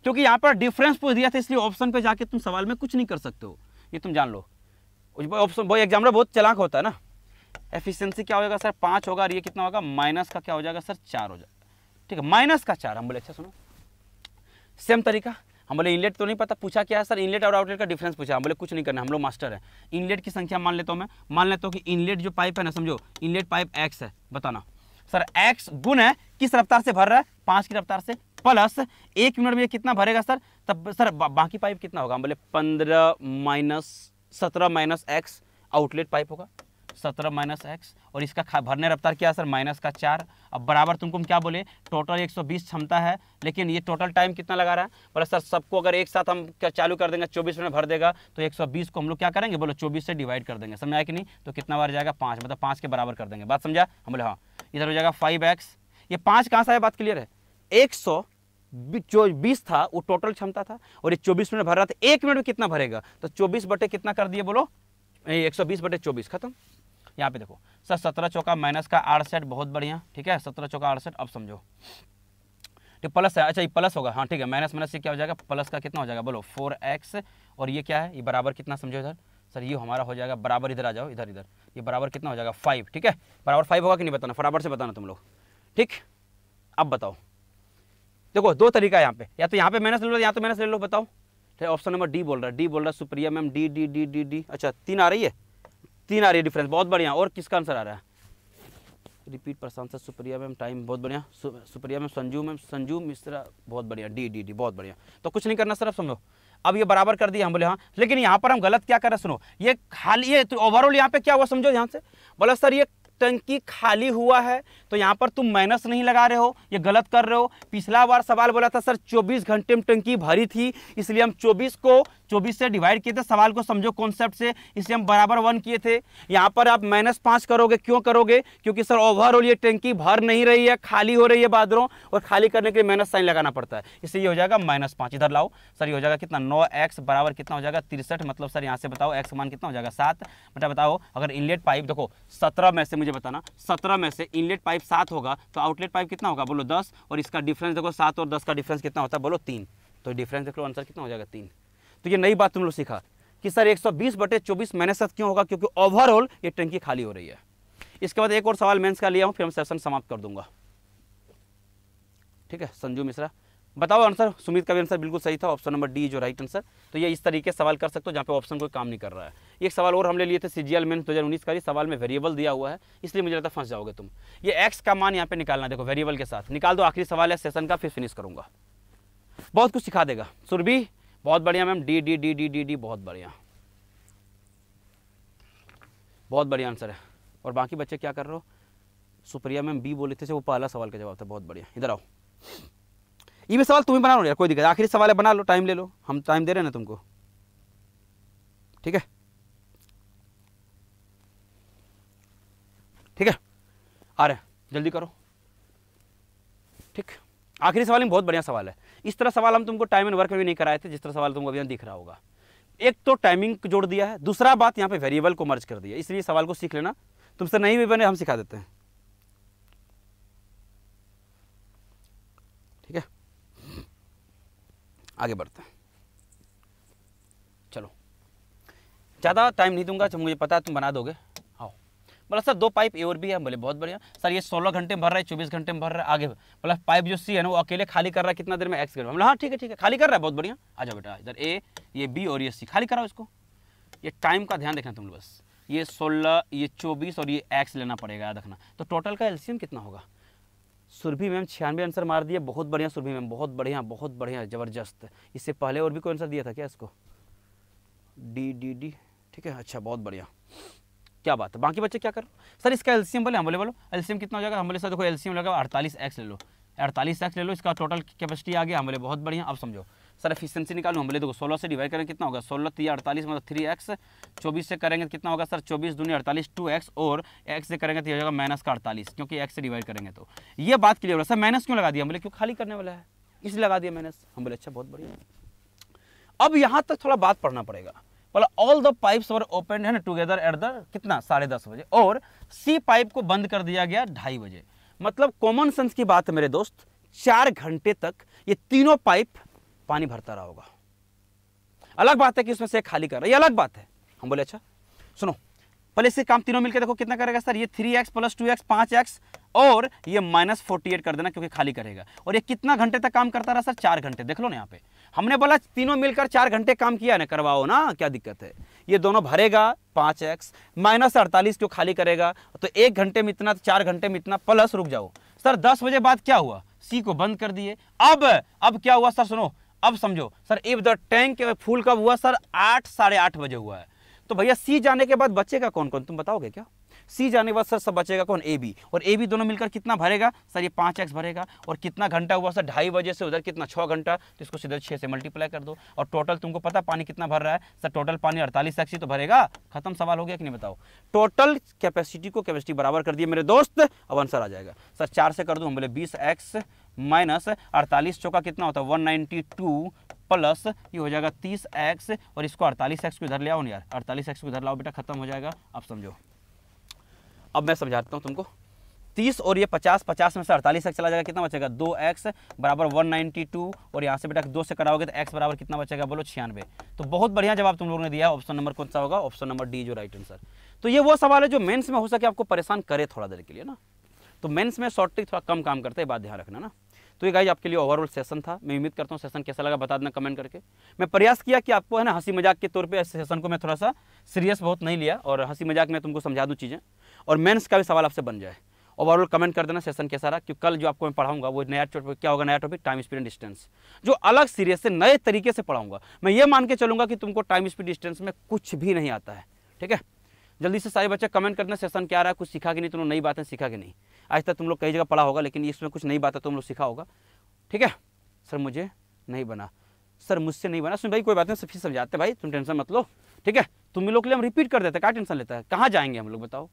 क्योंकि यहाँ पर डिफरेंस पूछ दिया था, इसलिए ऑप्शन पे जाके तुम सवाल में कुछ नहीं कर सकते हो। ये तुम जान लो। ऑप्शन वो एग्जामिनर बहुत चलाक होता है ना। एफिशिएंसी क्या हो जाएगा सर पाँच होगा, और ये कितना होगा? माइनस का क्या हो जाएगा सर चार हो जाएगा। ठीक है माइनस का चार, हम बोले अच्छा सुनो। सेम तरीका। हम बोले इनलेट तो नहीं पता, पूछा क्या है सर इनलेट और आउटलेट का डिफरेंस पूछा। हम बोले, कुछ नहीं करना, हम लोग मास्टर है। इनलेट की संख्या मान लेता हूँ मैं। मान लेता हूँ कि इनलेट जो पाइप है ना, समझो इनलेट पाइप एक्स है, बताना। सर एक्स गुण है किस रफ्तार से भर रहा है? पाँच की रफ्तार से प्लस एक मिनट में कितना भरेगा सर? तब सर बा, बाकी पाइप कितना होगा? बोले पंद्रह माइनस सत्रह माइनस एक्स आउटलेट पाइप होगा। सत्रह माइनस एक्स और इसका भरने रफ्तार क्या सर? माइनस का चार। अब बराबर तुमको हम क्या बोले? टोटल 120 क्षमता है लेकिन ये टोटल टाइम कितना लगा रहा है? बोले सर सबको अगर एक साथ हम चालू कर देंगे 24 मिनट भर देगा तो 120 को हम लोग क्या करेंगे? बोलो 24 से डिवाइड कर देंगे। समझ आया कि नहीं? तो कितना बार जाएगा? पाँच। मतलब पाँच के बराबर कर देंगे। बात समझा? हम बोले हाँ। इधर हो जाएगा फाइव एक्स ये पाँच कहाँ से आया? बात क्लियर है। एक सौ जो बीस था, वो टोटल क्षमता था, और ये चौबीस मिनट भर रहा था। एक मिनट में कितना भरेगा? तो चौबीस बटे कितना कर दिए बोलो? एक सौ बीस बटे चौबीस, खत्म। यहाँ पे देखो, सर सत्रह चौका माइनस का अड़सठ बहुत बढ़िया, ठीक है? सत्रह चौका अड़सठ अब समझो। ठीक प्लस है अच्छा ये प्लस होगा। हाँ ठीक है माइनस माइनस से क्या हो जाएगा? प्लस का कितना हो जाएगा? बोलो फोर एक्स और ये क्या है? ये बराबर कितना समझो इधर? सर, ये हमारा हो जाएगा बराबर इधर आ जाओ, इधर इधर। ये बराबर कितना हो जाएगा? फाइव ठीक है? बराबर फाइव होगा कि नहीं बताना? बराबर से बताना तुम लोग। ठीक? अब बताओ। देखो, दो तरीका है यहाँ पे। या तो यहाँ पे माइनस ले लो, या तो माइनस ले लो, बताओ। ठीक ऑप्शन नंबर डी बोल रहा है। डी बोल रहा है Supriya ma'am D D D D D अच्छा तीन आ रही है? तीन आ रही है डिफरेंस बहुत बढ़िया। और किसका आंसर आ रहा है? Repeat Prashant sir Supriya ma'am time बहुत बढ़िया। सुप्रिया मैम संजू मैम संजू मिश्रा बहुत बढ़िया। डी डी डी बहुत बढ़िया। तो कुछ नहीं करना सर अब समझो। अब ये बराबर कर दिया हम बोले हाँ। लेकिन यहाँ पर हम गलत क्या कर रहे सुनो। ये खाली, ये तो ओवरऑल यहाँ पे क्या हुआ समझो यहाँ से। बोला, सर, ये टंकी खाली हुआ है तो यहाँ पर तुम माइनस नहीं लगा रहे हो, ये गलत कर रहे हो। पिछला बार सवाल बोला था, सर 24 घंटे में टंकी भरी थी, इसलिए हम 24 को 24 से डिवाइड किए थे, सवाल को समझो कॉन्सेप्ट से, इसलिए हम बराबर वन किए थे। यहाँ पर आप माइनस पाँच करोगे, क्यों करोगे? क्योंकि सर ओवरऑल ये टंकी भर नहीं रही है, खाली हो रही है बादरों और खाली करने के लिए माइनस साइन लगाना पड़ता है। इसलिए ये हो जाएगा माइनस पाँच। इधर लाओ। सर ये हो जाएगा कितना? नौ एक्स बराबर कितना हो जाएगा? तिरसठ। मतलब सर यहाँ से बताओ एक्स मान कितना हो जाएगा? सात। बेटा बताओ, अगर इनलेट पाइप देखो, सत्रह में से मुझे बताना, सत्रह में से इनलेट पाइप सात होगा तो आउटलेट पाइप कितना होगा? बोलो दस। और इसका डिफरेंस देखो, सात और दस का डिफरेंस कितना होता है? बोलो तीन। तो डिफरेंस देख लो आंसर कितना हो जाएगा? तीन। तो ये नई बात तुम लोग सीखा कि सर 120 बटे 24 माइनस सात क्यों होगा? क्योंकि ओवरऑल ये टंकी खाली हो रही है। इसके बाद एक और सवाल मेंस का लिया हूँ, फिर हम सेशन समाप्त कर दूँगा। ठीक है, संजू मिश्रा। बताओ आंसर सुमित का भी आंसर बिल्कुल सही था ऑप्शन नंबर डी जो राइट आंसर तो ये इस तरीके से सवाल कर सकते हो जहाँ पे ऑप्शन कोई काम नहीं कर रहा है। एक सवाल और हमने लिए थे सीजीएल मेन 2019 का, ये सवाल में वेरिएबल दिया हुआ है, इसलिए मुझे लगता है फंस जाओगे तुम। ये एक्स का मान यहाँ पे निकालना देखो वेरिएबल के साथ। निकाल दो, आखिरी सवाल है सेशन का, फिर फिनिश करूँगा। बहुत कुछ सिखा देगा। सुरभि बहुत बढ़िया ma'am, D D D D D D, बहुत बढ़िया। बहुत बढ़िया आंसर है। और बाकी बच्चे क्या कर रहे हो? सुप्रिया मैम बी बोले थे वो पहला सवाल का जवाब था। बहुत बढ़िया। इधर आओ। ये भी सवाल तुम्हें बना लो यार, कोई दिक्कत। आखिरी सवाल है, बना लो टाइम ले लो। हम टाइम दे रहे हैं ना तुमको। ठीक है? ठीक है? आ रहे जल्दी करो। ठीक। आखिरी सवाल में बहुत बढ़िया सवाल है। इस तरह सवाल हम तुमको टाइम एंड वर्क में भी नहीं कराए थे, जिस तरह सवाल तुमको अभी दिख रहा होगा। एक तो टाइमिंग जोड़ दिया है, दूसरा बात यहाँ पे वेरिएबल को मर्ज कर दिया इसलिए सवाल को सीख लेना। तुमसे नहीं भी बने, हम सिखा देते हैं। ठीक है? आगे बढ़ते हैं। चलो। ज़्यादा टाइम नहीं दूँगा, जब मुझे पता है तुम बना दोगे। बोला सर, दो पाइप ए और बी है, बोले, बहुत बढ़िया। सर, ये सोलह घंटे में भर रहा है, चौबीस घंटे में भर रहा है, आगे। बोला पाइप जो सी है ना, वो अकेले खाली कर रहा है, कितना देर में एक्स कर बोला हाँ ठीक है ठीक है, खाली कर रहा है, बहुत बढ़िया। आ जाओ बेटा, इधर ए, ये बी और ये सी, खाली कराओ इसको। ये टाइम का ध्यान देखना तुम लोग बस। ये सोलह, ये चौबीस और ये एक्स लेना पड़ेगा, याद रखना। तो टोटल का एल्सियम कितना होगा? सुरभि मैम, छियानवे आंसर मार दिए, बहुत बढ़िया सुरभि मैम, बहुत बढ़िया बहुत बढ़िया, ज़बरदस्त। इससे पहले और भी कोई आंसर दिया था क्या इसको? डी डी डी, ठीक है अच्छा बहुत बढ़िया। क्या बात है? बाकी बच्चे क्या करो सर, इसका एल्सियम बोले, हम बोले, बोलो एल्सियम कितना हो जाएगा? हम बोले, सर, देखो एल्सियम लगा अड़तालीस एक्स ले लो। अड़तालीस एक्स ले लो, इसका टोटल कैपेसिटी आ गया हम बोले, बहुत बढ़िया अब समझो। सर एफिशिएंसी निकालू? हम बोले, देखो, सोलह से डिवाइड करेंगे, कितना होगा? सोलह तीन अड़तालीस मतलब थ्री एक्स चौबीस से करेंगे कितना होगा, सर? चौबीस दुनिया अड़तालीस टू एक्स और एक्स से करेंगे तो हो जाएगा माइनस का अड़तालीस, क्योंकि एक्स से डिवाइड करेंगे तो। ये बात क्लियर हो सर माइनस क्यों लगा दिया? हम बोले क्यों खाली करने वाला है। इसलिए लगा दिया माइनस हम बोले अच्छा बहुत बढ़िया। अब यहाँ तक थोड़ा बात पढ़ना पड़ेगा। बोला all the pipes were open है ना टुगेदर एट द कितना? साढ़े दस बजे। और सी पाइप को बंद कर दिया गया ढाई बजे। मतलब कॉमन सेंस की बात है मेरे दोस्त, चार घंटे तक ये तीनों पाइप पानी भरता रहा होगा। अलग बात है कि उसमें से खाली कर रहा है। ये अलग बात है। हम बोले अच्छा सुनो पहले इससे काम तीनों मिलकर देखो कितना करेगा सर? ये three X plus two X पाँच एक्स और ये माइनस फोर्टी एट कर देना क्योंकि खाली करेगा। और ये कितना घंटे तक काम करता रहा सर? चार घंटे। देख लो ना यहाँ पे। हमने बोला तीनों मिलकर चार घंटे काम किया ना, करवाओ ना, क्या दिक्कत है? ये दोनों भरेगा, पाँच एक्स माइनस अड़तालीस क्यों खाली करेगा तो एक घंटे में इतना, चार घंटे में इतना प्लस रुक जाओ। सर, दस बजे बाद क्या हुआ? सी को बंद कर दिए। अब अब क्या हुआ? सर, सुनो, अब समझो। Sir if the tank full कब हुआ? सर, आठ, साढ़े आठ बजे हुआ है। तो भैया सी जाने के बाद बचेगा कौन कौन तुम बताओगे क्या? सी जाने के बाद सर सब बचेगा कौन? ए बी और ए बी दोनों मिलकर कितना भरेगा? सर ये पाँच एक्स भरेगा। और कितना घंटा हुआ? सर ढाई बजे से उधर कितना? छः घंटा। तो इसको सीधे छः से मल्टीप्लाई कर दो। और टोटल तुमको पता पानी कितना भर रहा है? सर टोटल पानी अड़तालीस एक्स ही तो भरेगा। खत्म सवाल हो गया कि नहीं बताओ? टोटल कैपेसिटी को कैपेसिटी बराबर कर दिए मेरे दोस्त। अब आंसर आ जाएगा। सर चार से कर दो, हम बोले बीस एक्स माइनस अड़तालीस चौका कितना होता है? वन टू प्लस ये हो जाएगा तीस एक्स और इसको अड़तालीस एक्स को इधर ले आओ यार। अड़तालीस एक्स को इधर लाओ बेटा, खत्म हो जाएगा। अब समझो। अब मैं समझाता हूँ तुमको। तीस और ये पचास पचास में से अड़तालीस एक्स चला जाएगा, कितना बचेगा? दो एक्स बराबर वन नाइन्टी टू और यहाँ से बेटा दो से कराओगे तो एक्स बराबर कितना बचेगा? बोलो छियानवे। तो बहुत बढ़िया जवाब तुम लोगों ने दिया। ऑप्शन नंबर कौन सा होगा? ऑप्शन नंबर डी, जो राइट आंसर। तो ये वो सवाल है जो मेन्स में हो सके आपको परेशान करे थोड़ा देर के लिए ना। तो मेन्स में शॉर्ट ट्रिक थोड़ा कम काम करते हैं बात ध्यान रखना ना। तो ये गाइज़ आपके लिए ओवरऑल सेशन था। मैं उम्मीद करता हूँ सेशन कैसा लगा, बता देना कमेंट करके। मैं प्रयास किया कि आपको, है ना, हँसी मज़ाक के तौर पर इस सेशन को मैं थोड़ा सा सीरियस बहुत नहीं लिया और हँसी मज़ाक में तुमको समझा दूँ चीज़ें। और मेन्स का भी सवाल आपसे बन जाए। ओवरऑल कमेंट कर देना सेशन कैसा रहा, क्योंकि कल जो आपको मैं पढ़ाऊँगा, वो नया टॉपिक क्या होगा नया topic time speed and distance जो अलग सीरियस से, नए तरीके से पढ़ाऊँगा। मैं ये मान के चलूँगा कि तुमको टाइम स्पीड डिस्टेंस में कुछ भी नहीं आता है। ठीक है? जल्दी से सारे बच्चे कमेंट करना सेशन क्या रहा है? कुछ सीखा कि नहीं? तुम लोग नई बातें सीखा कि नहीं? आज तक तुम लोग कई जगह पढ़ा होगा, लेकिन इसमें कुछ नई बातें तुम लोग सीखा होगा। ठीक है? सर, मुझे नहीं बना। सर, मुझसे नहीं बना। सुन भाई, कोई बात नहीं सब फिर समझाते भाई। तुम टेंशन मत लो। ठीक है? तुम लोग के लिए हम रिपीट कर देते क्या टेंशन लेता है? कहाँ जाएँगे हम लोग, बताओ?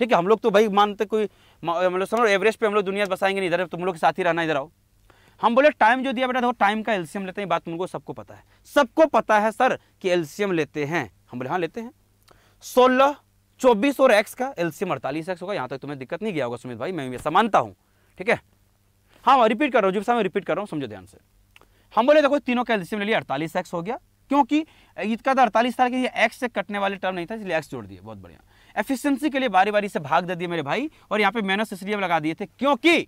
ठीक है? हम लोग तो भाई मानते कोई मतलब समझो एवरेज पे हम लोग दुनिया बसाएँगे नहीं, इधर तुम लोग के साथ ही रहना, इधर आओ। हम बोले टाइम जो दिया बेटा, देखो टाइम का एलसीएम लेते हैं बात तुमको सबको पता है। सबको पता है, सर, कि एलसीएम लेते हैं। हम बोले हाँ लेते हैं। सोलह चौबीस और एक्स का एलसीएम अड़तालीस एक्स होगा, यहाँ तक तुम्हें दिक्कत नहीं गया होगा सुमित भाई, मैं ये समानता हूँ, ठीक है? हाँ मैं रिपीट कर रहा हूँ साहब, मैं रिपीट कर रहा हूँ, समझो ध्यान से। हम बोले, देखो, तीनों का एलसीएम ले लिया, अड़तालीस एक्स हो गया, क्योंकि इसका तो अड़तालीस था कि एक्स से कटने वाले टर्म नहीं था, इसलिए एक्स जोड़ दिए, बहुत बढ़िया। एफिशिएंसी के लिए बारी बारी से भाग दे दिए मेरे भाई, और यहाँ पे माइनस इसलिए लगा दिए थे, क्योंकि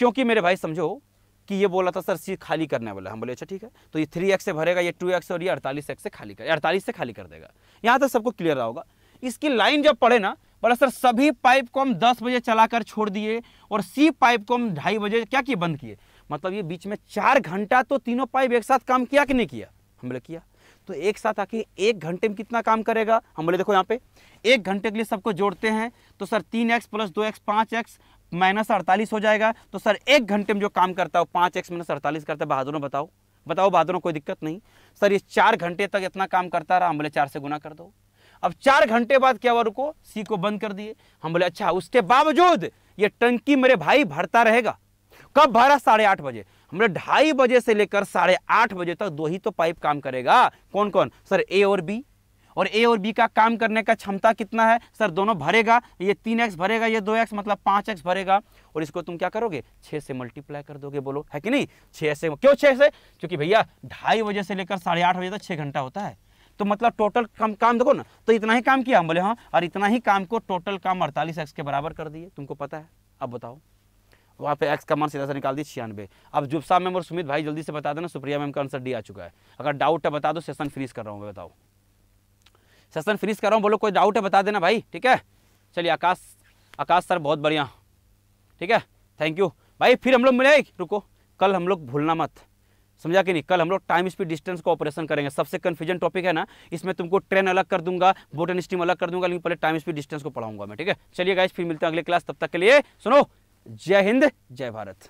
क्योंकि मेरे भाई, समझो कि ये बोला था, सर सी खाली करने वाला हम बोले अच्छा ठीक है। तो ये थ्री एक्स से भरेगा, ये टू एक्स और ये अड़तालीस एक्स से खाली कर, अड़तालीस से खाली कर देगा। यहाँ तक सबको क्लियर रहा होगा। इसकी लाइन जब पड़े ना बोला सर सभी पाइप को हम दस बजे चलाकर छोड़ दिए और सी पाइप को हम ढाई बजे क्या किए, बंद किए। मतलब ये बीच में चार घंटा तो तीनों पाइप एक साथ काम किया कि नहीं किया? हम बोले, किया। तो एक साथ आके एक घंटे में कितना काम करेगा? हम बोले, देखो यहाँ पे, एक घंटे के लिए सबको जोड़ते हैं तो सर तीन एक्स प्लस दो एक्स पाँच एक्स माइनस अड़तालीस हो जाएगा। तो सर एक घंटे में जो काम करता है पाँच एक्स माइनस अड़तालीस करता है। बहादुरों, बताओ। बताओ बहादुरों, कोई दिक्कत नहीं। सर ये चार घंटे तक इतना काम करता रहा। हम बोले, चार से गुना कर दो। अब चार घंटे बाद क्या हुआ? रुको, सी को बंद कर दिए। हम बोले अच्छा उसके बावजूद ये टंकी मेरे भाई भरता रहेगा। कब भरा? साढ़े आठ बजे। हमने ढाई बजे से लेकर साढ़े आठ बजे तक दो ही तो पाइप काम करेगा। कौन कौन? सर, ए और बी। और ए और बी का काम करने का क्षमता कितना है? सर, दोनों भरेगा। ये तीन एक्स भरेगा, ये दो एक्स मतलब पाँच एक्स भरेगा। और इसको तुम क्या करोगे? छः से मल्टीप्लाई कर दोगे। बोलो, है कि नहीं? छः से, क्यों छः से? क्योंकि भैया, ढाई बजे से लेकर साढ़े आठ बजे तक छः घंटा होता है। तो मतलब टोटल कम, काम देखो ना तो इतना ही काम किया हम बोले हाँ और इतना ही काम को टोटल काम अड़तालीस एक्स के बराबर कर दिए, तुमको पता है? अब बताओ। वहाँ पे एक्स का मान सीधा सा निकाल दी छियानवे। अब जुबसा मैम और सुमित भाई, जल्दी से बता देना, सुप्रिया मैम का आंसर डी आ चुका है। अगर डाउट है बता दो सेशन फिनिश कर रहा हूँ मैं, बताओ। सेशन फिनिश कर रहा हूँ, बोलो, कोई डाउट है बता देना भाई, ठीक है? चलिए, आकाश आकाश सर बहुत बढ़िया। ठीक है? थैंक यू भाई, फिर हम लोग मिले रुको, कल हम लोग भूलना मत। समझा कि नहीं? कल हम लोग टाइम स्पीड डिस्टेंस को ऑपरेशन करेंगे। सबसे कन्फ्यूज़न टॉपिक है ना? इसमें तुमको ट्रेन अलग कर दूँगा बोटन स्टीम अलग कर दूँगा, लेकिन पहले टाइम स्पीड डिस्टेंस को पढ़ाऊँगा मैं, ठीक है? चलिए गाइस फिर मिलते हैं अगले क्लास तब तक के लिए सुनो, जय हिंद, जय भारत।